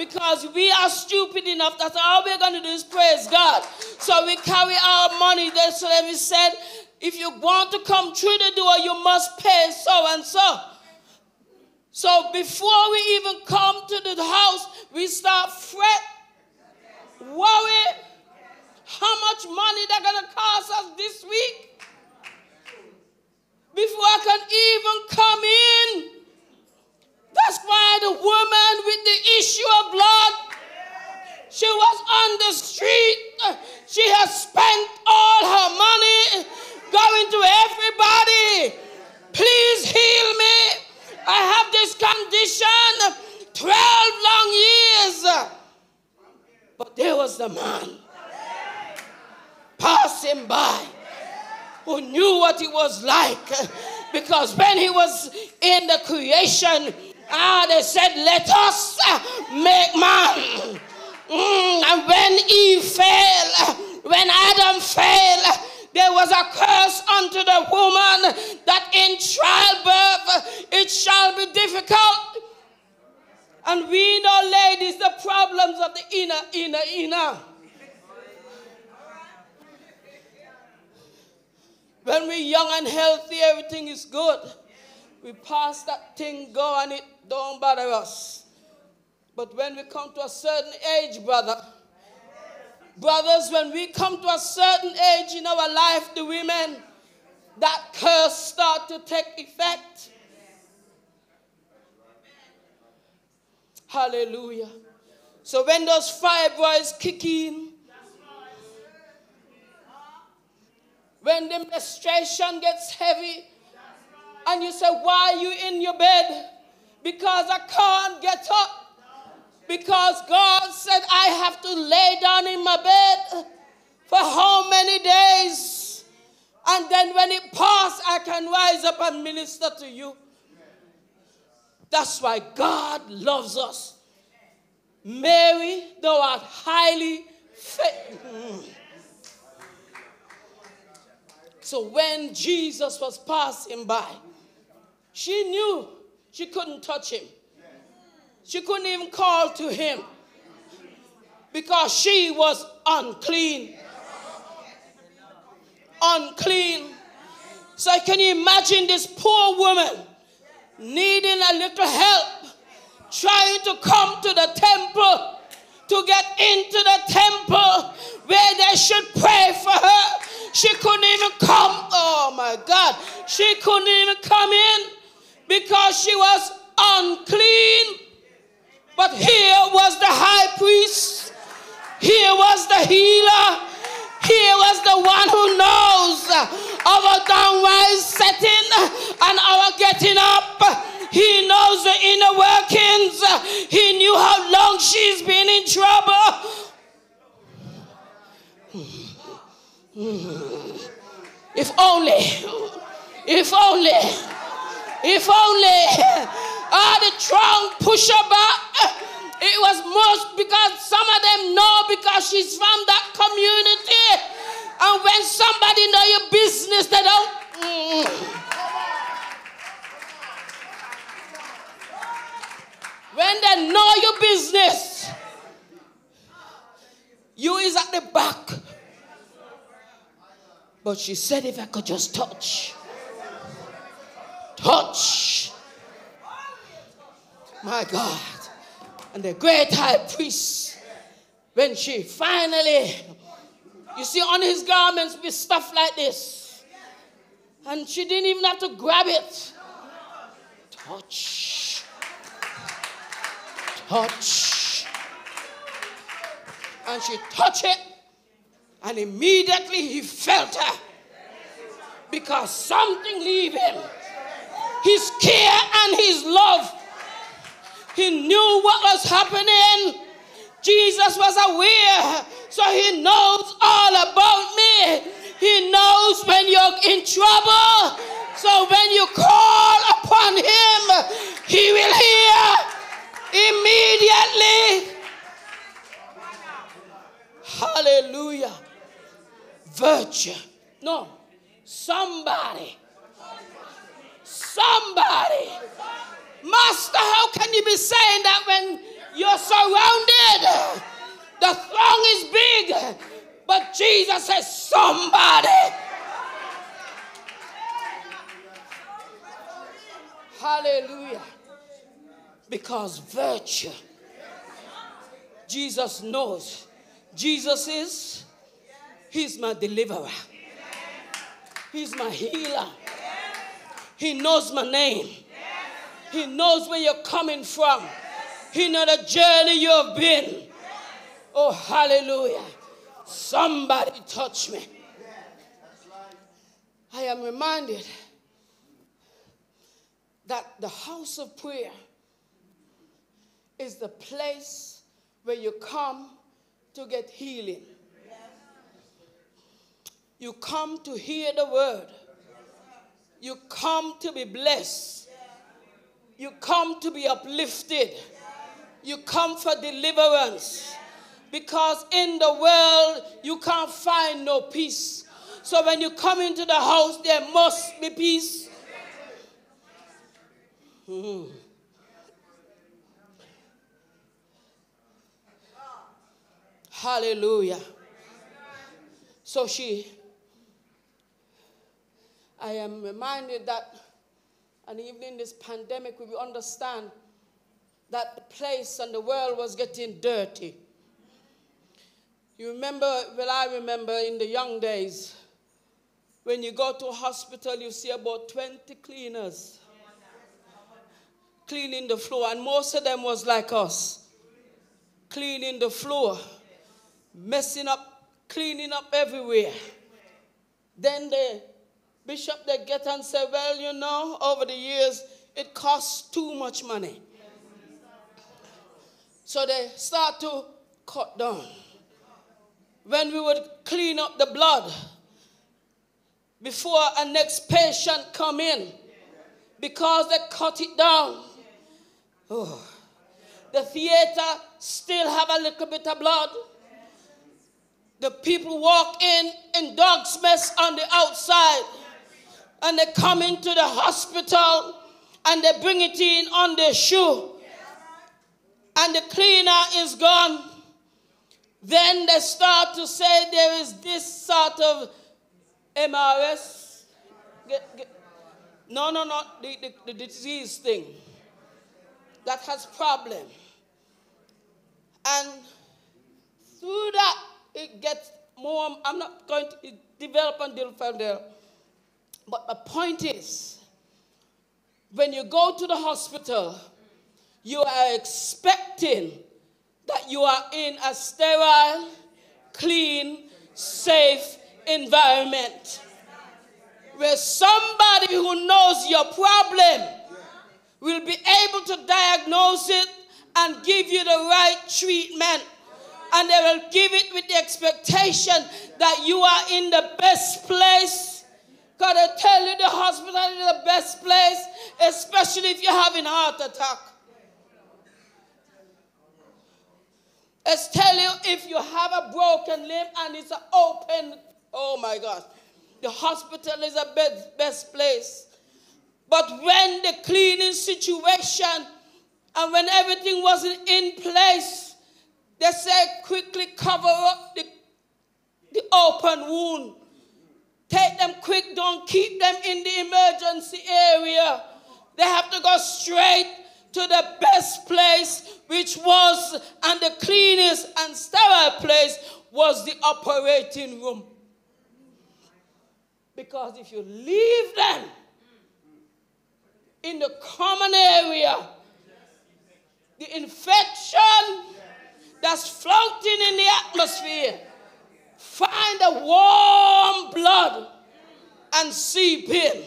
Because we are stupid enough that all we're going to do is praise God. So we carry our money there. So then we said, if you want to come through the door, you must pay so and so. So before we even come to the house, we start fret, worry, how much money they're going to cost us this week before I can even come in. That's why the woman with the issue of blood, she was on the street. She has spent all her money going to everybody. Please heal me. I have this condition 12 long years. But there was the man passing by who knew what it was like. Because when he was in the creation, ah, they said, Let us make man. Mm, and when Eve fell, when Adam fell, there was a curse unto the woman that in childbirth it shall be difficult. And we know, ladies, the problems of the inner, inner, inner. When we're young and healthy, everything is good. We pass that thing, go, and it don't bother us. But when we come to a certain age, brother, brothers, when we come to a certain age in our life, the women, that curse start to take effect. Hallelujah. So when those fibroids kick in, when the menstruation gets heavy, and you say, Why are you in your bed? Because I can't get up. Because God said, I have to lay down in my bed for how many days? And then when it passes, I can rise up and minister to you. That's why God loves us. Mary, thou art highly favored. So when Jesus was passing by, she knew she couldn't touch him. She couldn't even call to him because she was unclean. Unclean. So can you imagine this poor woman needing a little help, trying to come to the temple, to get into the temple where they should pray for her? She couldn't even come. Oh my God. She couldn't even come in because she was unclean. But here was the high priest. Here was the healer. Here was the one who knows our downrise setting and our getting up. He knows the inner workings. He knew how long she's been in trouble. If only, if only, if only ah, the trunk push her back. It was most because some of them know because she's from that community. And when somebody know your business, they don't. mm. When they know your business, you is at the back. But she said, if I could just touch, touch, my God. And the great high priest, when she finally, you see, on his garments with stuff like this, and she didn't even have to grab it. Touch, touch. And she touched it, and immediately he felt her because something leave him. His care and his love. He knew what was happening. Jesus was aware, so he knows all about me. He knows when you're in trouble. So when you call upon him, he will hear immediately. Hallelujah. Virtue. No. Somebody. Somebody. Master, how can you be saying that when you're surrounded? The throng is big. But Jesus says, somebody. Hallelujah. Because virtue. Jesus knows. Jesus is, He's my deliverer. He's my healer. He knows my name. He knows where you're coming from. He knows the journey you have been. Oh, hallelujah. Somebody touch me. I am reminded that the house of prayer is the place where you come to get healing. You come to hear the word. You come to be blessed. You come to be uplifted. You come for deliverance. Because in the world, you can't find no peace. So when you come into the house, there must be peace. Hmm. Hallelujah. So she, I am reminded that, and even in this pandemic, we understand that the place and the world was getting dirty. You remember, well, I remember in the young days, when you go to a hospital, you see about 20 cleaners cleaning the floor, and most of them was like us. cleaning the floor, messing up, cleaning up everywhere. Then the bishop they get and say, well, you know, over the years it costs too much money. So they start to cut down. When we would clean up the blood before a next patient come in, because they cut it down. Oh. The theater still have a little bit of blood. The people walk in in dog's mess on the outside, and they come into the hospital and they bring it in on their shoe, and the cleaner is gone. Then they start to say there is this sort of MRS. Get, get, no, no, no, the, the, the disease thing that has problem. And through that, it gets more. I'm not going to develop and deal from there. But the point is, when you go to the hospital, you are expecting that you are in a sterile, clean, safe environment where somebody who knows your problem will be able to diagnose it and give you the right treatment. And they will give it with the expectation that you are in the best place. God, I tell you, the hospital is the best place, especially if you're having a heart attack. Let's tell you if you have a broken limb and it's an open, oh my God, the hospital is a best, best place. But when the cleaning situation and when everything wasn't in place, they said quickly cover up the, the open wound. Take them quick, don't keep them in the emergency area. They have to go straight to the best place, which was, and the cleanest and sterile place was the operating room. Because if you leave them in the common area, the infection that's floating in the atmosphere find a warm blood and seep in.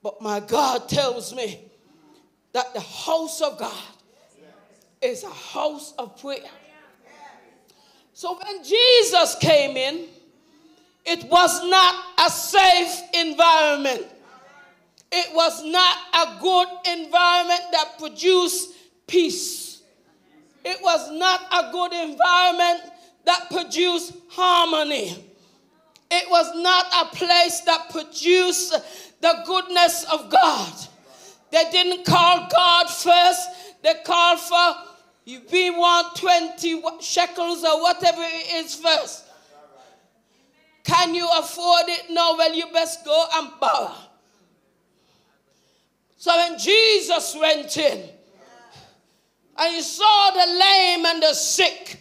But my God tells me that the house of God is a house of prayer. So when Jesus came in, it was not a safe environment. It was not a good environment that produced peace. It was not a good environment that produced harmony. It was not a place that produced the goodness of God. They didn't call God first, they called for we want 20 shekels or whatever it is first. Can you afford it? No, well, you best go and borrow. So when Jesus went in and he saw the lame and the sick,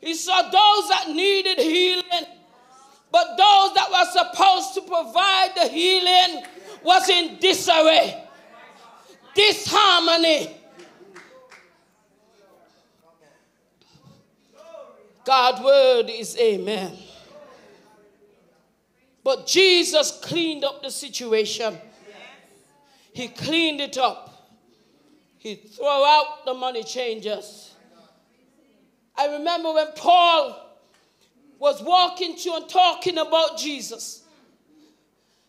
he saw those that needed healing, but those that were supposed to provide the healing was in disarray, disharmony. God's word is amen. But Jesus cleaned up the situation. He cleaned it up. He threw out the money changers. I remember when Paul was walking to and talking about Jesus.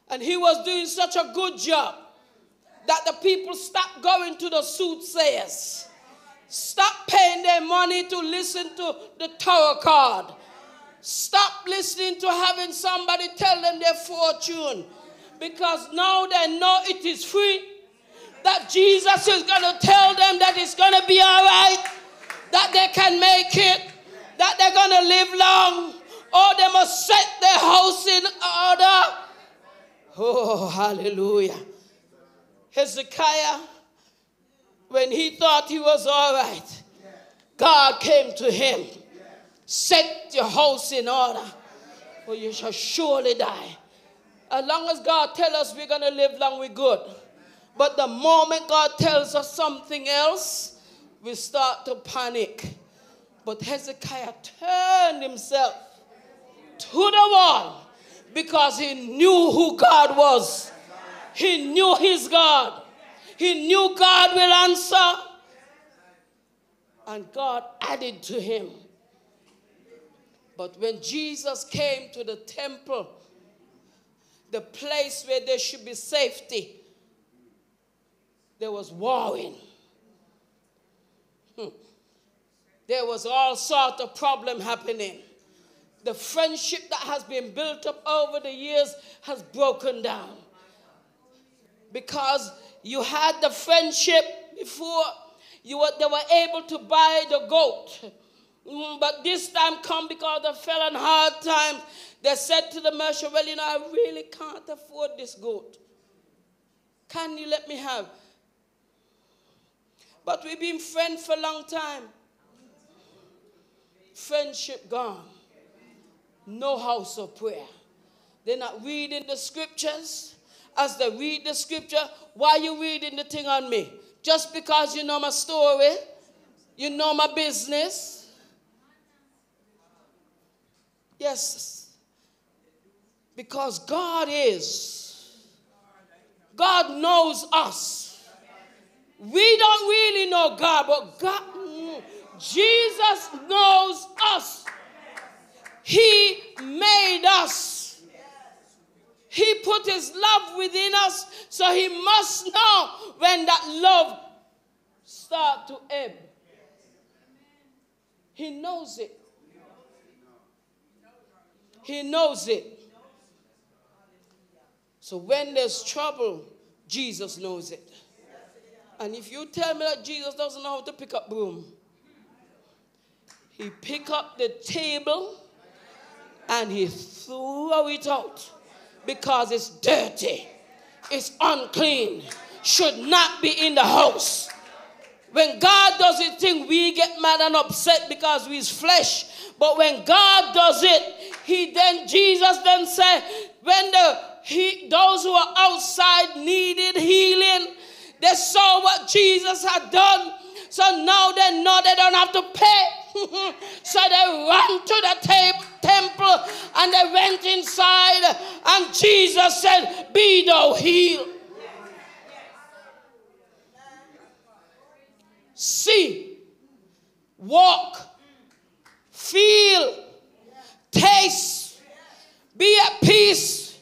And he was doing such a good job that the people stopped going to the soothsayers. Stop paying their money to listen to the tarot card. Stop listening to having somebody tell them their fortune because now they know it is free. That Jesus is going to tell them that it's going to be all right, that they can make it, that they're going to live long, or they must set their house in order. Oh, hallelujah. Hezekiah, when he thought he was all right, God came to him Set your house in order, or you shall surely die. As long as God tells us we're going to live long, we're good. But the moment God tells us something else, we start to panic. But Hezekiah turned himself to the wall because he knew who God was. He knew his God. He knew God will answer. And God added to him. But when Jesus came to the temple, the place where there should be safety, there was warring. Hmm. There was all sort of problem happening. The friendship that has been built up over the years has broken down. Because you had the friendship before, you were, they were able to buy the goat. Mm, But this time come because they fell on hard times. They said to the merchant, Well, you know, I really can't afford this goat. Can you let me have? But we've been friends for a long time. Friendship gone. No house of prayer. They're not reading the scriptures. As they read the scripture, why are you reading the thing on me? Just because you know my story, you know my business. Yes. Because God is. God knows us. We don't really know God, but God, Jesus knows us. He made us. He put his love within us, so he must know when that love start to ebb. He knows it. He knows it. So when there's trouble, Jesus knows it. And if you tell me that Jesus doesn't know how to pick up broom, he pick up the table and he throw it out because it's dirty, it's unclean, should not be in the house. When God does his thing, we get mad and upset because we're flesh. But when God does it, he then Jesus then said, when the he, those who are outside needed healing, they saw what Jesus had done. So now they know they don't have to pay. so they ran to the temple and they went inside. And Jesus said, Be thou healed. See, walk, feel, taste, be at peace.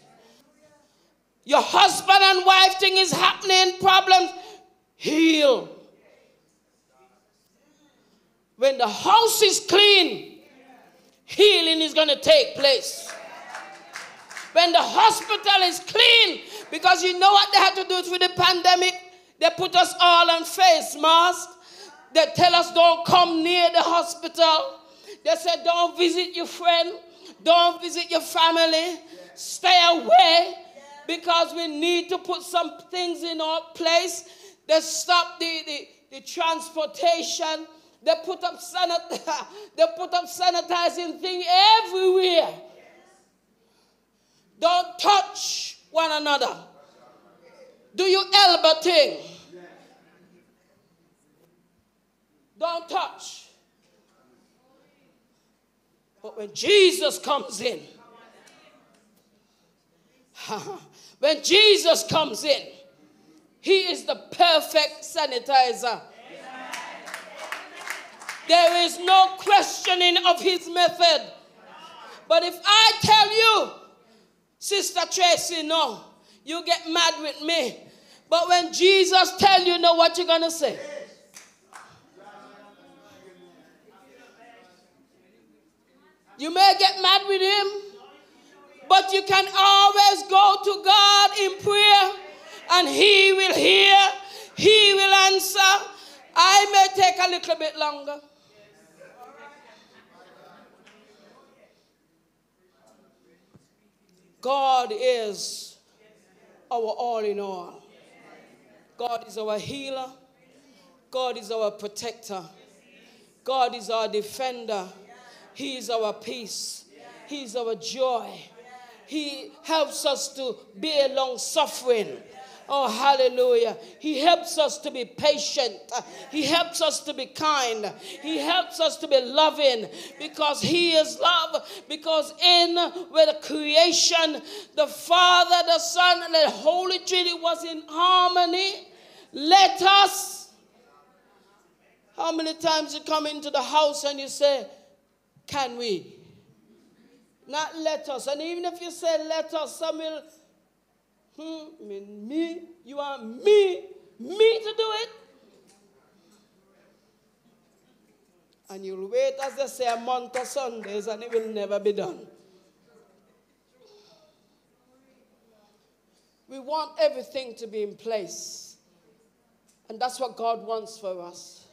Your husband and wife thing is happening, problems, heal. When the house is clean, healing is going to take place. When the hospital is clean, because you know what they had to do through the pandemic? They put us all on face masks. They tell us don't come near the hospital. They said don't visit your friend, don't visit your family, stay away because we need to put some things in our place. They stop the, the, the transportation. They put up sanit- they put up sanitizing thing everywhere. Don't touch one another. Do you elbow thing? Don't touch. But when Jesus comes in, when Jesus comes in, he is the perfect sanitizer. There is no questioning of his method. But if I tell you, Sister Tracy, no, you get mad with me. But when Jesus tell you, know what you're gonna say? You may get mad with him, but you can always go to God in prayer and he will hear, he will answer. I may take a little bit longer. God is our all in all. God is our healer. God is our protector. God is our defender. He is our peace. He is our joy. He helps us to bear long suffering. Oh, hallelujah. He helps us to be patient. He helps us to be kind. He helps us to be loving because He is love. Because in with creation, the Father, the Son, and the Holy Trinity was in harmony. Let us. How many times you come into the house and you say, Can we? Not let us. And even if you say let us, some will Hmm, mean, me? You want me? Me to do it? And you'll wait, as they say, a month or Sundays, and it will never be done. We want everything to be in place. And that's what God wants for us.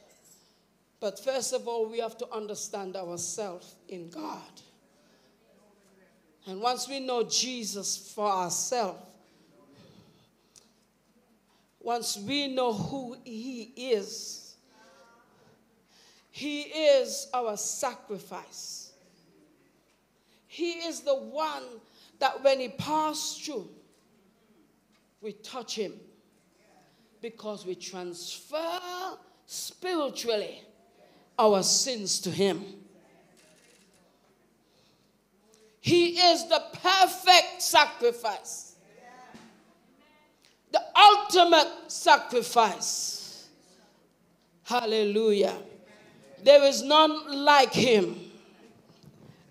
But first of all, we have to understand ourselves in God. And once we know Jesus for ourselves, once we know who He is, He is our sacrifice. He is the one that when He passed through, we touch Him because we transfer spiritually our sins to Him. He is the perfect sacrifice the ultimate sacrifice. Hallelujah. There is none like him,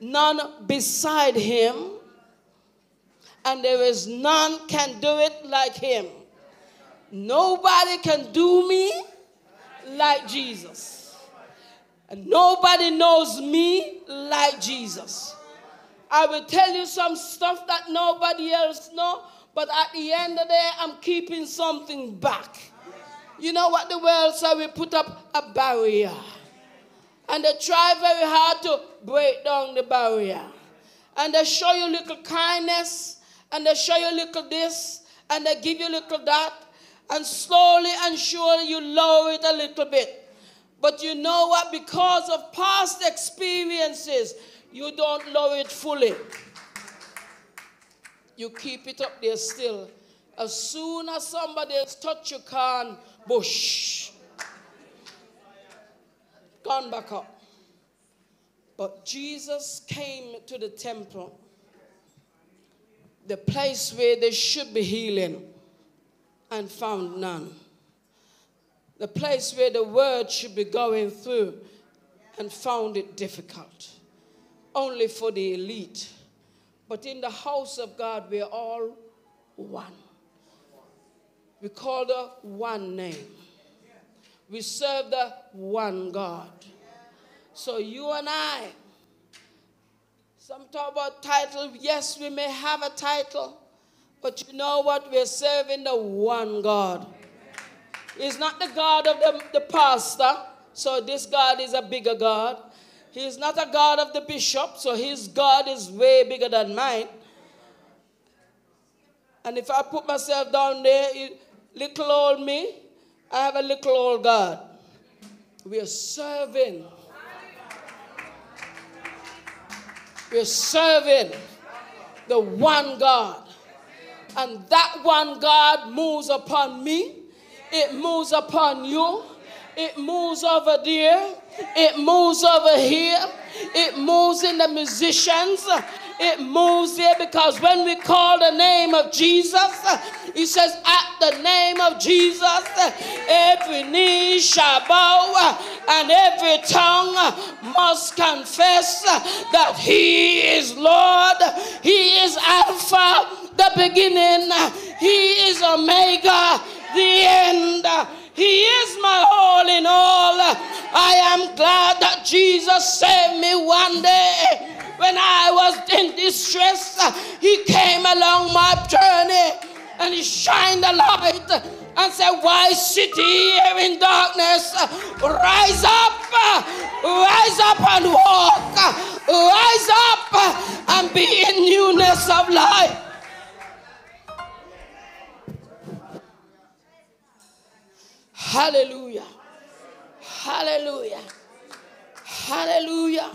none beside him, and there is none can do it like him. Nobody can do me like Jesus. And nobody knows me like Jesus. I will tell you some stuff that nobody else know but at the end of the day, I'm keeping something back. You know what the world say? We put up a barrier. And they try very hard to break down the barrier. And they show you little kindness, and they show you little this, and they give you little that, and slowly and surely you lower it a little bit. But you know what? Because of past experiences, you don't lower it fully you keep it up there still. As soon as somebody else touch your can, bush. Gone back up. But Jesus came to the temple, the place where there should be healing, and found none. The place where the word should be going through, and found it difficult. Only for the elite but in the house of God, we're all one. We call the one name. We serve the one God. So you and I, some talk about title. Yes, we may have a title, but you know what? We're serving the one God. He's not the God of the, the pastor, so this God is a bigger God. He's not a God of the bishop, so his God is way bigger than mine. And if I put myself down there, little old me, I have a little old God. We are serving. We're serving the one God. And that one God moves upon me, it moves upon you, it moves over there, it moves over here. It moves in the musicians. It moves there because when we call the name of Jesus, he says, At the name of Jesus, every knee shall bow and every tongue must confess that he is Lord. He is Alpha, the beginning. He is Omega, the end. He is my all in all. I am glad that Jesus saved me one day. When I was in distress, He came along my journey and He shined a light and said, Why sit here in darkness? Rise up, rise up and walk, rise up and be in newness of life. Hallelujah. Hallelujah. Hallelujah.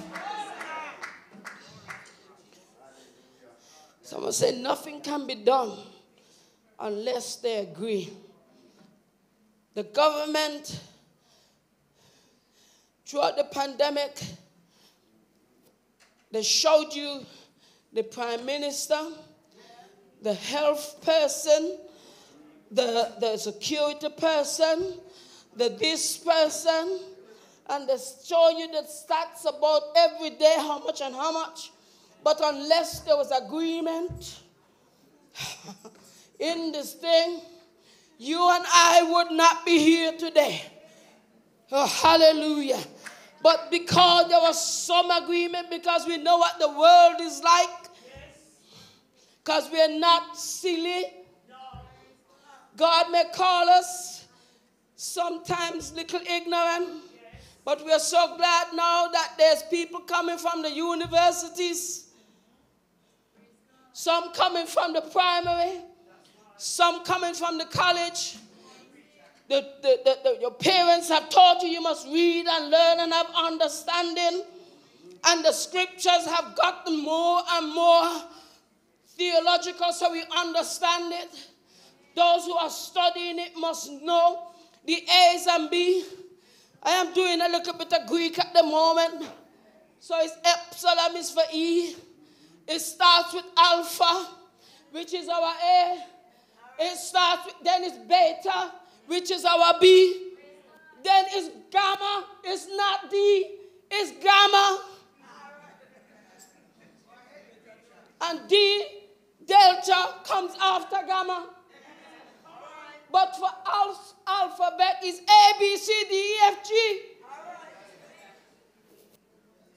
Someone said, Nothing can be done unless they agree. The government, throughout the pandemic, they showed you the prime minister, the health person, the, the security person, the this person, and they show you the stats about every day, how much and how much. But unless there was agreement in this thing, you and I would not be here today. Oh, hallelujah. But because there was some agreement, because we know what the world is like, because we're not silly, God may call us sometimes little ignorant, but we're so glad now that there's people coming from the universities, some coming from the primary, some coming from the college. The, the, the, the- your parents have taught you you must read and learn and have understanding. And the scriptures have gotten more and more theological so we understand it. Those who are studying it must know the A's and B. I am doing a little bit of Greek at the moment. So it's epsilon is for E. It starts with alpha, which is our A. It starts with, then it's beta, which is our B. Then it's gamma, it's not D, it's gamma. And D, delta comes after gamma. But for alph- alphabet is A, B, C, D, E, F, G.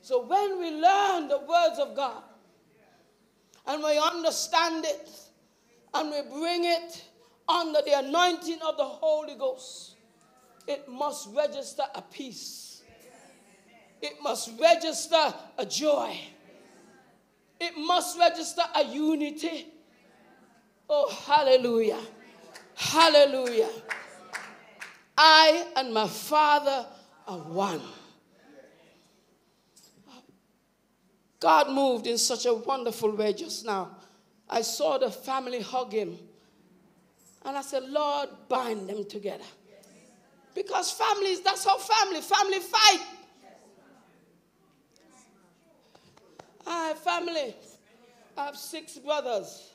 So when we learn the words of God and we understand it and we bring it under the anointing of the Holy Ghost, it must register a peace. It must register a joy. It must register a unity. Oh, hallelujah. Hallelujah. I and my Father are one. God moved in such a wonderful way just now. I saw the family hug him. And I said, Lord, bind them together. Because families, that's how family, family fight. I have family. I have six brothers.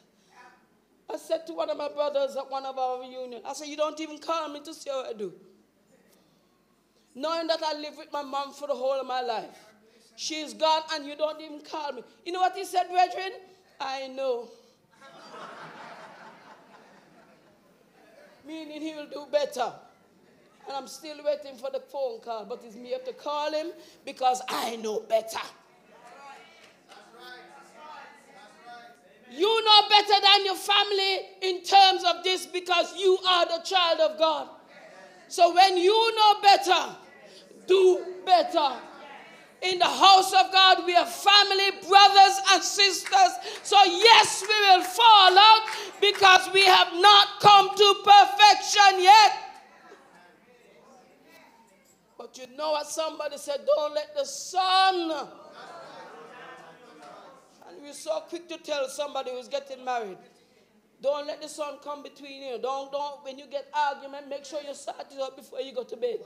I said to one of my brothers at one of our reunions, I said, You don't even call me to see how I do. Knowing that I live with my mom for the whole of my life. She's gone and you don't even call me. You know what he said, brethren? I know. Meaning he will do better. And I'm still waiting for the phone call, but it's me have to call him because I know better. You know better than your family in terms of this because you are the child of God. So when you know better, do better. In the house of God, we are family, brothers, and sisters. So, yes, we will fall out because we have not come to perfection yet. But you know what somebody said? Don't let the sun. We're so quick to tell somebody who's getting married. Don't let the sun come between you. Don't, don't, when you get argument, make sure you start it up before you go to bed.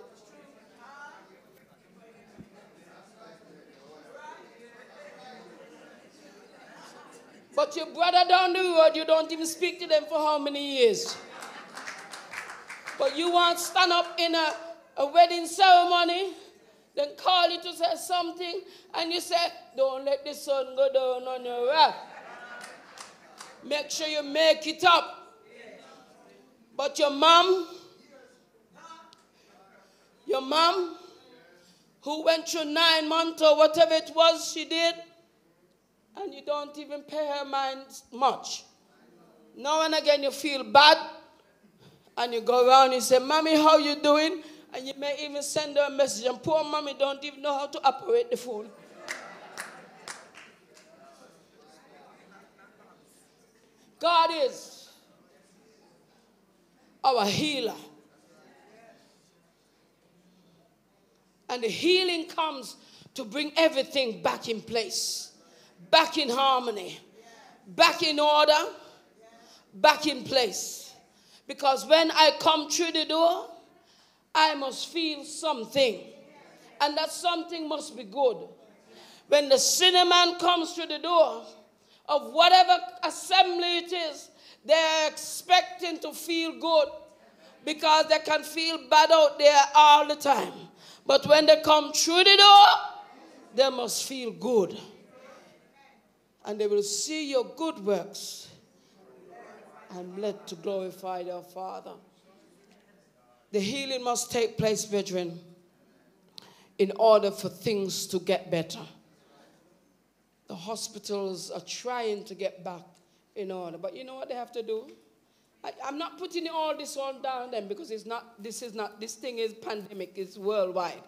But your brother down the road, you don't even speak to them for how many years? But you want to stand up in a, a wedding ceremony, then call you to say something, and you say, Don't let the sun go down on your wrath. Make sure you make it up. But your mom, your mom, who went through nine months or whatever it was she did, and you don't even pay her mind much. Now and again you feel bad, and you go around and say, Mommy, how you doing? And you may even send her a message, and poor mommy don't even know how to operate the phone. God is our healer. And the healing comes to bring everything back in place, back in harmony, back in order, back in place. Because when I come through the door, I must feel something. And that something must be good. When the cinnamon comes through the door of whatever assembly it is, they're expecting to feel good because they can feel bad out there all the time. But when they come through the door, they must feel good. And they will see your good works and led to glorify their Father. The healing must take place, brethren, in order for things to get better. The hospitals are trying to get back in order, but you know what they have to do? I, am not putting all this on down them because it's not, this is not, this thing is pandemic, it's worldwide.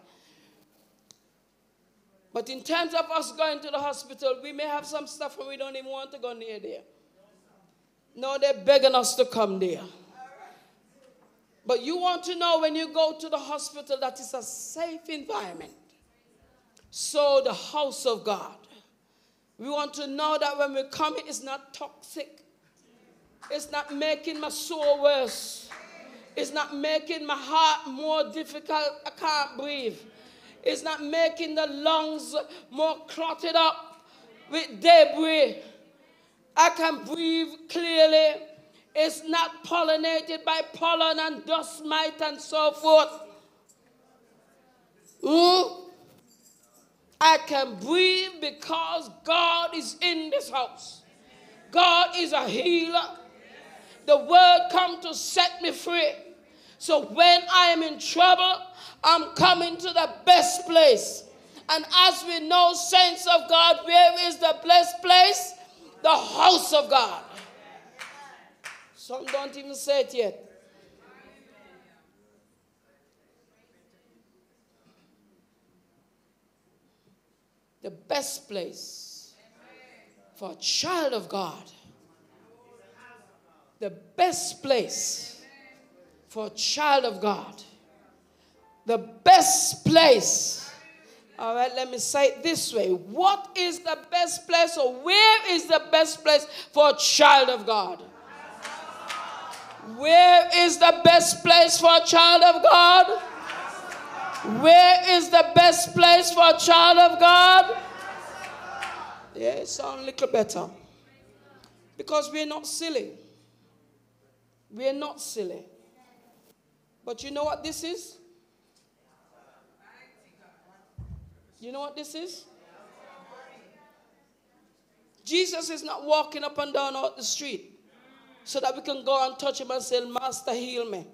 But in terms of us going to the hospital, we may have some stuff and we don't even want to go near there. No, they're begging us to come there. But you want to know when you go to the hospital that it's a safe environment. So, the house of God. We want to know that when we come, it's not toxic. It's not making my soul worse. It's not making my heart more difficult. I can't breathe. It's not making the lungs more clotted up with debris. I can breathe clearly. It's not pollinated by pollen and dust mite and so forth. Mm? I can breathe because God is in this house. God is a healer. The word come to set me free. So when I am in trouble, I'm coming to the best place. And as we know, saints of God, where is the blessed place? The house of God. Some don't even say it yet. The best place for a child of God. The best place for a child of God. The best place all right, let me say it this way. What is the best place, or where is the best place for a child of God? Where is the best place for a child of God? Where is the best place for a child of God? Yeah, it sounds a little better. Because we're not silly. We're not silly. But you know what this is? You know what this is? Jesus is not walking up and down the street so that we can go and touch him and say, Master, heal me.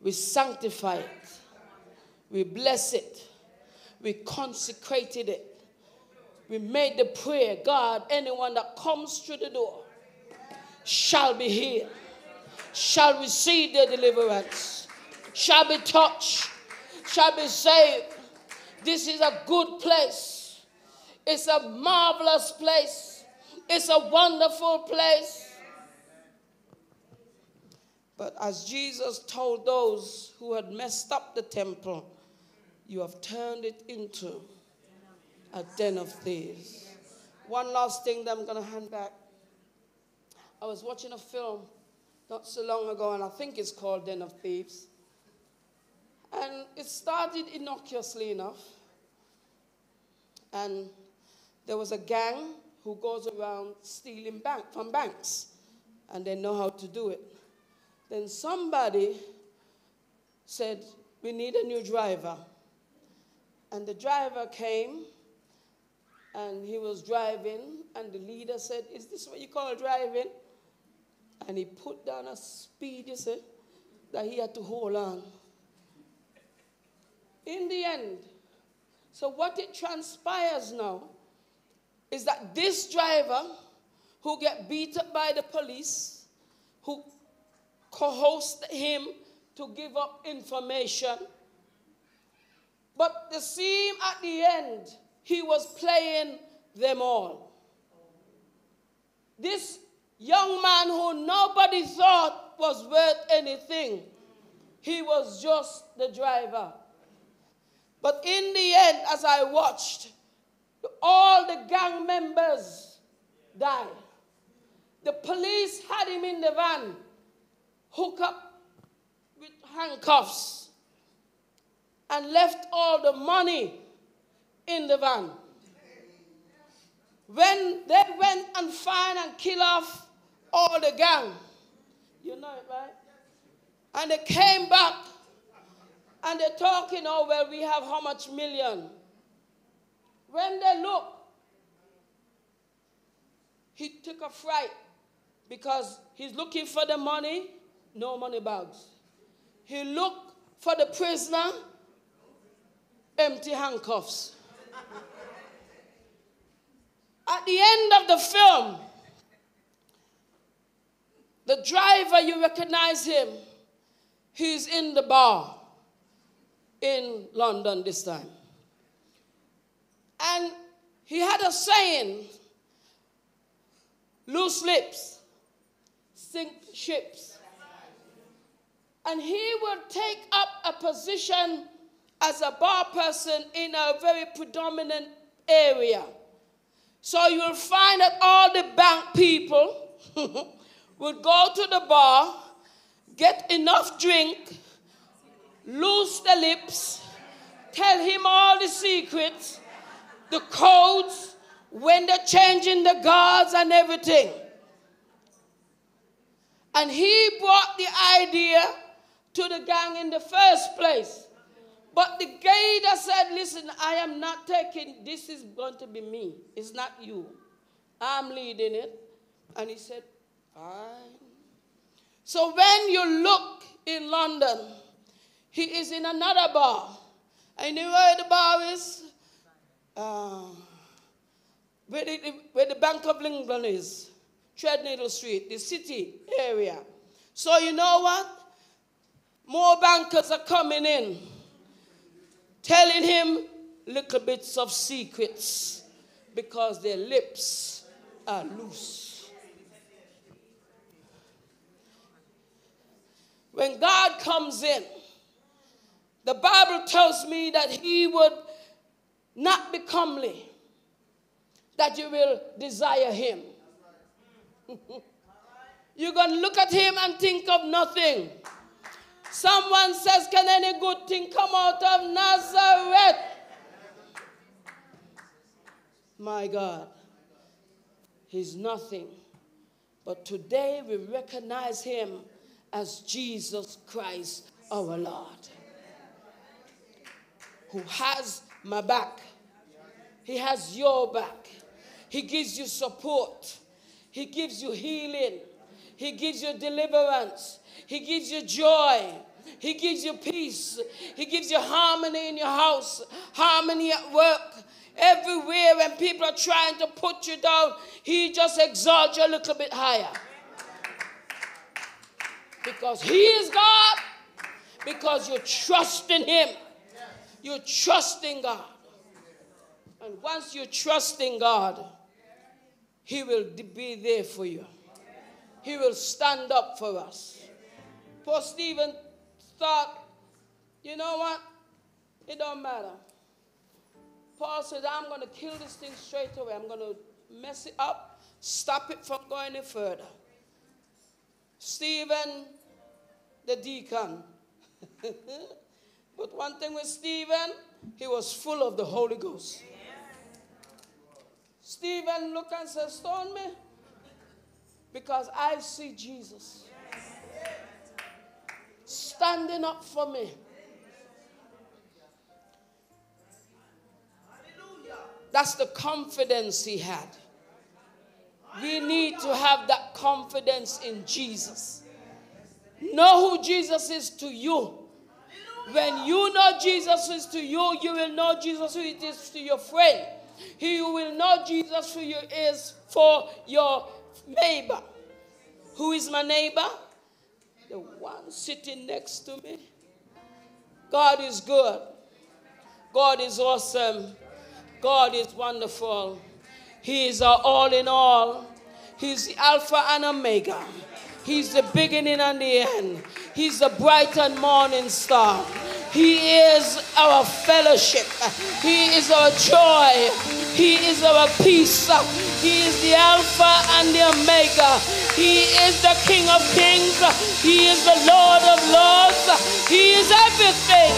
We sanctify it, we bless it, we consecrated it. We made the prayer God, anyone that comes through the door shall be healed, shall receive their deliverance, shall be touched shall be saved. This is a good place. It's a marvelous place. It's a wonderful place. But as Jesus told those who had messed up the temple, you have turned it into a den of thieves. One last thing that I'm going to hand back. I was watching a film not so long ago, and I think it's called Den of Thieves. And it started innocuously enough. And there was a gang who goes around stealing bank from banks, and they know how to do it. Then somebody said, We need a new driver. And the driver came and he was driving, and the leader said, Is this what you call driving? And he put down a speed, you see, that he had to hold on in the end, so what it transpires now is that this driver who get beat up by the police, who coerced him to give up information, but the seem at the end, he was playing them all. This young man who nobody thought was worth anything, he was just the driver. But in the end, as I watched, all the gang members died. The police had him in the van, hooked up with handcuffs, and left all the money in the van. When they went and found and killed off all the gang, you know it, right? And they came back and they're talking, oh, well, we have how much million? When they look, he took a fright because he's looking for the money, no money bags. He looked for the prisoner, empty handcuffs. At the end of the film, the driver, you recognize him. He's in the bar in London this time. And he had a saying loose lips sink ships. And he will take up a position as a bar person in a very predominant area. So you'll find that all the bank people would go to the bar, get enough drink, loose the lips, tell him all the secrets, the codes, when they're changing the guards and everything. And he brought the idea to the gang in the first place. But the gator said, Listen, I am not taking, this is going to be me. It's not you. I'm leading it. And he said, Fine. So when you look in London, he is in another bar. And you know where the bar is? Uh, where, the, where the Bank of England is. Threadneedle Street, the city area. So you know what? More bankers are coming in, telling him little bits of secrets because their lips are loose. When God comes in, the Bible tells me that he would not be comely, that you will desire him. You're going to look at him and think of nothing. Someone says, Can any good thing come out of Nazareth? My God, he's nothing. But today we recognize him as Jesus Christ our Lord, who has my back. He has your back. He gives you support. He gives you healing. He gives you deliverance. He gives you joy. He gives you peace. He gives you harmony in your house, harmony at work. Everywhere when people are trying to put you down, He just exalts you a little bit higher. Because He is God. Because you trust in Him. You trust in God. And once you trust in God, He will be there for you. He will stand up for us. Poor Stephen thought, you know what? It don't matter. Paul said, I'm going to kill this thing straight away. I'm going to mess it up, stop it from going any further. Stephen, the deacon. but one thing with Stephen, he was full of the Holy Ghost. Stephen look and said, Stone me. Because I see Jesus standing up for me. That's the confidence he had. We need to have that confidence in Jesus. Know who Jesus is to you. When you know Jesus is to you, you will know Jesus who it is to your friend. He who will know Jesus who you is for your neighbor. Who is my neighbor? The one sitting next to me. God is good. God is awesome. God is wonderful. He is our all in all. He's the Alpha and Omega. He's the beginning and the end. He's the bright and morning star. He is our fellowship. He is our joy. He is our peace. He is the Alpha and the Omega. He is the King of Kings. He is the Lord of Lords. He is everything.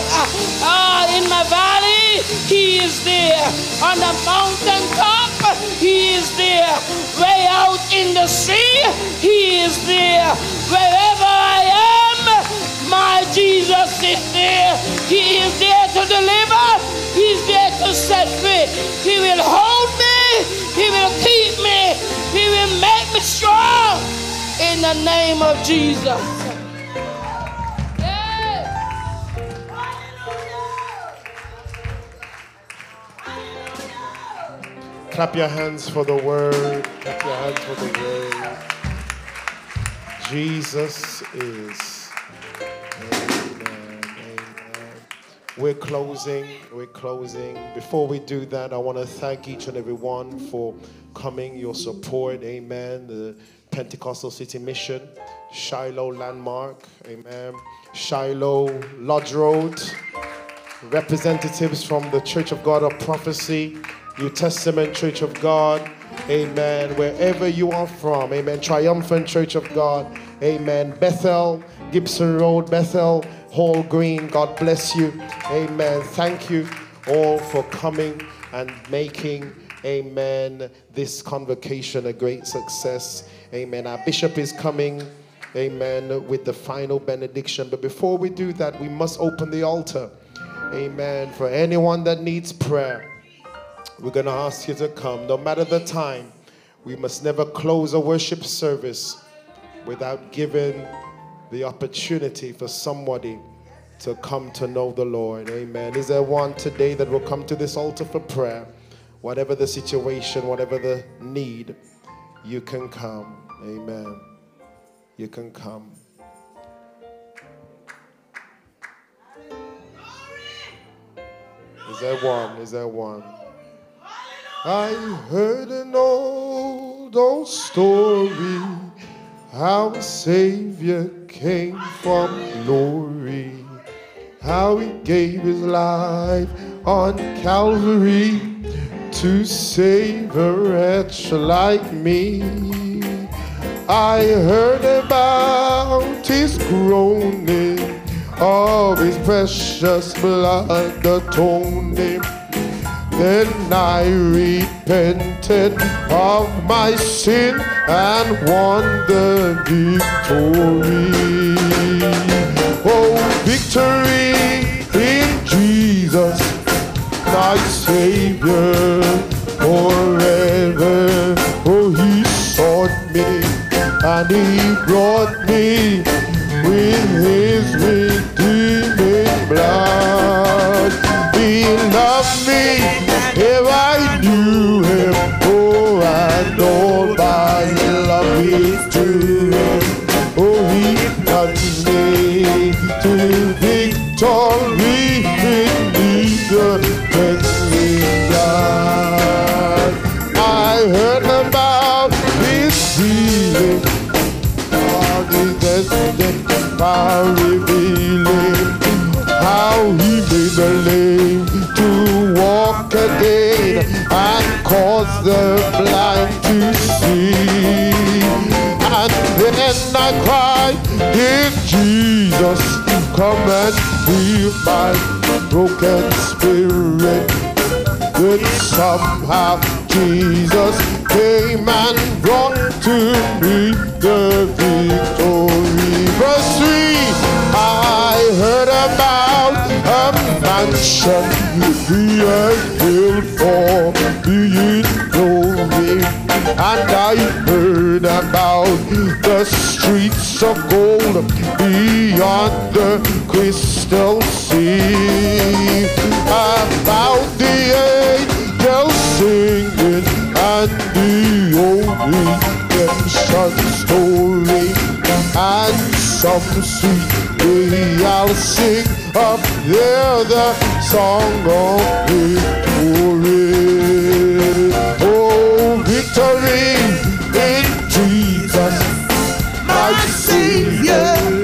Ah, in my valley, He is there. On the mountain top, He is there. Way out in the sea, He is there. Wherever I am, my Jesus is there. He is there to deliver. He's there to set free. He will hold me. He will keep me. He will make me strong. In the name of Jesus. Clap your hands for the word. Clap your hands for the word. Jesus is. We're closing. We're closing. Before we do that, I want to thank each and every one for coming, your support. Amen. The Pentecostal City Mission, Shiloh Landmark. Amen. Shiloh Lodge Road representatives from the Church of God of Prophecy, New Testament Church of God, amen. Wherever you are from, amen. Triumphant Church of God, amen. Bethel, Gibson Road, Bethel, Hall Green, God bless you, amen. Thank you all for coming and making, amen, this convocation a great success, amen. Our bishop is coming. Amen. With the final benediction. But before we do that, we must open the altar. Amen. For anyone that needs prayer, we're going to ask you to come. No matter the time, we must never close a worship service without giving the opportunity for somebody to come to know the Lord. Amen. Is there one today that will come to this altar for prayer? Whatever the situation, whatever the need, you can come. Amen. You can come. Is there one? Is there one? I heard an old, old story how a Savior came from glory, how he gave his life on Calvary to save a wretch like me. I heard about his groaning, of his precious blood atoning. Then I repented of my sin and won the victory. Oh, victory in Jesus, my Savior forever. Oh, He sought me and He brought me beneath the cleansing God. I heard about His healing, all His destined by revealing how He made the lame to walk again and cause the blind to see. And then I cried, Dear Jesus, come and heal my broken spirit. Then somehow Jesus came and brought to me the victory. Verse 3 I heard about a mansion he had built for glory. And I heard about the streets of gold beyond the crystal sea. About the angels singing and the old redemption story. And some sweet day I'll sing up there the song of victory. Savior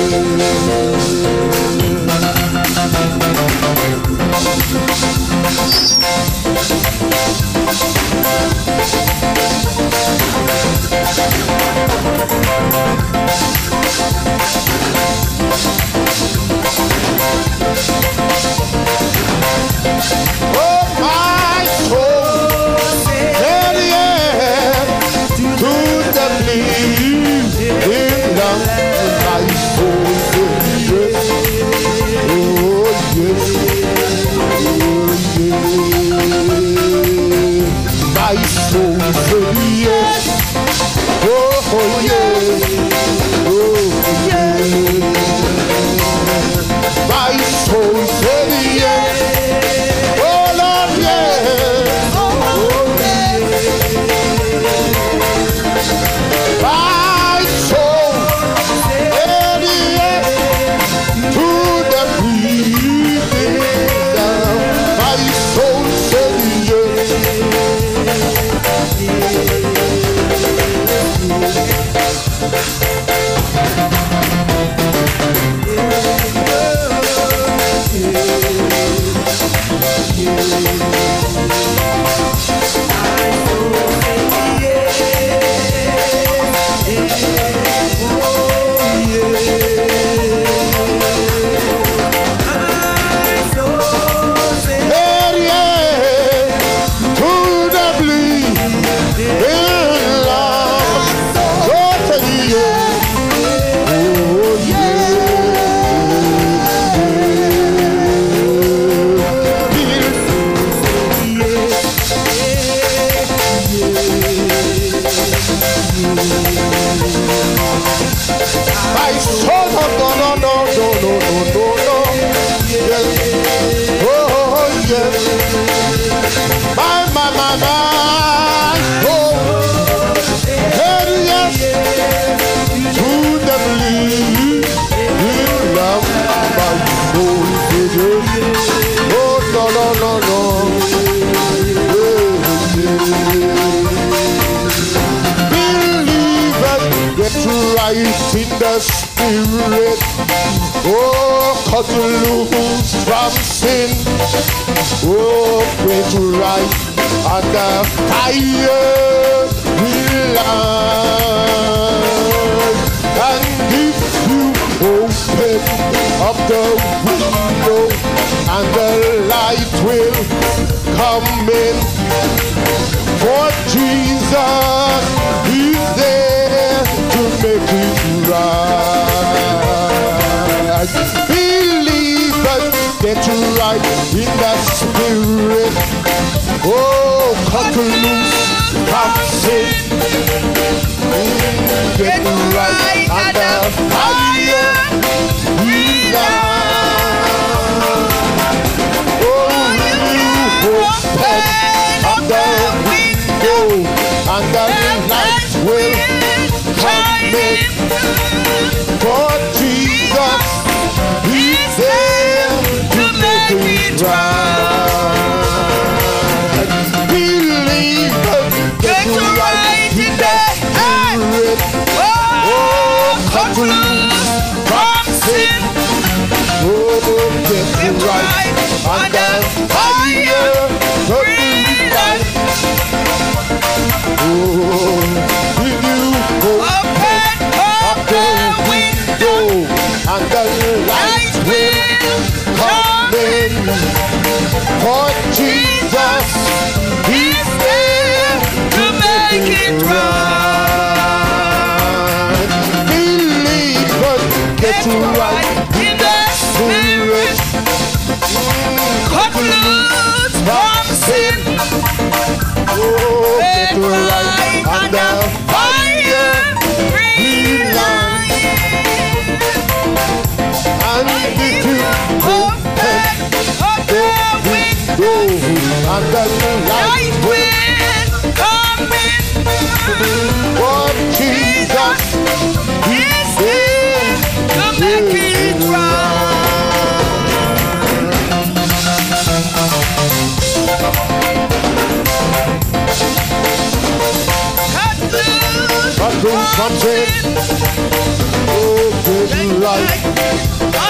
Música from sin. Oh, get right under fire. We love. And if you open up the window and the light will come in. For Jesus is there to make it right. Get right in the spirit. Oh, cut loose from sin. Get right under fire. We love. Oh, you open up the window and the light will come in. For Jesus right. Believe that you're right in that. Oh, come from. Oh, get the right on that fire. Oh, For Jesus is there to make it right. Believers get to right Dovo, What Jesus is here to make it right. Something, something, oh, there's life.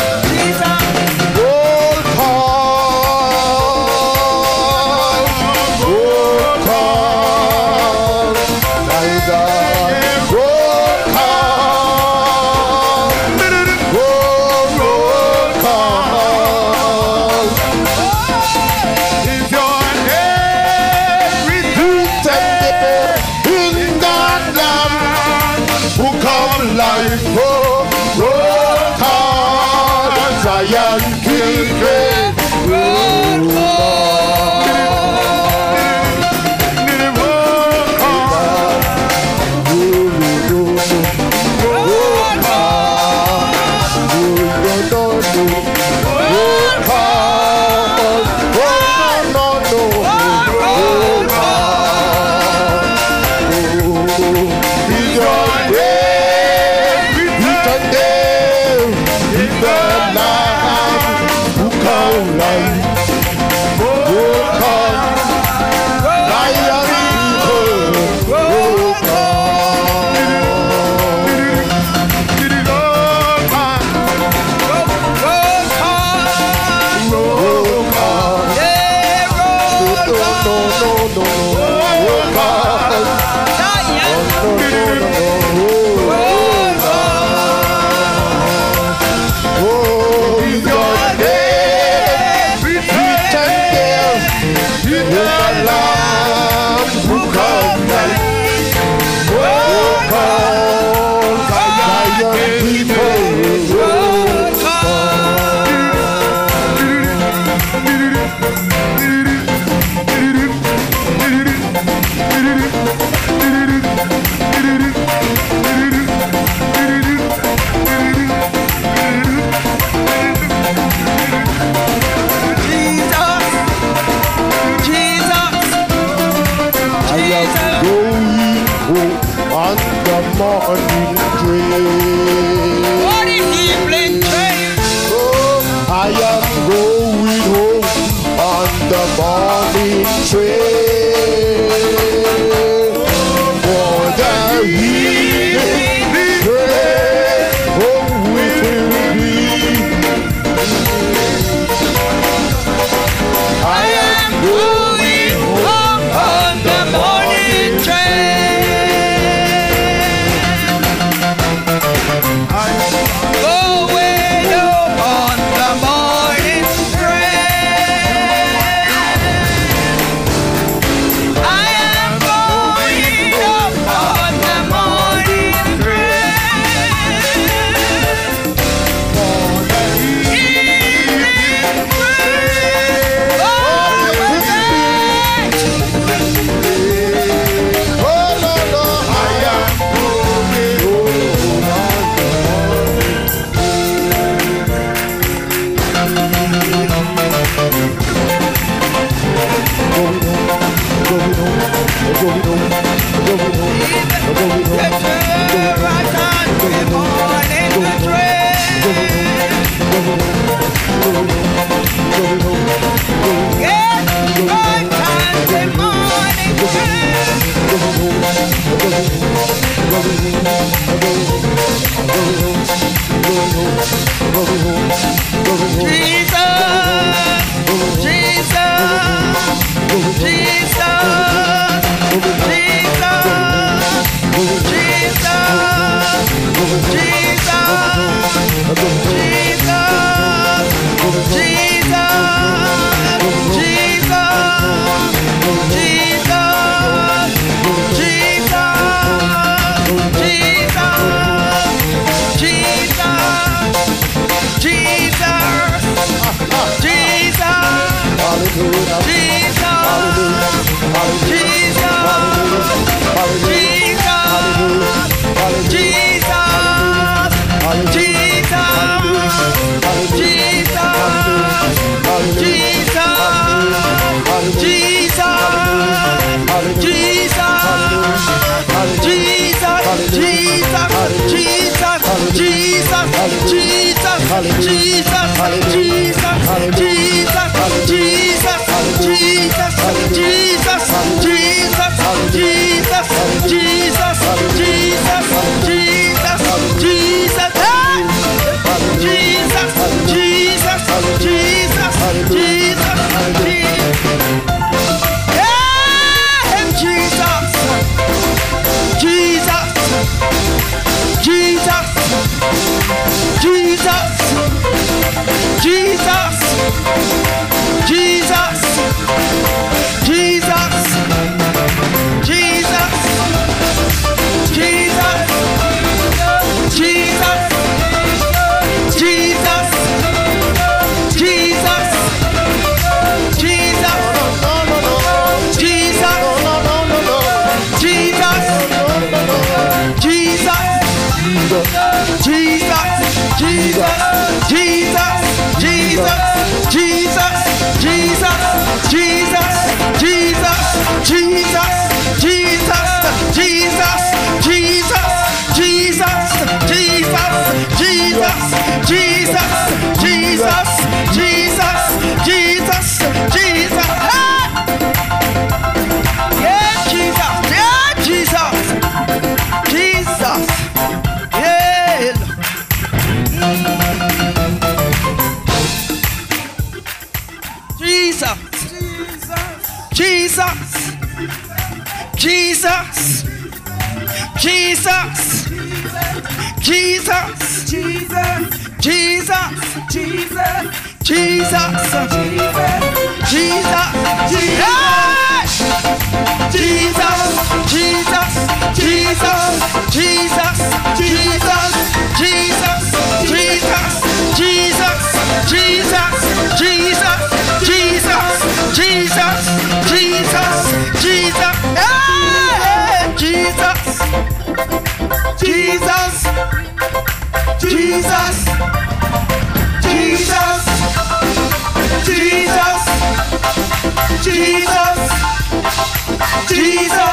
Jesus,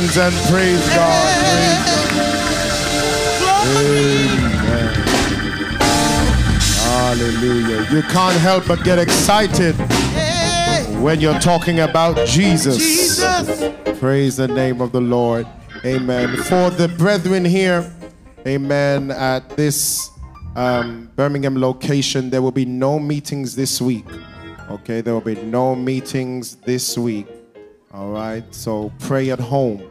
hands and praise God. Amen. Hallelujah. You can't help but get excited when you're talking about Jesus. Jesus. Praise the name of the Lord. Amen. For the brethren here, amen, at this um, Birmingham location, there will be no meetings this week. Okay, there will be no meetings this week. All right, so pray at home.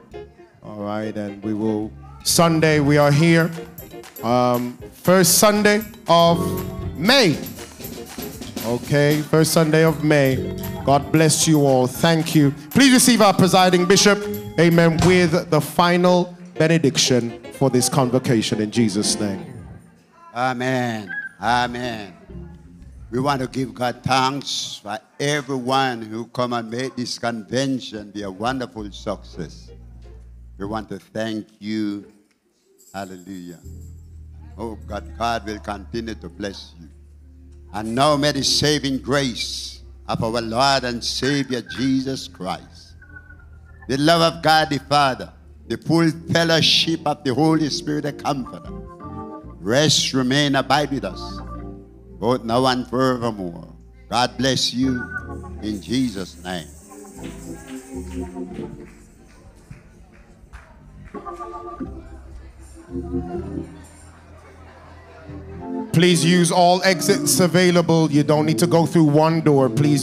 And we will. Sunday, we are here. Um, first Sunday of May. Okay, first Sunday of May. God bless you all. Thank you. Please receive our presiding bishop, amen, with the final benediction for this convocation in Jesus' name. Amen. Amen. We want to give God thanks for everyone who come and make this convention be a wonderful success. We want to thank you. Hallelujah. Oh God, God will continue to bless you. And now may the saving grace of our Lord and Savior Jesus Christ, the love of God the Father, the full fellowship of the Holy Spirit, the Comforter, rest, remain, abide with us, both now and forevermore. God bless you in Jesus' name. Please use all exits available. You don't need to go through one door. Please